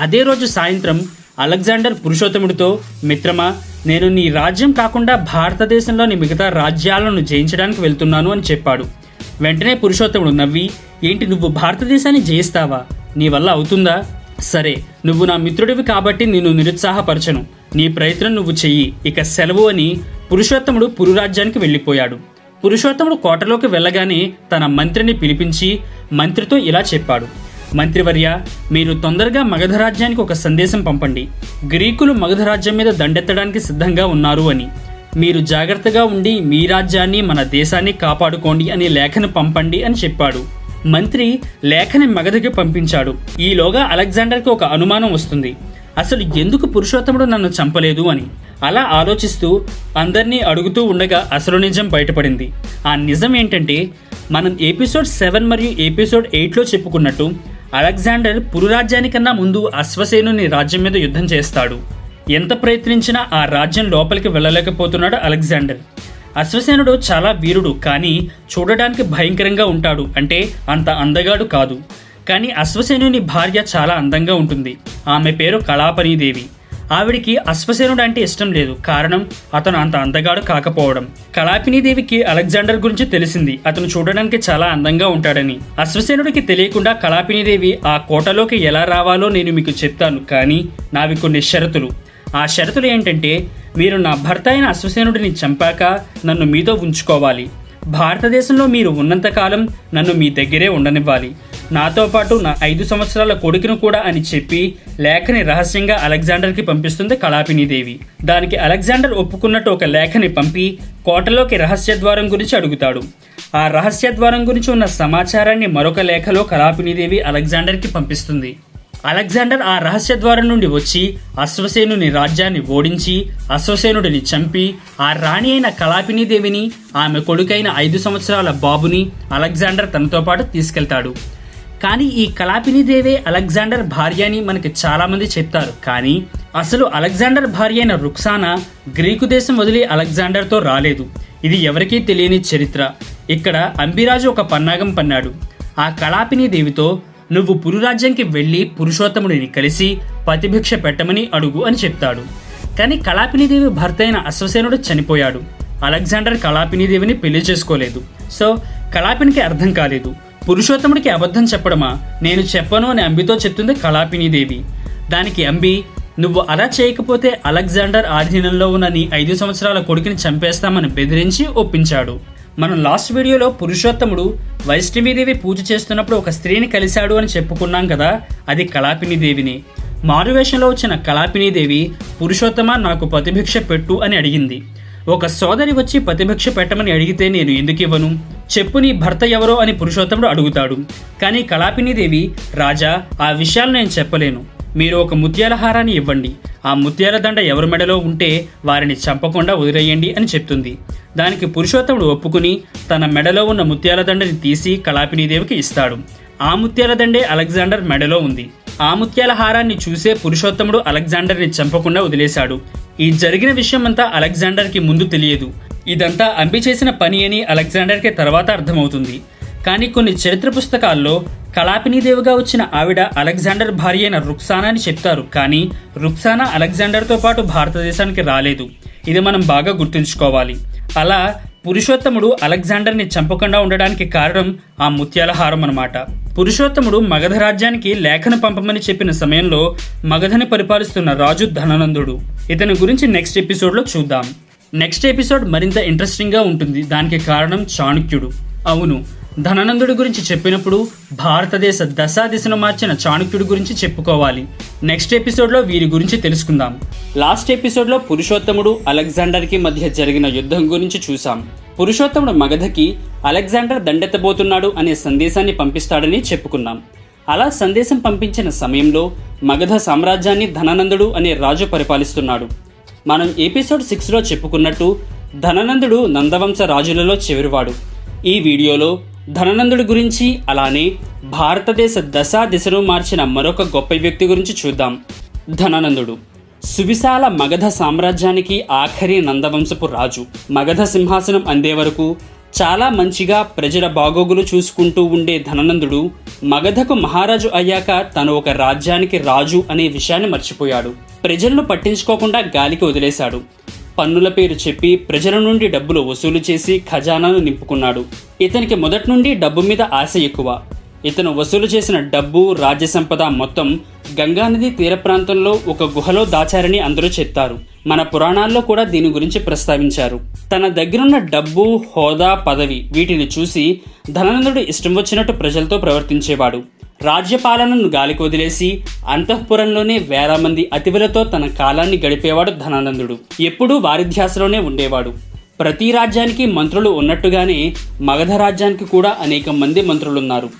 A: అదే రోజు సాయంత్రం అలెగ్జాండర్ పురుషోత్తముడితో మిత్రమా నేను నీ రాజ్యం కాకుండా భారతదేశంలోని మిగతా రాజ్యాలను జయించడానికి వెళ్తున్నాను అని చెప్పాడు. వెంటనే పురుషోత్తముడు నవ్వి ఏంటి నువ్వు భారతదేశాన్ని జయిస్తావా? నీ వల్ల అవుతుందా? సరే నువ్వు నా మిత్రుడివి కాబట్టి నిన్ను నిరుత్సాహపరచను. నీ ప్రయత్నం నువ్వు చెయ్యి ఇక సెలవు అని పురుషోత్తముడు పురురాజ్యానికి వెళ్ళిపోయాడు. పురుషోత్తముడు కోటలోకి వెళ్ళగానే తన మంత్రిని పిలిపించి మంత్రితో ఇలా చెప్పాడు. మంత్రివర్య మీరు తొందరగా మగధ రాజ్యానికి ఒక సందేశం పంపండి. గ్రీకులు మగధ రాజ్యం మీద దండెత్తడానికి సిద్ధంగా ఉన్నారు అని. మీరు జాగ్రత్తగా ఉండి మీ రాజ్యాన్ని మన దేశాన్ని కాపాడుకోండి అని లేఖను పంపండి అని చెప్పాడు. మంత్రి లేఖని మగధకి పంపించాడు. ఈలోగా అలెగ్జాండర్కి ఒక అనుమానం వస్తుంది. అసలు ఎందుకు పురుషోత్తముడు నన్ను చంపలేదు అని? అలా ఆలోచిస్తూ అందరినీ అడుగుతూ ఉండగా అసలు నిజం బయటపడింది. ఆ నిజం ఏంటంటే మనం ఎపిసోడ్ సెవెన్ మరియు ఎపిసోడ్ ఎయిట్లో చెప్పుకున్నట్టు అలెగ్జాండర్ పురురాజ్యానికన్నా ముందు అశ్వసేనుని రాజ్యం మీద యుద్ధం చేస్తాడు. ఎంత ప్రయత్నించినా ఆ రాజ్యం లోపలికి వెళ్ళలేకపోతున్నాడు అలెగ్జాండర్. అశ్వసేనుడు చాలా వీరుడు కానీ చూడడానికి భయంకరంగా ఉంటాడు అంటే అంత అందగాడు కాదు. కానీ అశ్వసేనుని భార్య చాలా అందంగా ఉంటుంది. ఆమె పేరు కళాపనీదేవి ఆవిడికి అశ్వసేనుడు అంటే ఇష్టం లేదు. కారణం అతను అంత అందగాడు కాకపోవడం. కళాపినీదేవికి అలెగ్జాండర్ గురించి తెలిసింది. అతను చూడడానికి చాలా అందంగా ఉంటాడని. అశ్వసేనుడికి తెలియకుండా కళాపినీదేవి ఆ కోటలోకి ఎలా రావాలో నేను మీకు చెప్తాను కానీ నావి కొన్ని షరతులు. ఆ షరతులు ఏంటంటే మీరు నా భర్త అయిన అశ్వసేనుడిని చంపాక నన్ను మీతో ఉంచుకోవాలి. భారతదేశంలో మీరు ఉన్నంతకాలం నన్ను మీ దగ్గరే ఉండనివ్వాలి. నాతో పాటు నా ఐదు సంవత్సరాల కొడుకును కూడా అని చెప్పి లేఖని రహస్యంగా అలెగ్జాండర్కి పంపిస్తుంది కళాపినీదేవి దానికి అలెగ్జాండర్ ఒప్పుకున్నట్టు ఒక లేఖని పంపి కోటలోకి రహస్య ద్వారం గురించి అడుగుతాడు. ఆ రహస్య ద్వారం గురించి ఉన్న సమాచారాన్ని మరొక లేఖలో కళాపినీదేవి అలెగ్జాండర్కి పంపిస్తుంది. అలెగ్జాండర్ ఆ రహస్య ద్వారం నుండి వచ్చి అశ్వసేనుని రాజ్యాన్ని ఓడించి అశ్వసేనుడిని చంపి ఆ రాణి అయిన కళాపినీదేవిని ఆమె కొడుకైన ఐదు సంవత్సరాల బాబుని అలెగ్జాండర్ తనతో పాటు తీసుకెళ్తాడు. కానీ ఈ కళాపినీదేవే అలెగ్జాండర్ భార్య అని మనకి చాలామంది చెప్తారు. కానీ అసలు అలెగ్జాండర్ భార్య అయిన రుక్సానా గ్రీకు దేశం వదిలి అలెగ్జాండర్తో రాలేదు. ఇది ఎవరికీ తెలియని చరిత్ర. ఇక్కడ అంబిరాజు ఒక పన్నాగం పన్నాడు. ఆ కళాపిని దేవితో నువ్వు పురురాజ్యంకి వెళ్ళి పురుషోత్తముడిని కలిసి పతిభిక్ష పెట్టమని అడుగు అని చెప్తాడు. కానీ కళాపినీదేవి భర్త అయిన అశ్వసేనుడు చనిపోయాడు. అలెగ్జాండర్ కళాపినీదేవిని పెళ్ళి చేసుకోలేదు. సో కళాపినికి అర్థం కాలేదు. పురుషోత్తముడికి అబద్ధం చెప్పడమా? నేను చెప్పను అని అంబితో చెప్తుంది కళాపినీదేవి దానికి అంబి నువ్వు అలా చేయకపోతే అలెగ్జాండర్ ఆధీనంలో ఉన్న నీ ఐదు సంవత్సరాల కొడుకుని చంపేస్తామని బెదిరించి ఒప్పించాడు. మనం లాస్ట్ వీడియోలో పురుషోత్తముడు వైష్ణవీదేవి పూజ చేస్తున్నప్పుడు ఒక స్త్రీని కలిశాడు అని చెప్పుకున్నాం కదా అది కళాపినీదేవిని మారువేషంలో వచ్చిన కళాపినీదేవి పురుషోత్తమ నాకు ప్రతిభిక్ష పెట్టు అని అడిగింది. ఒక సోదరి వచ్చి ప్రతిభిక్ష పెట్టమని అడిగితే నేను ఎందుకు ఇవ్వను? చెప్పు నీ భర్త ఎవరో అని పురుషోత్తముడు అడుగుతాడు. కానీ కళాపినీదేవి రాజా ఆ విషయాలు నేను చెప్పలేను. మీరు ఒక ముత్యాల హారాన్ని ఇవ్వండి. ఆ ముత్యాల దండ ఎవరి మెడలో ఉంటే వారిని చంపకుండా వదిలేయండి అని చెప్తుంది. దానికి పురుషోత్తముడు ఒప్పుకుని తన మెడలో ఉన్న ముత్యాల దండని తీసి కళాపినీదేవికి ఇస్తాడు. ఆ ముత్యాల దండే అలెగ్జాండర్ మెడలో ఉంది. ఆ ముత్యాల హారాన్ని చూసే పురుషోత్తముడు అలెగ్జాండర్ని చంపకుండా వదిలేశాడు. ఈ జరిగిన విషయమంతా అలెగ్జాండర్కి ముందు తెలియదు. ఇదంతా అంబి చేసిన పని అని అలెగ్జాండర్కి తర్వాత అర్థమవుతుంది. కానీ కొన్ని చరిత్ర పుస్తకాల్లో కళాపినీదేవిగా వచ్చిన ఆవిడ అలెగ్జాండర్ భార్య అయిన రుక్సానా అని చెప్తారు. కానీ రుక్సానా అలెగ్జాండర్తో పాటు భారతదేశానికి రాలేదు. ఇది మనం బాగా గుర్తుంచుకోవాలి. అలా పురుషోత్తముడు అలెగ్జాండర్ని చంపకుండా ఉండడానికి కారణం ఆ ముత్యాల హారం అనమాట పురుషోత్తముడు మగధ రాజ్యానికి లేఖను పంపమని చెప్పిన సమయంలో మగధని పరిపాలిస్తున్న రాజు ధననందుడు. ఇతని గురించి నెక్స్ట్ ఎపిసోడ్లో చూద్దాం. నెక్స్ట్ ఎపిసోడ్ మరింత ఇంట్రెస్టింగ్గా ఉంటుంది. దానికి కారణం చాణుక్యుడు. అవును ధననందుడి గురించి చెప్పినప్పుడు భారతదేశ దశా దిశను మార్చిన చాణక్యుడి గురించి చెప్పుకోవాలి. నెక్స్ట్ ఎపిసోడ్లో వీరి గురించి తెలుసుకుందాం. లాస్ట్ ఎపిసోడ్లో పురుషోత్తముడు అలెగ్జాండర్కి మధ్య జరిగిన యుద్ధం గురించి చూసాం పురుషోత్తముడు మగధకి అలెగ్జాండర్ దండెత్తబోతున్నాడు అనే సందేశాన్ని పంపిస్తాడని చెప్పుకున్నాం. అలా సందేశం పంపించిన సమయంలో మగధ సామ్రాజ్యాన్ని ధననందుడు అనే రాజు పరిపాలిస్తున్నాడు. మనం ఎపిసోడ్ సిక్స్లో చెప్పుకున్నట్టు ధననందుడు నందవంశ రాజులలో చివరివాడు. ఈ వీడియోలో ధననందుడి గురించి అలానే భారతదేశ దశా దిశను మార్చిన మరొక గొప్ప వ్యక్తి గురించి చూద్దాం. ధననందుడు. సువిశాల మగధ సామ్రాజ్యానికి ఆఖరి నందవంశపు రాజు. మగధ సింహాసనం అందే వరకు చాలా మంచిగా ప్రజల బాగోగులు చూసుకుంటూ ఉండే ధననందుడు మగధకు మహారాజు అయ్యాక తను ఒక రాజ్యానికి రాజు అనే విషయాన్ని మర్చిపోయాడు. ప్రజలను పట్టించుకోకుండా గాలికి వదిలేశాడు. పన్నుల పేరు చెప్పి ప్రజల నుండి డబ్బులు వసూలు చేసి ఖజానాను నింపుకున్నాడు. ఇతనికి మొదటి నుండి డబ్బు మీద ఆశ ఎక్కువ. ఇతను వసూలు చేసిన డబ్బు రాజ్యసంపద మొత్తం గంగానది తీర ప్రాంతంలో ఒక గుహలో దాచారని అందరూ చెప్తారు. మన పురాణాల్లో కూడా దీని గురించి ప్రస్తావించారు. తన దగ్గరున్న డబ్బు హోదా పదవి వీటిని చూసి ధననందుడు ఇష్టం వచ్చినట్టు ప్రజలతో ప్రవర్తించేవాడు. రాజ్యపాలనను గాలికి వదిలేసి అంతఃపురంలోనే వేల మంది అతిథులతో తన కాలాన్ని గడిపేవాడు ధనానందుడు ఎప్పుడూ వారిధ్యాసలోనే ఉండేవాడు. ప్రతి రాజ్యానికి మంత్రులు ఉన్నట్టుగానే మగధ రాజ్యానికి కూడా అనేక మంది మంత్రులున్నారు.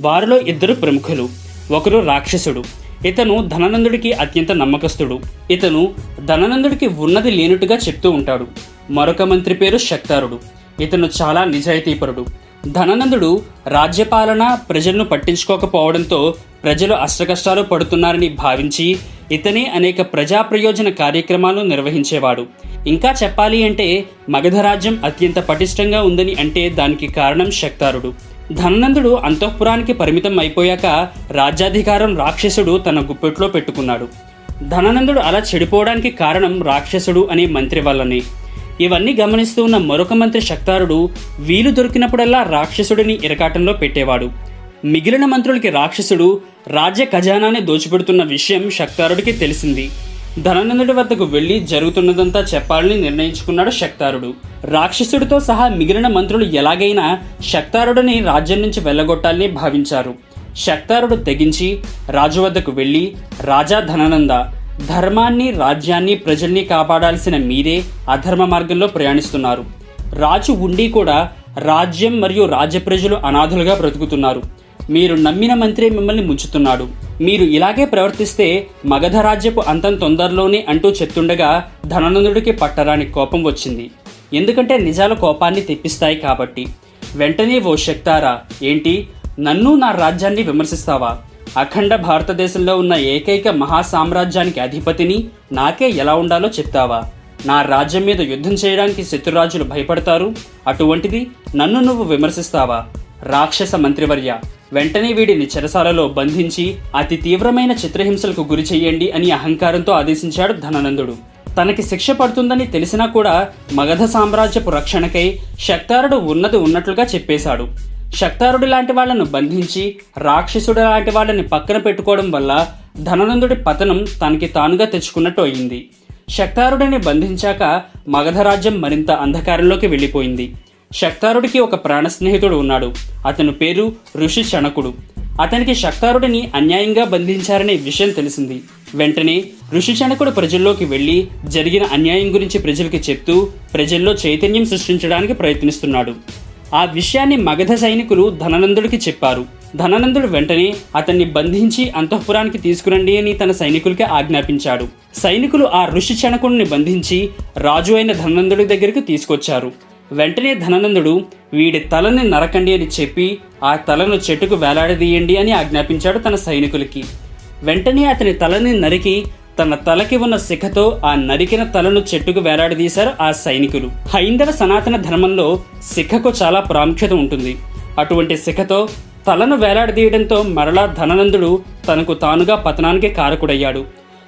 A: వారిలో ఇద్దరు ప్రముఖులు. ఒకరు రాక్షసుడు. ఇతను ధననందుడికి అత్యంత నమ్మకస్తుడు. ఇతను ధననందుడికి ఉన్నది లేనట్టుగా చెప్తూ ఉంటాడు. మరొక మంత్రి పేరు శక్తారుడు ఇతను చాలా నిజాయితీపరుడు. ధననందుడు రాజ్యపాలన ప్రజలను పట్టించుకోకపోవడంతో ప్రజలు అష్టకష్టాలు పడుతున్నారని భావించి ఇతనే అనేక ప్రజా ప్రయోజన కార్యక్రమాలు నిర్వహించేవాడు. ఇంకా చెప్పాలి అంటే మగధరాజ్యం అత్యంత పటిష్టంగా ఉందని అంటే దానికి కారణం శక్తారుడు ధననందుడు అంతఃపురానికి పరిమితం అయిపోయాక రాజ్యాధికారం రాక్షసుడు తన గుప్పెట్లో పెట్టుకున్నాడు. ధననందుడు అలా చెడిపోవడానికి కారణం రాక్షసుడు అనే మంత్రి వల్లనే. ఇవన్నీ గమనిస్తూ ఉన్న మరొక మంత్రి శక్తారుడు వీలు దొరికినప్పుడల్లా రాక్షసుడిని ఇరకాటంలో పెట్టేవాడు. మిగిలిన మంత్రులకి రాక్షసుడు రాజ్య ఖజానాన్ని దోచిపెడుతున్న విషయం శక్తారుడికి తెలిసింది. ధననందుడి వద్దకు వెళ్ళి జరుగుతున్నదంతా చెప్పాలని నిర్ణయించుకున్నాడు శక్తారుడు. రాక్షసుడితో సహా మిగిలిన మంత్రులు ఎలాగైనా శక్తారుడిని రాజ్యం నుంచి వెళ్ళగొట్టాలని భావించారు. శక్తారుడు తెగించి రాజు వద్దకు వెళ్ళి రాజా ధననంద ధర్మాన్ని రాజ్యాన్ని ప్రజల్ని కాపాడాల్సిన మీరే అధర్మ మార్గంలో ప్రయాణిస్తున్నారు. రాజు ఉండి కూడా రాజ్యం మరియు రాజ్య ప్రజలు అనాథులుగా బ్రతుకుతున్నారు. మీరు నమ్మిన మంత్రి మిమ్మల్ని ముంచుతున్నాడు. మీరు ఇలాగే ప్రవర్తిస్తే మగధ రాజ్యపు అంతం తొందరలోనే అంటూ చెప్తుండగా ధననందుడికి పట్టరాని కోపం వచ్చింది. ఎందుకంటే నిజాల కోపాన్ని తెప్పిస్తాయి కాబట్టి. వెంటనే ఓ శక్తారా ఏంటి? నన్ను నా రాజ్యాన్ని విమర్శిస్తావా? అఖండ భారతదేశంలో ఉన్న ఏకైక మహాసామ్రాజ్యానికి అధిపతిని నాకే ఎలా ఉండాలో చెప్తావా? నా రాజ్యం మీద యుద్ధం చేయడానికి శత్రురాజులు భయపడతారు. అటువంటిది నన్ను నువ్వు విమర్శిస్తావా? రాక్షస మంత్రివర్య వెంటనే వీడిని చెరసాలలో బంధించి అతి తీవ్రమైన చిత్రహింసలకు గురి చెయ్యండి అని అహంకారంతో ఆదేశించాడు ధననందుడు. తనకి శిక్ష పడుతుందని తెలిసినా కూడా మగధ సామ్రాజ్యపు రక్షణకై శక్తారుడు ఉన్నది ఉన్నట్లుగా చెప్పేశాడు. శక్తారుడు లాంటి వాళ్ళను బంధించి రాక్షసుడు లాంటి వాళ్ళని పక్కన పెట్టుకోవడం వల్ల ధననందుడి పతనం తనకి తానుగా తెచ్చుకున్నట్టు అయింది. శక్తారుడిని బంధించాక మగధ రాజ్యం మరింత అంధకారంలోకి వెళ్ళిపోయింది. శక్తారుడికి ఒక ప్రాణ స్నేహితుడు ఉన్నాడు. అతని పేరు ఋషి చణకుడు అతనికి శక్తారుడిని అన్యాయంగా బంధించారనే విషయం తెలిసింది. వెంటనే ఋషి చణకుడు ప్రజల్లోకి వెళ్ళి జరిగిన అన్యాయం గురించి ప్రజలకి చెప్తూ ప్రజల్లో చైతన్యం సృష్టించడానికి ప్రయత్నిస్తున్నాడు. ఆ విషయాన్ని మగధ సైనికులు ధననందుడికి చెప్పారు. ధననందుడు వెంటనే అతన్ని బంధించి అంతఃపురానికి తీసుకురండి అని తన సైనికులకి ఆజ్ఞాపించాడు. సైనికులు ఆ ఋషి చణకుడిని బంధించి రాజు అయిన ధననందుడి దగ్గరికి తీసుకొచ్చారు. వెంటనే ధననందుడు వీడి తలని నరకండి అని చెప్పి ఆ తలను చెట్టుకు వేలాడదీయండి అని ఆజ్ఞాపించాడు తన సైనికులకి. వెంటనే అతని తలని నరికి తన తలకి ఉన్న శిఖతో ఆ నరికిన తలను చెట్టుకు వేలాడదీశారు ఆ సైనికులు. హైందవ సనాతన ధర్మంలో శిఖకు చాలా ప్రాముఖ్యత ఉంటుంది. అటువంటి శిఖతో తలను వేలాడదీయడంతో మరలా ధననందుడు తనకు తానుగా పతనానికి కారకుడయ్యాడు.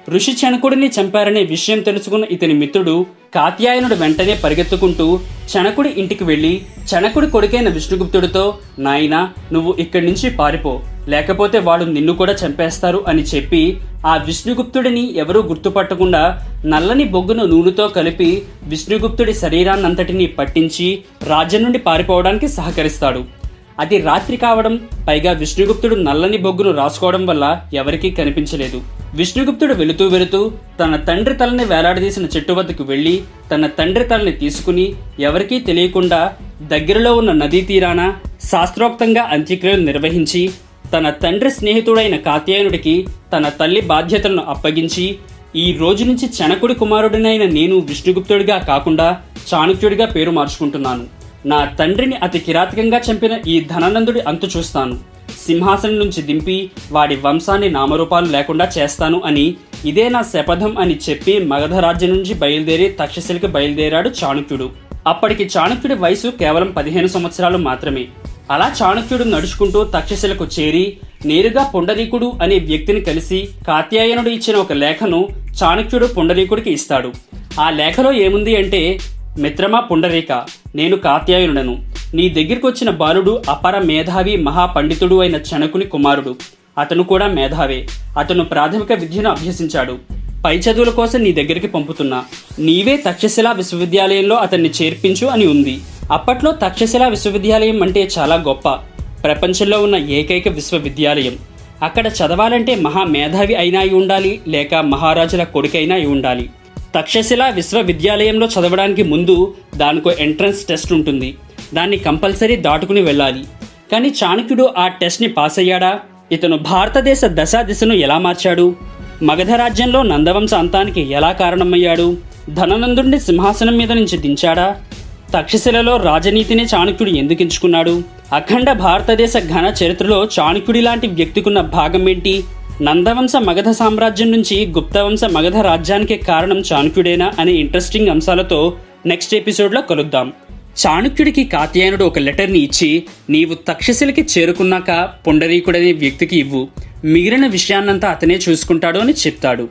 A: ఋషి చనకుడిని చంపారనే విషయం తెలుసుకున్న ఇతని మిత్రుడు కాత్యాయనుడు వెంటనే పరిగెత్తుకుంటూ చణకుడి ఇంటికి వెళ్ళి చనకుడి కొడుకైన విష్ణుగుప్తుడితో నాయనా నువ్వు ఇక్కడి నుంచి పారిపో. లేకపోతే వాడు నిన్ను కూడా చంపేస్తారు అని చెప్పి ఆ విష్ణుగుప్తుడిని ఎవరూ గుర్తుపట్టకుండా నల్లని బొగ్గును నూనెతో కలిపి విష్ణుగుప్తుడి శరీరాన్నంతటినీ పట్టించి రాజ్యం నుండి పారిపోవడానికి సహకరిస్తాడు. అది రాత్రి కావడం పైగా విష్ణుగుప్తుడు నల్లని బొగ్గును రాసుకోవడం వల్ల ఎవరికీ కనిపించలేదు. విష్ణుగుప్తుడు వెళుతూ వెళుతూ తన తండ్రి తలని వేలాడదీసిన చెట్టు వద్దకు వెళ్ళి తన తండ్రి తలని తీసుకుని ఎవరికీ తెలియకుండా దగ్గరలో ఉన్న నదీ తీరాన శాస్త్రోక్తంగా అంత్యక్రియలు నిర్వహించి తన తండ్రి స్నేహితుడైన కాత్యాయనుడికి తన తల్లి బాధ్యతలను అప్పగించి ఈ రోజు నుంచి చనకుడి కుమారుడినైన నేను విష్ణుగుప్తుడిగా కాకుండా చాణుక్యుడిగా పేరు మార్చుకుంటున్నాను. నా తండ్రిని అతి కిరాతకంగా చంపిన ఈ ధనానందుడి అంతు చూస్తాను. సింహాసనం నుంచి దింపి వాడి వంశాన్ని నామరూపాలు లేకుండా చేస్తాను అని ఇదే నా శపథం అని చెప్పి మగధ రాజ్యం నుంచి బయలుదేరి తక్షశిలకి బయలుదేరాడు చాణుక్యుడు. అప్పటికి చాణక్యుడి వయసు కేవలం పదిహేను సంవత్సరాలు మాత్రమే. అలా చాణుక్యుడు నడుచుకుంటూ తక్షశిలకు చేరి నేరుగా పుండరీకుడు అనే వ్యక్తిని కలిసి కాత్యాయనుడు ఇచ్చిన ఒక లేఖను చాణక్యుడు పుండరీకుడికి ఇస్తాడు. ఆ లేఖలో ఏముంది అంటే మిత్రమా పుండరీక నేను కాత్యాయనుడను నీ దగ్గరికి వచ్చిన బాలుడు అపర మేధావి మహాపండితుడు అయిన చణకుని కుమారుడు. అతను కూడా మేధావే. అతను ప్రాథమిక విద్యను అభ్యసించాడు. పై చదువుల కోసం నీ దగ్గరికి పంపుతున్నా. నీవే తక్షశిల విశ్వవిద్యాలయంలో అతన్ని చేర్పించు అని ఉంది. అప్పట్లో తక్షశిల విశ్వవిద్యాలయం అంటే చాలా గొప్ప. ప్రపంచంలో ఉన్న ఏకైక విశ్వవిద్యాలయం. అక్కడ చదవాలంటే మహా మేధావి అయినా అయి ఉండాలి లేక మహారాజుల కొడుకైనా అయి ఉండాలి. తక్షశిల విశ్వవిద్యాలయంలో చదవడానికి ముందు దానికో ఎంట్రన్స్ టెస్ట్ ఉంటుంది. దాన్ని కంపల్సరీ దాటుకుని వెళ్ళాలి. కానీ చాణక్యుడు ఆ టెస్ట్ని పాస్ అయ్యాడా ఇతను భారతదేశ దశా దిశను ఎలా మార్చాడు? మగధ రాజ్యంలో నందవంశ అంతానికి ఎలా కారణమయ్యాడు? ధననందుడిని సింహాసనం మీద నుంచి దించాడా? తక్షశిలలో రాజనీతిని చాణక్యుడు ఎందుకు ఎంచుకున్నాడు అఖండ భారతదేశ ఘన చరిత్రలో చాణక్యుడి లాంటి వ్యక్తికున్న భాగం ఏంటి? నందవంశ మగధ సామ్రాజ్యం నుంచి గుప్తవంశ మగధ రాజ్యానికి కారణం చాణుక్యుడేనా అనే ఇంట్రెస్టింగ్ అంశాలతో నెక్స్ట్ ఎపిసోడ్లో కలుద్దాం. చాణుక్యుడికి కాత్యాయనుడు ఒక లెటర్ని ఇచ్చి నీవు తక్షశిలకి చేరుకున్నాక పుండరీకుడనే వ్యక్తికి ఇవ్వు. మిగిలిన విషయాన్నంతా అతనే చూసుకుంటాడు అని చెప్తాడు.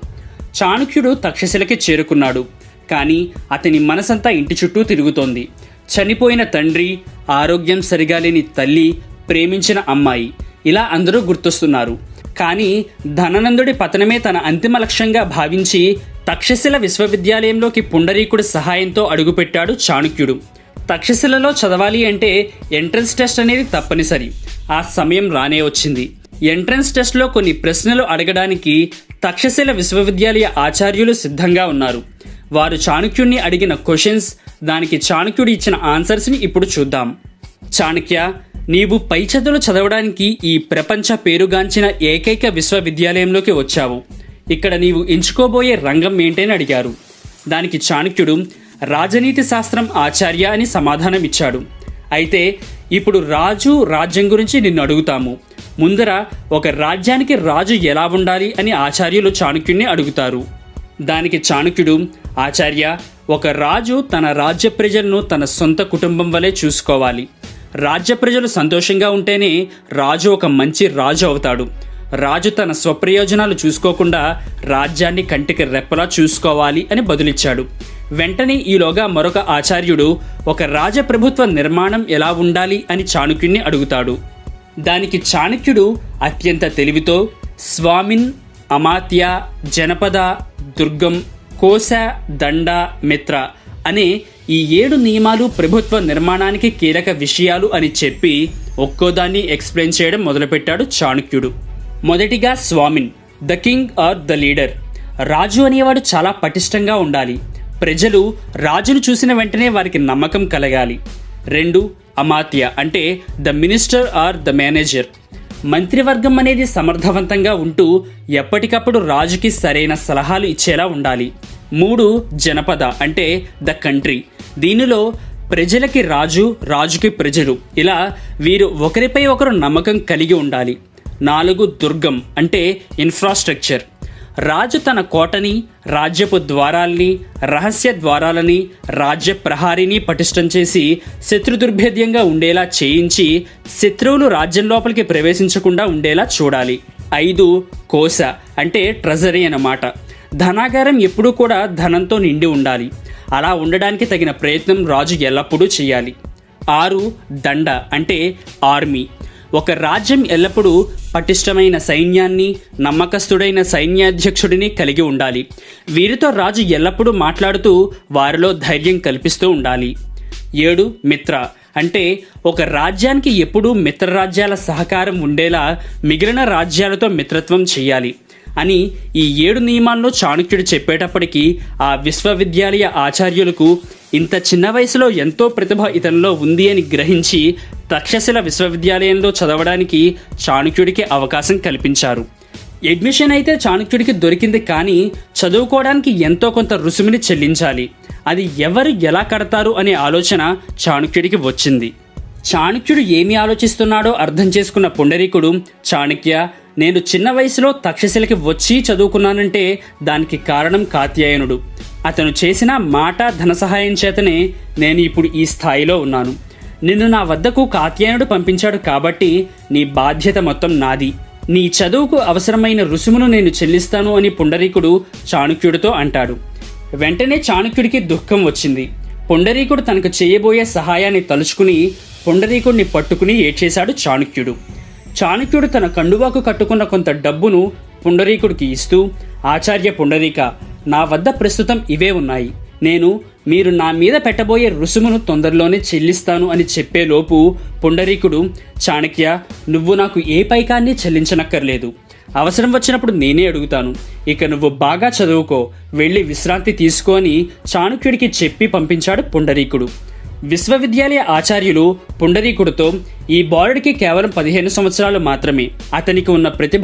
A: చాణుక్యుడు తక్షశిలకి చేరుకున్నాడు. కానీ అతని మనసంతా ఇంటి చుట్టూ తిరుగుతోంది. చనిపోయిన తండ్రి ఆరోగ్యం సరిగా లేని తల్లి ప్రేమించిన అమ్మాయి ఇలా అందరూ గుర్తొస్తున్నారు. కానీ ధననందుడి పతనమే తన అంతిమ లక్ష్యంగా భావించి తక్షశిల విశ్వవిద్యాలయంలోకి పుండరీకుడి సహాయంతో అడుగుపెట్టాడు చాణుక్యుడు. తక్షశిలలో చదవాలి అంటే ఎంట్రన్స్ టెస్ట్ అనేది తప్పనిసరి. ఆ సమయం రానే వచ్చింది. ఎంట్రన్స్ టెస్ట్లో కొన్ని ప్రశ్నలు అడగడానికి తక్షశిల విశ్వవిద్యాలయ ఆచార్యులు సిద్ధంగా ఉన్నారు. వారు చాణుక్యుణ్ణి అడిగిన క్వశ్చన్స్ దానికి చాణుక్యుడు ఇచ్చిన ఆన్సర్స్ని ఇప్పుడు చూద్దాం. చాణక్య నీవు పై చదువులు చదవడానికి ఈ ప్రపంచ పేరుగాంచిన ఏకైక విశ్వవిద్యాలయంలోకి వచ్చావు. ఇక్కడ నీవు ఎంచుకోబోయే రంగం ఏంటని అడిగారు. దానికి చాణక్యుడు రాజనీతి శాస్త్రం ఆచార్య అని సమాధానం ఇచ్చాడు. అయితే ఇప్పుడు రాజు రాజ్యం గురించి నిన్ను అడుగుతాము. ముందర ఒక రాజ్యానికి రాజు ఎలా ఉండాలి అని ఆచార్యులు చాణక్యుడిని అడుగుతారు. దానికి చాణక్యుడు ఆచార్య ఒక రాజు తన రాజ్య ప్రజలను తన సొంత కుటుంబం వలె చూసుకోవాలి. రాజ్య ప్రజలు సంతోషంగా ఉంటేనే రాజు ఒక మంచి రాజు అవుతాడు. రాజు తన స్వప్రయోజనాలు చూసుకోకుండా రాజ్యాన్ని కంటికి రెప్పలా చూసుకోవాలి అని బదులిచ్చాడు. వెంటనే ఈలోగా మరొక ఆచార్యుడు ఒక రాజప్రభుత్వ నిర్మాణం ఎలా ఉండాలి అని చాణుక్యుణ్ణి అడుగుతాడు. దానికి చాణక్యుడు అత్యంత తెలివితో స్వామిన్ అమాత్య జనపద దుర్గం కోశ దండ మిత్ర అనే ఈ ఏడు నియమాలు ప్రభుత్వ నిర్మాణానికి కీలక విషయాలు అని చెప్పి ఒక్కోదాన్ని ఎక్స్ప్లెయిన్ చేయడం మొదలుపెట్టాడు చాణక్యుడు. మొదటిగా స్వామిన్ the king or the leader. రాజు అనేవాడు చాలా పటిష్టంగా ఉండాలి. ప్రజలు రాజును చూసిన వెంటనే వారికి నమ్మకం కలగాలి. రెండు అమాత్య అంటే the minister or the manager. మంత్రివర్గం అనేది సమర్థవంతంగా ఉంటూ ఎప్పటికప్పుడు రాజుకి సరైన సలహాలు ఇచ్చేలా ఉండాలి. మూడు జనపద అంటే ద కంట్రీ. దీనిలో ప్రజలకి రాజు రాజుకి ప్రజలు. ఇలా వీరు ఒకరిపై ఒకరు నమ్మకం కలిగి ఉండాలి. నాలుగు దుర్గం అంటే ఇన్ఫ్రాస్ట్రక్చర్ రాజు తన కోటని రాజ్యపు ద్వారాల్ని రహస్య ద్వారాలని రాజ్య ప్రహారిని పటిష్టం చేసి శత్రు దుర్భేద్యంగా ఉండేలా చేయించి శత్రువులు రాజ్యం లోపలికి ప్రవేశించకుండా ఉండేలా చూడాలి. ఐదు కోశ అంటే ట్రెజరీ అన్నమాట. ధనాగారం ఎప్పుడూ కూడా ధనంతో నిండి ఉండాలి. అలా ఉండడానికి తగిన ప్రయత్నం రాజు ఎల్లప్పుడూ చేయాలి. ఆరు దండ అంటే ఆర్మీ. ఒక రాజ్యం ఎల్లప్పుడూ పటిష్టమైన సైన్యాన్ని నమ్మకస్తుడైన సైన్యాధ్యక్షుడిని కలిగి ఉండాలి. వీరితో రాజు ఎల్లప్పుడూ మాట్లాడుతూ వారిలో ధైర్యం కల్పిస్తూ ఉండాలి. ఏడు మిత్ర అంటే ఒక రాజ్యానికి ఎప్పుడూ మిత్రరాజ్యాల సహకారం ఉండేలా మిగిలిన రాజ్యాలతో మిత్రత్వం చేయాలి. అని ఈ ఏడు నియమాల్లో చాణక్యుడు చెప్పేటప్పటికీ ఆ విశ్వవిద్యాలయ ఆచార్యులకు ఇంత చిన్న వయసులో ఎంతో ప్రతిభ ఇతనిలో ఉంది అని గ్రహించి తక్షశిల విశ్వవిద్యాలయంలో చదవడానికి చాణక్యుడికి అవకాశం కల్పించారు. అడ్మిషన్ అయితే చాణక్యుడికి దొరికింది కానీ చదువుకోవడానికి ఎంతో కొంత రుసుముని చెల్లించాలి. అది ఎవరు ఎలా కడతారు అనే ఆలోచన చాణక్యుడికి వచ్చింది. చాణక్యుడు ఏమి ఆలోచిస్తున్నాడో అర్థం చేసుకున్న పుండరీకుడు చాణక్య నేను చిన్న వయసులో తక్షశిలకి వచ్చి చదువుకున్నానంటే దానికి కారణం కాత్యాయనుడు. అతను చేసిన మాట ధన సహాయం చేతనే నేను ఇప్పుడు ఈ స్థాయిలో ఉన్నాను. నిన్ను నా వద్దకు కాత్యాయనుడు పంపించాడు కాబట్టి నీ బాధ్యత మొత్తం నాది. నీ చదువుకు అవసరమైన రుసుమును నేను చెల్లిస్తాను అని పుండరీకుడు చాణుక్యుడితో అంటాడు. వెంటనే చాణుక్యుడికి దుఃఖం వచ్చింది. పుండరీకుడు తనకు చేయబోయే సహాయాన్ని తలుచుకుని పుండరీకుడిని పట్టుకుని ఏడ్చేశాడు చాణుక్యుడు. చాణక్యుడు తన కండువాకు కట్టుకున్న కొంత డబ్బును పుండరీకుడికి ఇస్తూ ఆచార్య పుండరీక నా వద్ద ప్రస్తుతం ఇవే ఉన్నాయి. నేను మీరు నా మీద పెట్టబోయే రుసుమును తొందరలోనే చెల్లిస్తాను అని చెప్పేలోపు పుండరీకుడు చాణక్య నువ్వు నాకు ఏ పైకాన్ని చెల్లించనక్కర్లేదు. అవసరం వచ్చినప్పుడు నేనే అడుగుతాను. ఇక నువ్వు బాగా చదువుకో వెళ్ళి విశ్రాంతి తీసుకొని చాణక్యుడికి చెప్పి పంపించాడు పుండరీకుడు. విశ్వవిద్యాలయ ఆచార్యులు పుండరీకుడితో ఈ బాలుడికి కేవలం పదిహేను సంవత్సరాలు మాత్రమే. అతనికి ఉన్న ప్రతిభ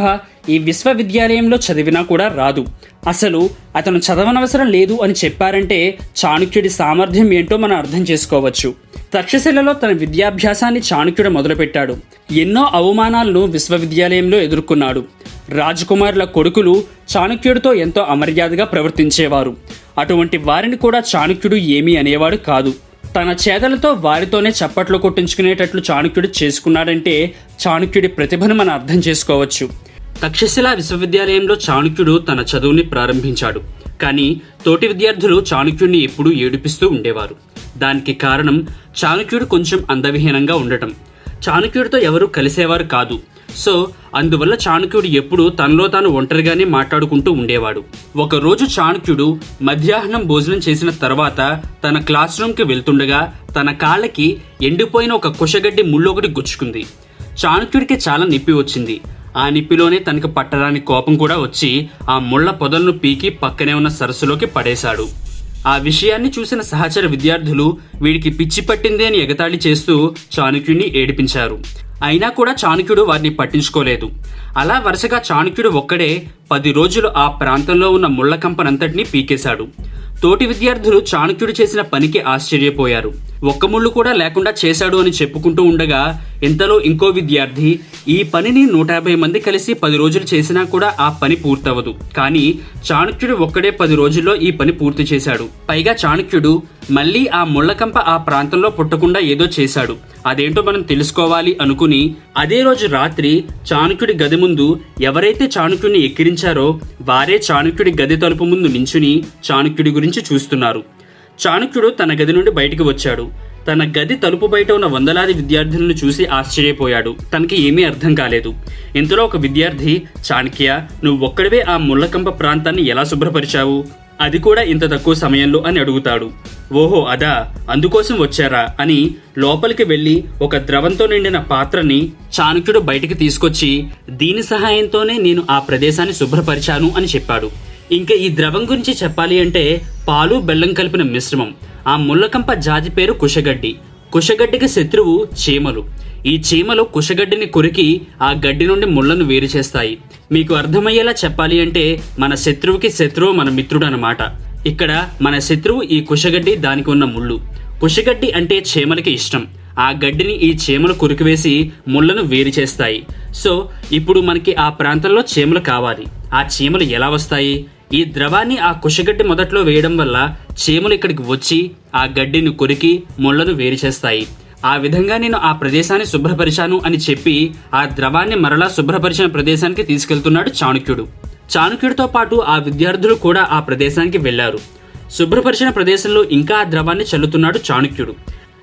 A: ఈ విశ్వవిద్యాలయంలో చదివినా కూడా రాదు. అసలు అతను చదవనవసరం లేదు అని చెప్పారంటే చాణుక్యుడి సామర్థ్యం ఏంటో మనం అర్థం చేసుకోవచ్చు. తక్షశిలలో తన విద్యాభ్యాసాన్ని చాణుక్యుడు మొదలుపెట్టాడు. ఎన్నో అవమానాలను విశ్వవిద్యాలయంలో ఎదుర్కొన్నాడు. రాజకుమారుల కొడుకులు చాణుక్యుడితో ఎంతో అమర్యాదగా ప్రవర్తించేవారు. అటువంటి వారిని కూడా చాణుక్యుడు ఏమీ అనేవాడు కాదు. తన చేతలతో వారితోనే చప్పట్లు కొట్టించుకునేటట్లు చాణుక్యుడు చేసుకున్నాడంటే చాణక్యుడి ప్రతిభను మనం అర్థం చేసుకోవచ్చు. తక్షశిల విశ్వవిద్యాలయంలో చాణుక్యుడు తన చదువుని ప్రారంభించాడు. కానీ తోటి విద్యార్థులు చాణుక్యుడిని ఎప్పుడూ ఏడిపిస్తూ ఉండేవారు. దానికి కారణం చాణుక్యుడు కొంచెం అందవిహీనంగా ఉండటం. చాణుక్యుడితో ఎవరూ కలిసేవారు కాదు. సో అందువల్ల చాణక్యుడు ఎప్పుడూ తనలో తాను ఒంటరిగానే మాట్లాడుకుంటూ ఉండేవాడు. ఒకరోజు చాణక్యుడు మధ్యాహ్నం భోజనం చేసిన తర్వాత తన క్లాస్ రూమ్కి వెళ్తుండగా తన కాళ్ళకి ఎండిపోయిన ఒక కుషగడ్డి ముళ్ళొకటి గుచ్చుకుంది. చాణక్యుడికి చాలా నిప్పి వచ్చింది. ఆ నిప్పిలోనే తనకు పట్టరాని కోపం కూడా వచ్చి ఆ ముళ్ళ పొదలను పీకి పక్కనే ఉన్న సరస్సులోకి పడేశాడు. ఆ విషయాన్ని చూసిన సహచర విద్యార్థులు వీడికి పిచ్చి పట్టింది అని ఎగతాళి చేస్తూ చాణక్యుడిని ఏడిపించారు. అయినా కూడా చాణక్యుడు వారిని పట్టించుకోలేదు. అలా వరుసగా చాణక్యుడు ఒక్కడే పది రోజులు ఆ ప్రాంతంలో ఉన్న ముళ్ళ కంపనంతటినీ పీకేశాడు. తోటి విద్యార్థులు చాణక్యుడు చేసిన పనికి ఆశ్చర్యపోయారు. ఒక్క ముళ్ళు కూడా లేకుండా చేశాడు అని చెప్పుకుంటూ ఉండగా ఇంతలో ఇంకో విద్యార్థి ఈ పనిని నూట యాభై మంది కలిసి పది రోజులు చేసినా కూడా ఆ పని పూర్తవదు కానీ చాణక్యుడు ఒక్కడే పది రోజుల్లో ఈ పని పూర్తి చేశాడు. పైగా చాణక్యుడు మళ్ళీ ఆ ముళ్ళకంప ఆ ప్రాంతంలో పుట్టకుండా ఏదో చేశాడు. అదేంటో మనం తెలుసుకోవాలి అనుకుని అదే రోజు రాత్రి చాణక్యుడి గది ముందు ఎవరైతే చాణక్యుడిని ఎక్కిరించారో వారే చాణక్యుడి గది తలుపు ముందు నించుని చాణక్యుడి గురించి చూస్తున్నారు. చాణక్యుడు తన గది నుండి బయటికి వచ్చాడు. తన గది తలుపు బయట ఉన్న వందలాది విద్యార్థులను చూసి ఆశ్చర్యపోయాడు. తనకి ఏమీ అర్థం కాలేదు. ఇంతలో ఒక విద్యార్థి చాణక్య నువ్వు ఒక్కడివే ఆ ముళ్ళకంప ప్రాంతాన్ని ఎలా శుభ్రపరిచావు? అది కూడా ఇంత తక్కువ సమయంలో అని అడుగుతాడు. ఓహో అదా. అందుకోసం వచ్చారా? అని లోపలికి వెళ్ళి ఒక ద్రవంతో నిండిన పాత్రని చాణక్యుడు బయటికి తీసుకొచ్చి దీని సహాయంతోనే నేను ఆ ప్రదేశాన్ని శుభ్రపరిచాను అని చెప్పాడు. ఇంకా ఈ ద్రవం గురించి చెప్పాలి అంటే పాలు బెల్లం కలిపిన మిశ్రమం. ఆ ముళ్ళకంప జాతి పేరు కుషగడ్డి. కుషగడ్డికి శత్రువు చీమలు. ఈ చీమలు కుషగడ్డిని కొరికి ఆ గడ్డి నుండి ముళ్ళను వేరు చేస్తాయి. మీకు అర్థమయ్యేలా చెప్పాలి అంటే మన శత్రువుకి శత్రువు మన మిత్రుడు అనమాట ఇక్కడ మన శత్రువు ఈ కుషగడ్డి దానికి ఉన్న ముళ్ళు. కుషగడ్డి అంటే చీమలకి ఇష్టం. ఆ గడ్డిని ఈ చీమలు కురికివేసి ముళ్ళను వేరు చేస్తాయి. సో ఇప్పుడు మనకి ఆ ప్రాంతంలో చీమలు కావాలి. ఆ చీమలు ఎలా వస్తాయి? ఈ ద్రవాన్ని ఆ కుషగడ్డి మొదట్లో వేయడం వల్ల చీమలు ఇక్కడికి వచ్చి ఆ గడ్డిని కొరికి ముళ్ళను వేరు చేస్తాయి. ఆ విధంగా నేను ఆ ప్రదేశాన్ని శుభ్రపరిచాను అని చెప్పి ఆ ద్రవాన్ని మరలా శుభ్రపరిచిన ప్రదేశానికి తీసుకెళ్తున్నాడు చాణుక్యుడు. చాణుక్యుడితో పాటు ఆ విద్యార్థులు కూడా ఆ ప్రదేశానికి వెళ్ళారు శుభ్రపరిచిన ప్రదేశంలో ఇంకా ఆ ద్రవాన్ని చల్లుతున్నాడు చాణుక్యుడు.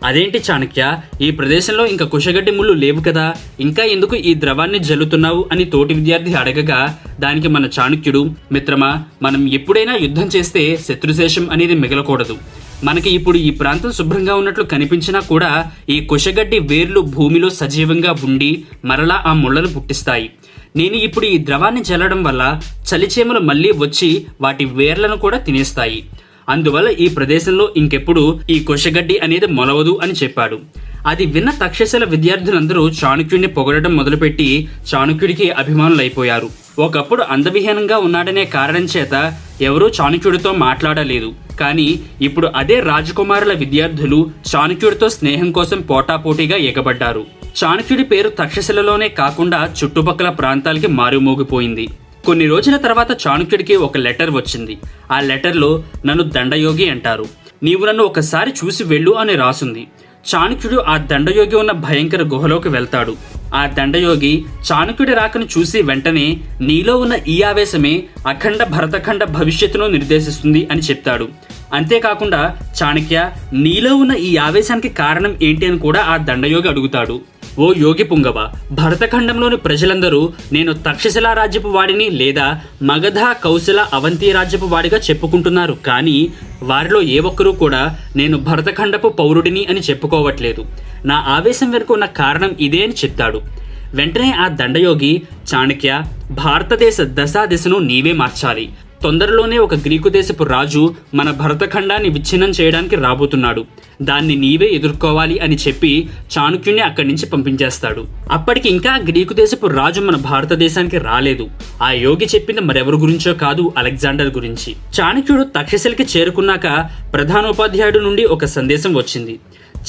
A: అదేంటి చాణక్య? ఈ ప్రదేశంలో ఇంకా కుషగడ్డి ముళ్ళు లేవు కదా. ఇంకా ఎందుకు ఈ ద్రవాన్ని జల్లుతున్నావు అని తోటి విద్యార్థి అడగగా దానికి మన చాణక్యుడు మిత్రమా మనం ఎప్పుడైనా యుద్ధం చేస్తే శత్రుశేషం అనేది మిగలకూడదు. మనకి ఇప్పుడు ఈ ప్రాంతం శుభ్రంగా ఉన్నట్లు కనిపించినా కూడా ఈ కుషగడ్డి వేర్లు భూమిలో సజీవంగా ఉండి మరలా ఆ ముళ్ళను పుట్టిస్తాయి. నేను ఇప్పుడు ఈ ద్రవాన్ని చల్లడం వల్ల చలిచేమలు మళ్ళీ వచ్చి వాటి వేర్లను కూడా తినేస్తాయి. అందువల్ల ఈ ప్రదేశంలో ఇంకెప్పుడు ఈ కుషగడ్డి అనేది మొలవదు అని చెప్పాడు. అది విన్న తక్షశిల విద్యార్థులందరూ చాణుక్యుడిని పొగడడం మొదలుపెట్టి చాణుక్యుడికి అభిమానులైపోయారు. ఒకప్పుడు అందవిహీనంగా ఉన్నాడనే కారణం చేత ఎవరూ చాణుక్యుడితో మాట్లాడలేదు. కానీ ఇప్పుడు అదే రాజకుమారుల విద్యార్థులు చాణుక్యుడితో స్నేహం కోసం పోటాపోటీగా ఎగబడ్డారు. చాణుక్యుడి పేరు తక్షశిలలోనే కాకుండా చుట్టుపక్కల ప్రాంతాలకి మారుమోగిపోయింది. కొన్ని రోజుల తర్వాత చాణుక్యుడికి ఒక లెటర్ వచ్చింది. ఆ లెటర్లో నన్ను దండయోగి అంటారు. నీవు నన్ను ఒకసారి చూసి వెళ్ళు అని రాసుంది. చాణుక్యుడు ఆ దండయోగి ఉన్న భయంకర గుహలోకి వెళ్తాడు. ఆ దండయోగి చాణుక్యుడి రాకను చూసి వెంటనే నీలో ఉన్న ఈ ఆవేశమే అఖండ భరతఖండ భవిష్యత్తును నిర్దేశిస్తుంది అని చెప్తాడు. అంతేకాకుండా చాణక్య నీలో ఉన్న ఈ ఆవేశానికి కారణం ఏంటి అని కూడా ఆ దండయోగి అడుగుతాడు. ఓ యోగి పుంగవ భరతఖండంలోని ప్రజలందరూ నేను తక్షశిల రాజ్యపు వాడిని లేదా మగధ కౌశల అవంతి రాజ్యపు వాడిగా చెప్పుకుంటున్నారు. కానీ వారిలో ఏ ఒక్కరూ కూడా నేను భరతఖండపు పౌరుడిని అని చెప్పుకోవట్లేదు. నా ఆవేశం వెనుక ఉన్న కారణం ఇదే అని చెప్తాడు. వెంటనే ఆ దండయోగి చాణక్య భారతదేశ దశా దిశను నీవే మార్చాలి. తొందరలోనే ఒక గ్రీకు దేశపు రాజు మన భరతఖండాన్ని విచ్ఛిన్నం చేయడానికి రాబోతున్నాడు. దాన్ని నీవే ఎదుర్కోవాలి అని చెప్పి చాణుక్యుణ్ణి అక్కడి నుంచి పంపించేస్తాడు. అప్పటికి ఇంకా గ్రీకు దేశపు రాజు మన భారతదేశానికి రాలేదు. ఆ యోగి చెప్పింది మరెవరి గురించో కాదు అలెగ్జాండర్ గురించి. చాణక్యుడు తక్షశిలకి చేరుకున్నాక ప్రధానోపాధ్యాయుడు నుండి ఒక సందేశం వచ్చింది.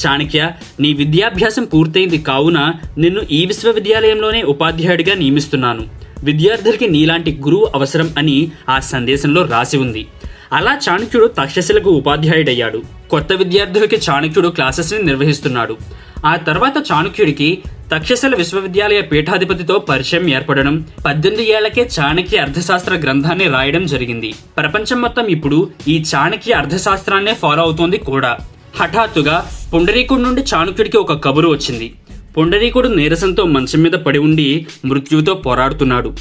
A: చాణక్య నీ విద్యాభ్యాసం పూర్తయింది కావున నిన్ను ఈ విశ్వవిద్యాలయంలోనే ఉపాధ్యాయుడిగా నియమిస్తున్నాను. విద్యార్థులకి నీలాంటి గురువు అవసరం అని ఆ సందేశంలో రాసి ఉంది. అలా చాణక్యుడు తక్షశిలకు ఉపాధ్యాయుడయ్యాడు. కొత్త విద్యార్థులకి చాణక్యుడు క్లాసెస్ని నిర్వహిస్తున్నాడు. ఆ తర్వాత చాణక్యుడికి తక్షశిల విశ్వవిద్యాలయ పీఠాధిపతితో పరిచయం ఏర్పడడం పద్దెనిమిది ఏళ్ళకే చాణక్య అర్థశాస్త్ర గ్రంథాన్ని రాయడం జరిగింది. ప్రపంచం మొత్తం ఇప్పుడు ఈ చాణక్య అర్థశాస్త్రాన్నే ఫాలో అవుతోంది కూడా. హఠాత్తుగా పుండరీకుడి నుండి చాణక్యుడికి ఒక కబురు వచ్చింది. పుండరీకుడు నీరసంతో మంచం మీద పడి ఉండి మృత్యువుతో పోరాడుతున్నాడు.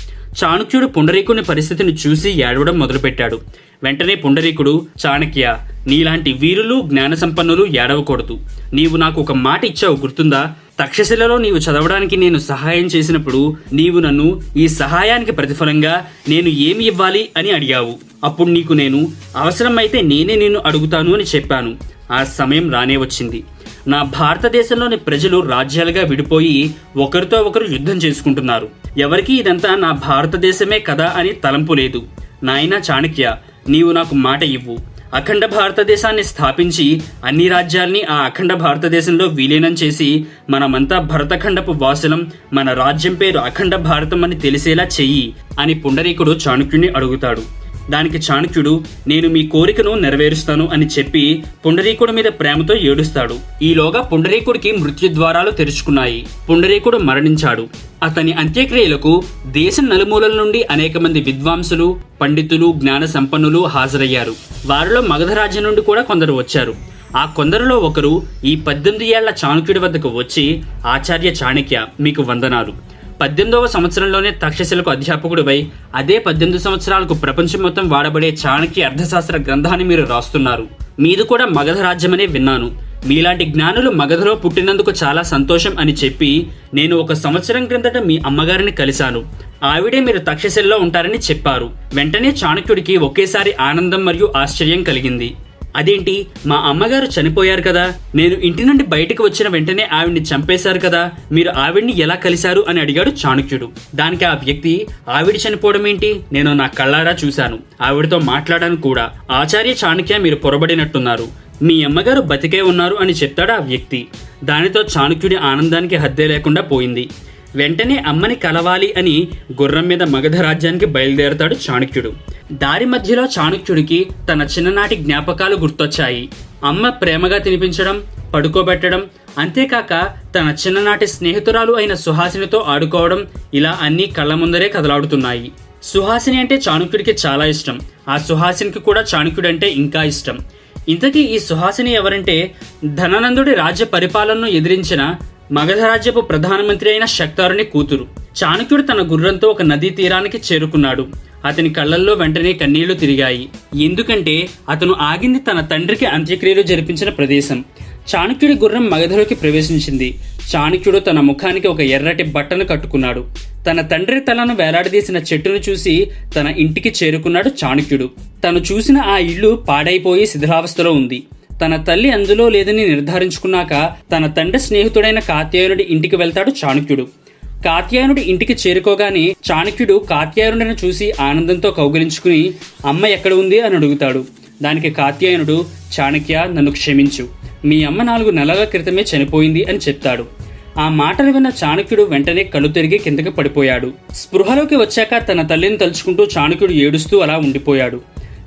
A: చాణక్యుడు పుండరీకుని పరిస్థితిని చూసి ఏడవడం మొదలుపెట్టాడు. వెంటనే పుండరీకుడు చాణక్య నీలాంటి వీరులు జ్ఞాన సంపన్నులు ఏడవకూడదు. నీవు నాకు ఒక మాట ఇచ్చావు గుర్తుందా? తక్షశిలలో నీవు చదవడానికి నేను సహాయం చేసినప్పుడు నీవు నన్ను ఈ సహాయానికి ప్రతిఫలంగా నేను ఏమి ఇవ్వాలి అని అడిగావు. అప్పుడు నీకు నేను అవసరమైతే నేనే నిన్ను అడుగుతాను అని చెప్పాను. ఆ సమయం రానే వచ్చింది. నా భారతదేశంలోని ప్రజలు రాజ్యాలుగా విడిపోయి ఒకరితో ఒకరు యుద్ధం చేసుకుంటున్నారు. ఎవరికీ ఇదంతా నా భారతదేశమే కదా అని తలంపు లేదు. నాయనా చాణక్య నీవు నాకు మాట ఇవ్వు. అఖండ భారతదేశాన్ని స్థాపించి అన్ని రాజ్యాల్ని ఆ అఖండ భారతదేశంలో విలీనం చేసి మనమంతా భరతఖండపు వాసులం మన రాజ్యం పేరు అఖండ భారతం అని తెలిసేలా చెయ్యి అని పుండరీకుడు చాణక్యుని అడుగుతాడు. దానికి చాణక్యుడు నేను మీ కోరికను నెరవేరుస్తాను అని చెప్పి పుండరీకుడి మీద ప్రేమతో ఏడుస్తాడు. ఈలోగా పుండరీకుడికి మృత్యుద్వారాలు తెరుచుకున్నాయి. పుండరీకుడు మరణించాడు. అతని అంత్యక్రియలకు దేశం నలుమూలల నుండి అనేక మంది విద్వాంసులు పండితులు జ్ఞాన సంపన్నులు హాజరయ్యారు. వారిలో మగధరాజ్యం నుండి కూడా కొందరు వచ్చారు. ఆ కొందరిలో ఒకరు ఈ పద్దెనిమిది ఏళ్ళ చాణక్యుడి వద్దకు వచ్చి ఆచార్య చాణక్య మీకు వందనాలు. పద్దెనిమిదవ సంవత్సరంలోనే తక్షశిలకు అధ్యాపకుడిపై అదే పద్దెనిమిది సంవత్సరాలకు ప్రపంచం మొత్తం వాడబడే చాణక్య అర్థశాస్త్ర గ్రంథాన్ని మీరు రాస్తున్నారు. మీది కూడా మగధ రాజ్యమనే విన్నాను. మీలాంటి జ్ఞానులు మగధలో పుట్టినందుకు చాలా సంతోషం అని చెప్పి నేను ఒక సంవత్సరం క్రిందట మీ అమ్మగారిని కలిశాను. ఆవిడే మీరు తక్షశిల్లో ఉంటారని చెప్పారు. వెంటనే చాణక్యుడికి ఒకేసారి ఆనందం మరియు ఆశ్చర్యం కలిగింది. అదేంటి? మా అమ్మగారు చనిపోయారు కదా. నేను ఇంటి నుండి బయటకు వచ్చిన వెంటనే ఆవిడ్ని చంపేశారు కదా. మీరు ఆవిడ్ని ఎలా కలిశారు అని అడిగాడు చాణక్యుడు. దానికి ఆ వ్యక్తి ఆవిడ చనిపోవడం ఏంటి? నేను నా కళ్ళారా చూశాను. ఆవిడతో మాట్లాడాను కూడా. ఆచార్య చాణుక్య మీరు పొరబడినట్టున్నారు. మీ అమ్మగారు బతికే ఉన్నారు అని చెప్తాడు ఆ వ్యక్తి. దానితో చాణుక్యుడి ఆనందానికి హద్దే లేకుండా పోయింది. వెంటనే అమ్మని కలవాలి అని గుర్రం మీద మగధ రాజ్యానికి బయలుదేరతాడు చాణుక్యుడు. దారి మధ్యలో చాణుక్యుడికి తన చిన్ననాటి జ్ఞాపకాలు గుర్తొచ్చాయి. అమ్మ ప్రేమగా తినిపించడం పడుకోబెట్టడం అంతేకాక తన చిన్ననాటి స్నేహితురాలు అయిన సుహాసినితో ఆడుకోవడం ఇలా అన్నీ కళ్ళ ముందరే కదలాడుతున్నాయి. సుహాసిని అంటే చాణుక్యుడికి చాలా ఇష్టం. ఆ సుహాసినికి కూడా చాణుక్యుడు అంటే ఇంకా ఇష్టం. ఇంతకీ ఈ సుహాసిని ఎవరంటే ధనానందుడి రాజ్య పరిపాలనను ఎదిరించిన మగధరాజ్యపు ప్రధానమంత్రి అయిన శక్తారుని కూతురు. చాణుక్యుడు తన గుర్రంతో ఒక నదీ తీరానికి చేరుకున్నాడు. అతని కళ్ళల్లో వెంటనే కన్నీళ్ళు తిరిగాయి. ఎందుకంటే అతను ఆగింది తన తండ్రికి అంత్యక్రియలు జరిపించిన ప్రదేశం. చాణక్యుడి గుర్రం మగధలోకి ప్రవేశించింది. చాణక్యుడు తన ముఖానికి ఒక ఎర్రటి బట్టను కట్టుకున్నాడు. తన తండ్రి తలను వేలాడదీసిన చెట్టును చూసి తన ఇంటికి చేరుకున్నాడు చాణక్యుడు. తను చూసిన ఆ ఇల్లు పాడైపోయి శిథిలావస్థలో ఉంది. తన తల్లి అందులో లేదని నిర్ధారించుకున్నాక తన తండ్రి స్నేహితుడైన కాత్యాయనుడి ఇంటికి వెళ్తాడు చాణక్యుడు. కాత్యాయనుడి ఇంటికి చేరుకోగానే చాణక్యుడు కాత్యాయనుడిని చూసి ఆనందంతో కౌగిలించుకుని అమ్మ ఎక్కడ ఉంది? అని అడుగుతాడు. దానికి కాత్యాయనుడు చాణక్య నన్ను క్షమించు. మీ అమ్మ నాలుగు నెలల క్రితమే చనిపోయింది అని చెప్తాడు. ఆ మాటలు విన్న చాణక్యుడు వెంటనే కళ్ళు తిరిగి కిందకి పడిపోయాడు. స్పృహలోకి వచ్చాక తన తల్లిని తలుచుకుంటూ చాణక్యుడు ఏడుస్తూ అలా ఉండిపోయాడు.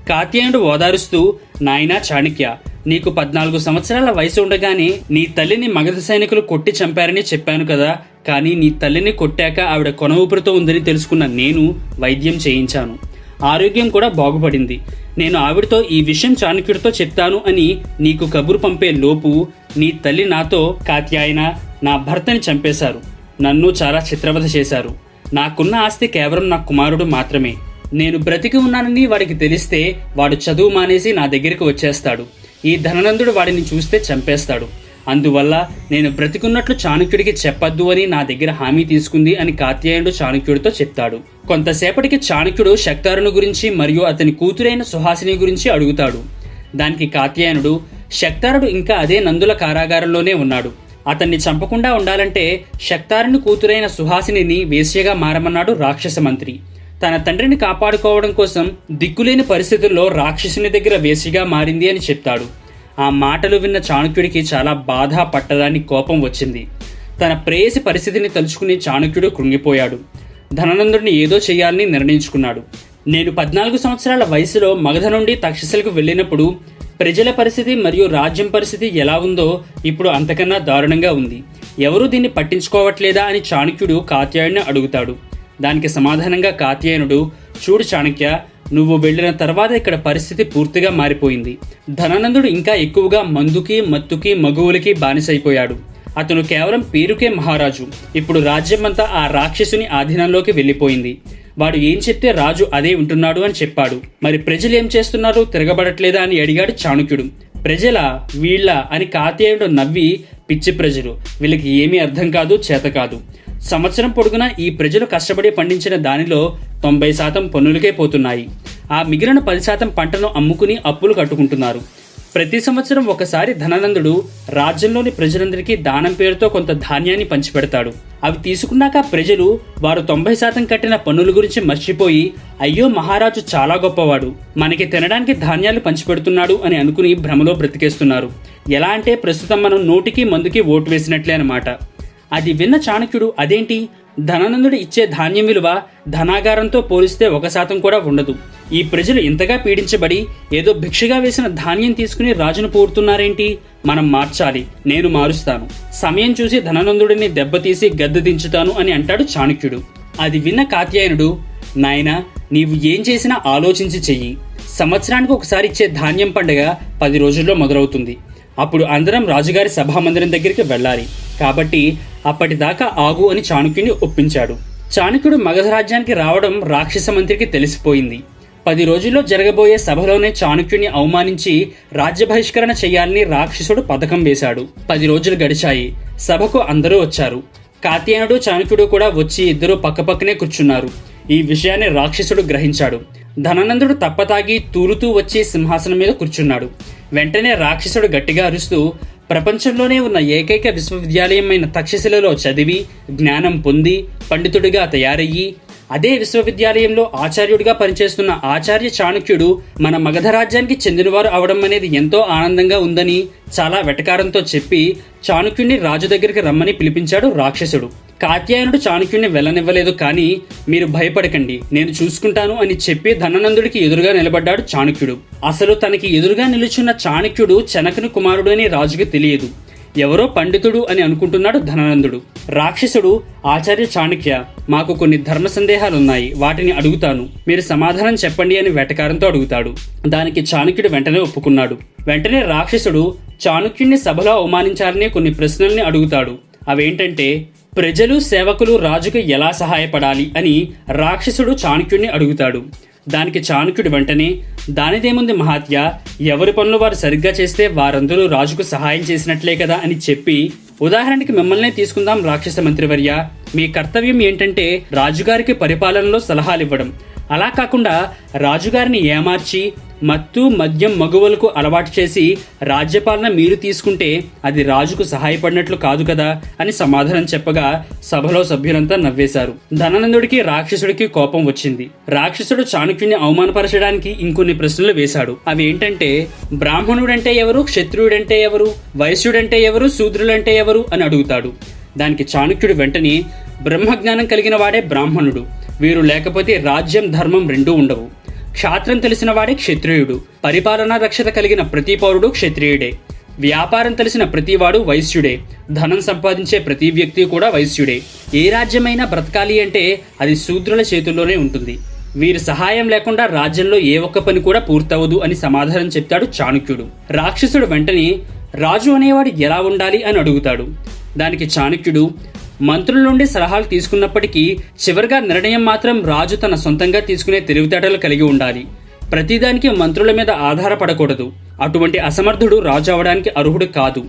A: కాత్యాయనుడు ఓదారుస్తూ నాయనా చాణక్య నీకు పద్నాలుగు సంవత్సరాల వయసు ఉండగానే నీ తల్లిని మగధ సైనికులు కొట్టి చంపారని చెప్పాను కదా. కానీ నీ తల్లిని కొట్టాక ఆవిడ కొన ఊపిరితో ఉందని తెలుసుకున్న నేను వైద్యం చేయించాను. ఆరోగ్యం కూడా బాగుపడింది. నేను ఆవిడతో ఈ విషయం చాణక్యుడితో చెప్తాను అని నీకు కబురు పంపే లోపు నీ తల్లి నాతో కాత్యాయన నా భర్తని చంపేశారు. నన్ను చాలా చిత్రవధ చేశారు. నాకున్న ఆస్తి కేవలం నా కుమారుడు మాత్రమే. నేను బ్రతికి ఉన్నానని వాడికి తెలిస్తే వాడు చదువు మానేసి నా దగ్గరికి వచ్చేస్తాడు. ఈ ధననందుడు వాడిని చూస్తే చంపేస్తాడు. అందువల్ల నేను బ్రతికున్నట్లు చాణక్యుడికి చెప్పద్దు అని నా దగ్గర హామీ తీసుకుంది అని కాత్యాయనుడు చాణక్యుడితో చెప్తాడు. కొంతసేపటికి చాణక్యుడు శక్తారుని గురించి మరియు అతని కూతురైన సుహాసిని గురించి అడుగుతాడు. దానికి కాత్యాయనుడు శక్తారుడు ఇంకా అదే నందుల కారాగారంలోనే ఉన్నాడు. అతన్ని చంపకుండా ఉండాలంటే శక్తారుని కూతురైన సుహాసినిని వేశ్యగా మారమన్నాడు రాక్షస మంత్రి. తన తండ్రిని కాపాడుకోవడం కోసం దిక్కులేని పరిస్థితుల్లో రాక్షసుని దగ్గర వేసిగా మారింది అని చెప్తాడు. ఆ మాటలు విన్న చాణక్యుడికి చాలా బాధ పట్టదాని కోపం వచ్చింది. తన ప్రేయసి పరిస్థితిని తలుచుకుని చాణక్యుడు కృంగిపోయాడు. ధననందుడిని ఏదో చేయాలని నిర్ణయించుకున్నాడు. నేను పద్నాలుగు సంవత్సరాల వయసులో మగధ నుండి తక్షశిలకు వెళ్ళినప్పుడు ప్రజల పరిస్థితి మరియు రాజ్యం పరిస్థితి ఎలా ఉందో ఇప్పుడు అంతకన్నా దారుణంగా ఉంది. ఎవరూ దీన్ని పట్టించుకోవట్లేదా అని చాణక్యుడు కాత్యాయుడిని అడుగుతాడు. దానికి సమాధానంగా కాత్యాయనుడు చూడు చాణక్య నువ్వు వెళ్ళిన తర్వాత ఇక్కడ పరిస్థితి పూర్తిగా మారిపోయింది. ధనానందుడు ఇంకా ఎక్కువగా మందుకి మత్తుకి మగువులకి బానిసైపోయాడు. అతను కేవలం పేరుకే మహారాజు. ఇప్పుడు రాజ్యమంతా ఆ రాక్షసుని ఆధీనంలోకి వెళ్ళిపోయింది. వాడు ఏం చెప్తే రాజు అదే వింటున్నాడు అని చెప్పాడు. మరి ప్రజలు ఏం చేస్తున్నారు? తిరగబడట్లేదా అని అడిగాడు చాణక్యుడు. ప్రజల వీళ్ళ? అని కాతేయుడు నవ్వి పిచ్చి ప్రజలు వీళ్ళకి ఏమీ అర్థం కాదు చేత కాదు. సంవత్సరం పొడుగునా ఈ ప్రజలు కష్టపడి పండించిన దానిలో తొంభై శాతం పన్నులకే పోతున్నాయి. ఆ మిగిలిన పది శాతం పంటను అమ్ముకుని అప్పులు కట్టుకుంటున్నారు. ప్రతి సంవత్సరం ఒకసారి ధనానందుడు రాజ్యంలోని ప్రజలందరికీ దానం పేరుతో కొంత ధాన్యాన్ని పంచిపెడతాడు. అవి తీసుకున్నాక ప్రజలు వారు తొంభై శాతం కట్టిన పన్నుల గురించి మర్చిపోయి అయ్యో మహారాజు చాలా గొప్పవాడు మనకి తినడానికి ధాన్యాలు పంచిపెడుతున్నాడు అని అనుకుని భ్రమలో బ్రతికేస్తున్నారు. ఎలా అంటే ప్రస్తుతం మనం నోటికి మందుకి ఓటు వేసినట్లే అనమాట అది విన్న చాణక్యుడు అదేంటి? ధనానందుడు ఇచ్చే ధాన్యం విలువ ధనాగారంతో పోలిస్తే ఒక శాతం కూడా ఉండదు. ఈ ప్రజలు ఇంతగా పీడించబడి ఏదో భిక్షగా వేసిన ధాన్యం తీసుకుని రాజును పోరుతున్నారేంటి? మనం మార్చాలి నేను మారుస్తాను. సమయం చూసి ధనానందుడిని దెబ్బతీసి గద్దె దించుతాను అని అంటాడు చాణక్యుడు. అది విన్న కాత్యాయనుడు నాయనా నీవు ఏం చేసినా ఆలోచించి చెయ్యి. సంవత్సరానికి ఒకసారి ఇచ్చే ధాన్యం పండుగ పది రోజుల్లో మొదలవుతుంది. అప్పుడు అందరం రాజుగారి సభామందిరం దగ్గరికి వెళ్ళాలి. కాబట్టి అప్పటిదాకా ఆగు అని చాణుక్యుని ఒప్పించాడు. చాణుక్యుడు మగధ రాజ్యానికి రావడం రాక్షస మంత్రికి తెలిసిపోయింది. పది రోజుల్లో జరగబోయే సభలోనే చాణక్యుని అవమానించి రాజ్య బహిష్కరణ చేయాలని రాక్షసుడు పథకం వేశాడు. పది రోజులు గడిచాయి. సభకు అందరూ వచ్చారు. కాత్యాయనుడు చాణుక్యుడు కూడా వచ్చి ఇద్దరూ పక్కపక్కనే కూర్చున్నారు. ఈ విషయాన్ని రాక్షసుడు గ్రహించాడు. ధనానందుడు తప్పతాగి తూలుతూ వచ్చి సింహాసనం మీద కూర్చున్నాడు. వెంటనే రాక్షసుడు గట్టిగా అరుస్తూ ప్రపంచంలోనే ఉన్న ఏకైక విశ్వవిద్యాలయమైన తక్షశిలలో చదివి జ్ఞానం పొంది పండితుడిగా తయారయ్యి అదే విశ్వవిద్యాలయంలో ఆచార్యుడిగా పనిచేస్తున్న ఆచార్య చాణక్యుడు మన మగధ రాజ్యానికి చెందినవారు అవడం అనేది ఎంతో ఆనందంగా ఉందని చాలా వెటకారంతో చెప్పి చాణక్యుడిని రాజు దగ్గరికి రమ్మని పిలిపించాడు రాక్షసుడు. కాత్యాయనుడు చాణక్యుడిని వెళ్ళనివ్వలేదు కానీ మీరు భయపడకండి నేను చూసుకుంటాను అని చెప్పి ధననందుడికి ఎదురుగా నిలబడ్డాడు చాణక్యుడు. అసలు తనకి ఎదురుగా నిలుచున్న చాణక్యుడు చనకని కుమారుడు అని రాజుకి తెలియదు. ఎవరో పండితుడు అని అనుకుంటున్నాడు ధననందుడు. రాక్షసుడు ఆచార్య చాణక్య మాకు కొన్ని ధర్మ సందేహాలున్నాయి వాటిని అడుగుతాను. మీరు సమాధానం చెప్పండి అని వెటకారంతో అడుగుతాడు. దానికి చాణక్యుడు వెంటనే ఒప్పుకున్నాడు. వెంటనే రాక్షసుడు చాణక్యుడిని సభలో అవమానించాలని కొన్ని ప్రశ్నల్ని అడుగుతాడు. అవేంటంటే ప్రజలు సేవకులు రాజుకు ఎలా సహాయపడాలి అని రాక్షసుడు చాణక్యుడిని అడుగుతాడు. దానికి చాణక్యుడు వెంటనే దానిదేముంది మహాత్య ఎవరి పనులు వారు సరిగ్గా చేస్తే వారందరూ రాజుకు సహాయం చేసినట్లే కదా అని చెప్పి ఉదాహరణకి మిమ్మల్నే తీసుకుందాం రాక్షస మంత్రివర్య. మీ కర్తవ్యం ఏంటంటే రాజుగారికి పరిపాలనలో సలహాలు ఇవ్వడం అలా కాకుండా రాజుగారిని ఏమార్చి మత్తు మద్యం మగువలకు అలవాటు చేసి రాజ్యపాలన మీరు తీసుకుంటే అది రాజుకు సహాయపడినట్లు కాదు కదా అని సమాధానం చెప్పగా సభలో సభ్యులంతా నవ్వేశారు. ధనానందుడికి రాక్షసుడికి కోపం వచ్చింది. రాక్షసుడు చాణక్యుని అవమానపరచడానికి ఇంకొన్ని ప్రశ్నలు వేశాడు. అవి ఏంటంటే బ్రాహ్మణుడంటే ఎవరు క్షత్రియుడంటే ఎవరు వైశ్యుడంటే ఎవరు శూద్రులంటే ఎవరు అని అడుగుతాడు. దానికి చాణక్యుడు వెంటనే బ్రహ్మజ్ఞానం కలిగిన వాడే బ్రాహ్మణుడు. వీరు లేకపోతే రాజ్యం ధర్మం రెండూ ఉండవు. క్షాత్రం తెలిసిన వాడే క్షత్రియుడు. పరిపాలనా రక్షత కలిగిన ప్రతి పౌరుడు క్షత్రియుడే. వ్యాపారం తెలిసిన ప్రతివాడు వైశ్యుడే. ధనం సంపాదించే ప్రతి వ్యక్తి కూడా వైశ్యుడే. ఏ రాజ్యమైనా బ్రతకాలి అంటే అది శూద్రుల చేతుల్లోనే ఉంటుంది. వీరి సహాయం లేకుండా రాజ్యంలో ఏ ఒక్క పని కూడా పూర్తవదు అని సమాధానం చెప్తాడు చాణుక్యుడు. రాక్షసుడు వెంటనే రాజు అనేవాడు ఎలా ఉండాలి? అని అడుగుతాడు. దానికి చాణుక్యుడు మంత్రుల నుండి సలహాలు తీసుకున్నప్పటికీ చివరిగా నిర్ణయం మాత్రం రాజు తన సొంతంగా తీసుకునే తెలివితేటలు కలిగి ఉండాలి. ప్రతిదానికి మంత్రుల మీద ఆధారపడకూడదు. అటువంటి అసమర్థుడు రాజు అవడానికి అర్హుడు కాదు.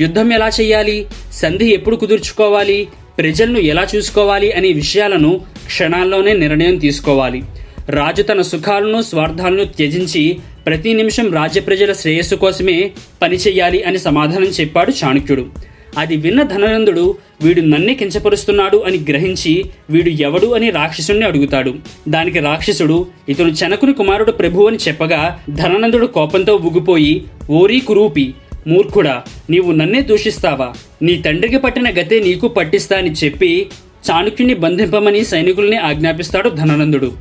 A: యుద్ధం ఎలా చేయాలి? సంధి ఎప్పుడు కుదుర్చుకోవాలి? ప్రజలను ఎలా చూసుకోవాలి అనే విషయాలను క్షణాల్లోనే నిర్ణయం తీసుకోవాలి. రాజు తన సుఖాలను స్వార్థాలను త్యజించి ప్రతి నిమిషం రాజ్య ప్రజల శ్రేయస్సు కోసమే పనిచేయాలి అని సమాధానం చెప్పాడు చాణక్యుడు. అది విన్న ధననందుడు వీడు నన్నే కించపరుస్తున్నాడు అని గ్రహించి వీడు ఎవడు అని రాక్షసుణ్ణి అడుగుతాడు. దానికి రాక్షసుడు ఇతను చనకుని కుమారుడు ప్రభు అని చెప్పగా ధననందుడు కోపంతో ఊగిపోయి ఓరీ కురూపి మూర్ఖుడా నీవు నన్నే దూషిస్తావా? నీ తండ్రికి పట్టిన గతే నీకు పట్టిస్తా అని చెప్పి చాణుక్యుని బంధింపమని సైనికుల్ని ఆజ్ఞాపిస్తాడు ధనానందుడు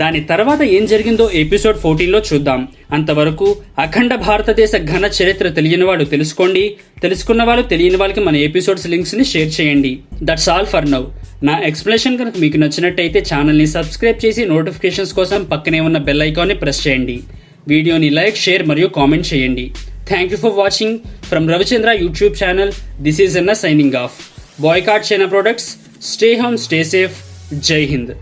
A: దాని తర్వాత ఏం జరిగిందో ఎపిసోడ్ ఫోర్టీన్లో చూద్దాం. అంతవరకు అఖండ భారతదేశ ఘన చరిత్ర తెలియని వాళ్ళు తెలుసుకోండి. తెలుసుకున్న వాళ్ళు తెలియని వాళ్ళకి మన ఎపిసోడ్స్ లింక్స్ని షేర్ చేయండి. దట్స్ ఆల్ ఫర్ నౌ నా ఎక్స్ప్లెనేషన్ కనుక మీకు నచ్చినట్టయితే ఛానల్ని సబ్స్క్రైబ్ చేసి నోటిఫికేషన్స్ కోసం పక్కనే ఉన్న బెల్ ఐకాన్ని ప్రెస్ చేయండి. వీడియోని లైక్ షేర్ మరియు కామెంట్ చేయండి. Thank you for watching from Ravichandra YouTube channel this is ఎన్న signing off boycott China products stay home stay safe Jai Hind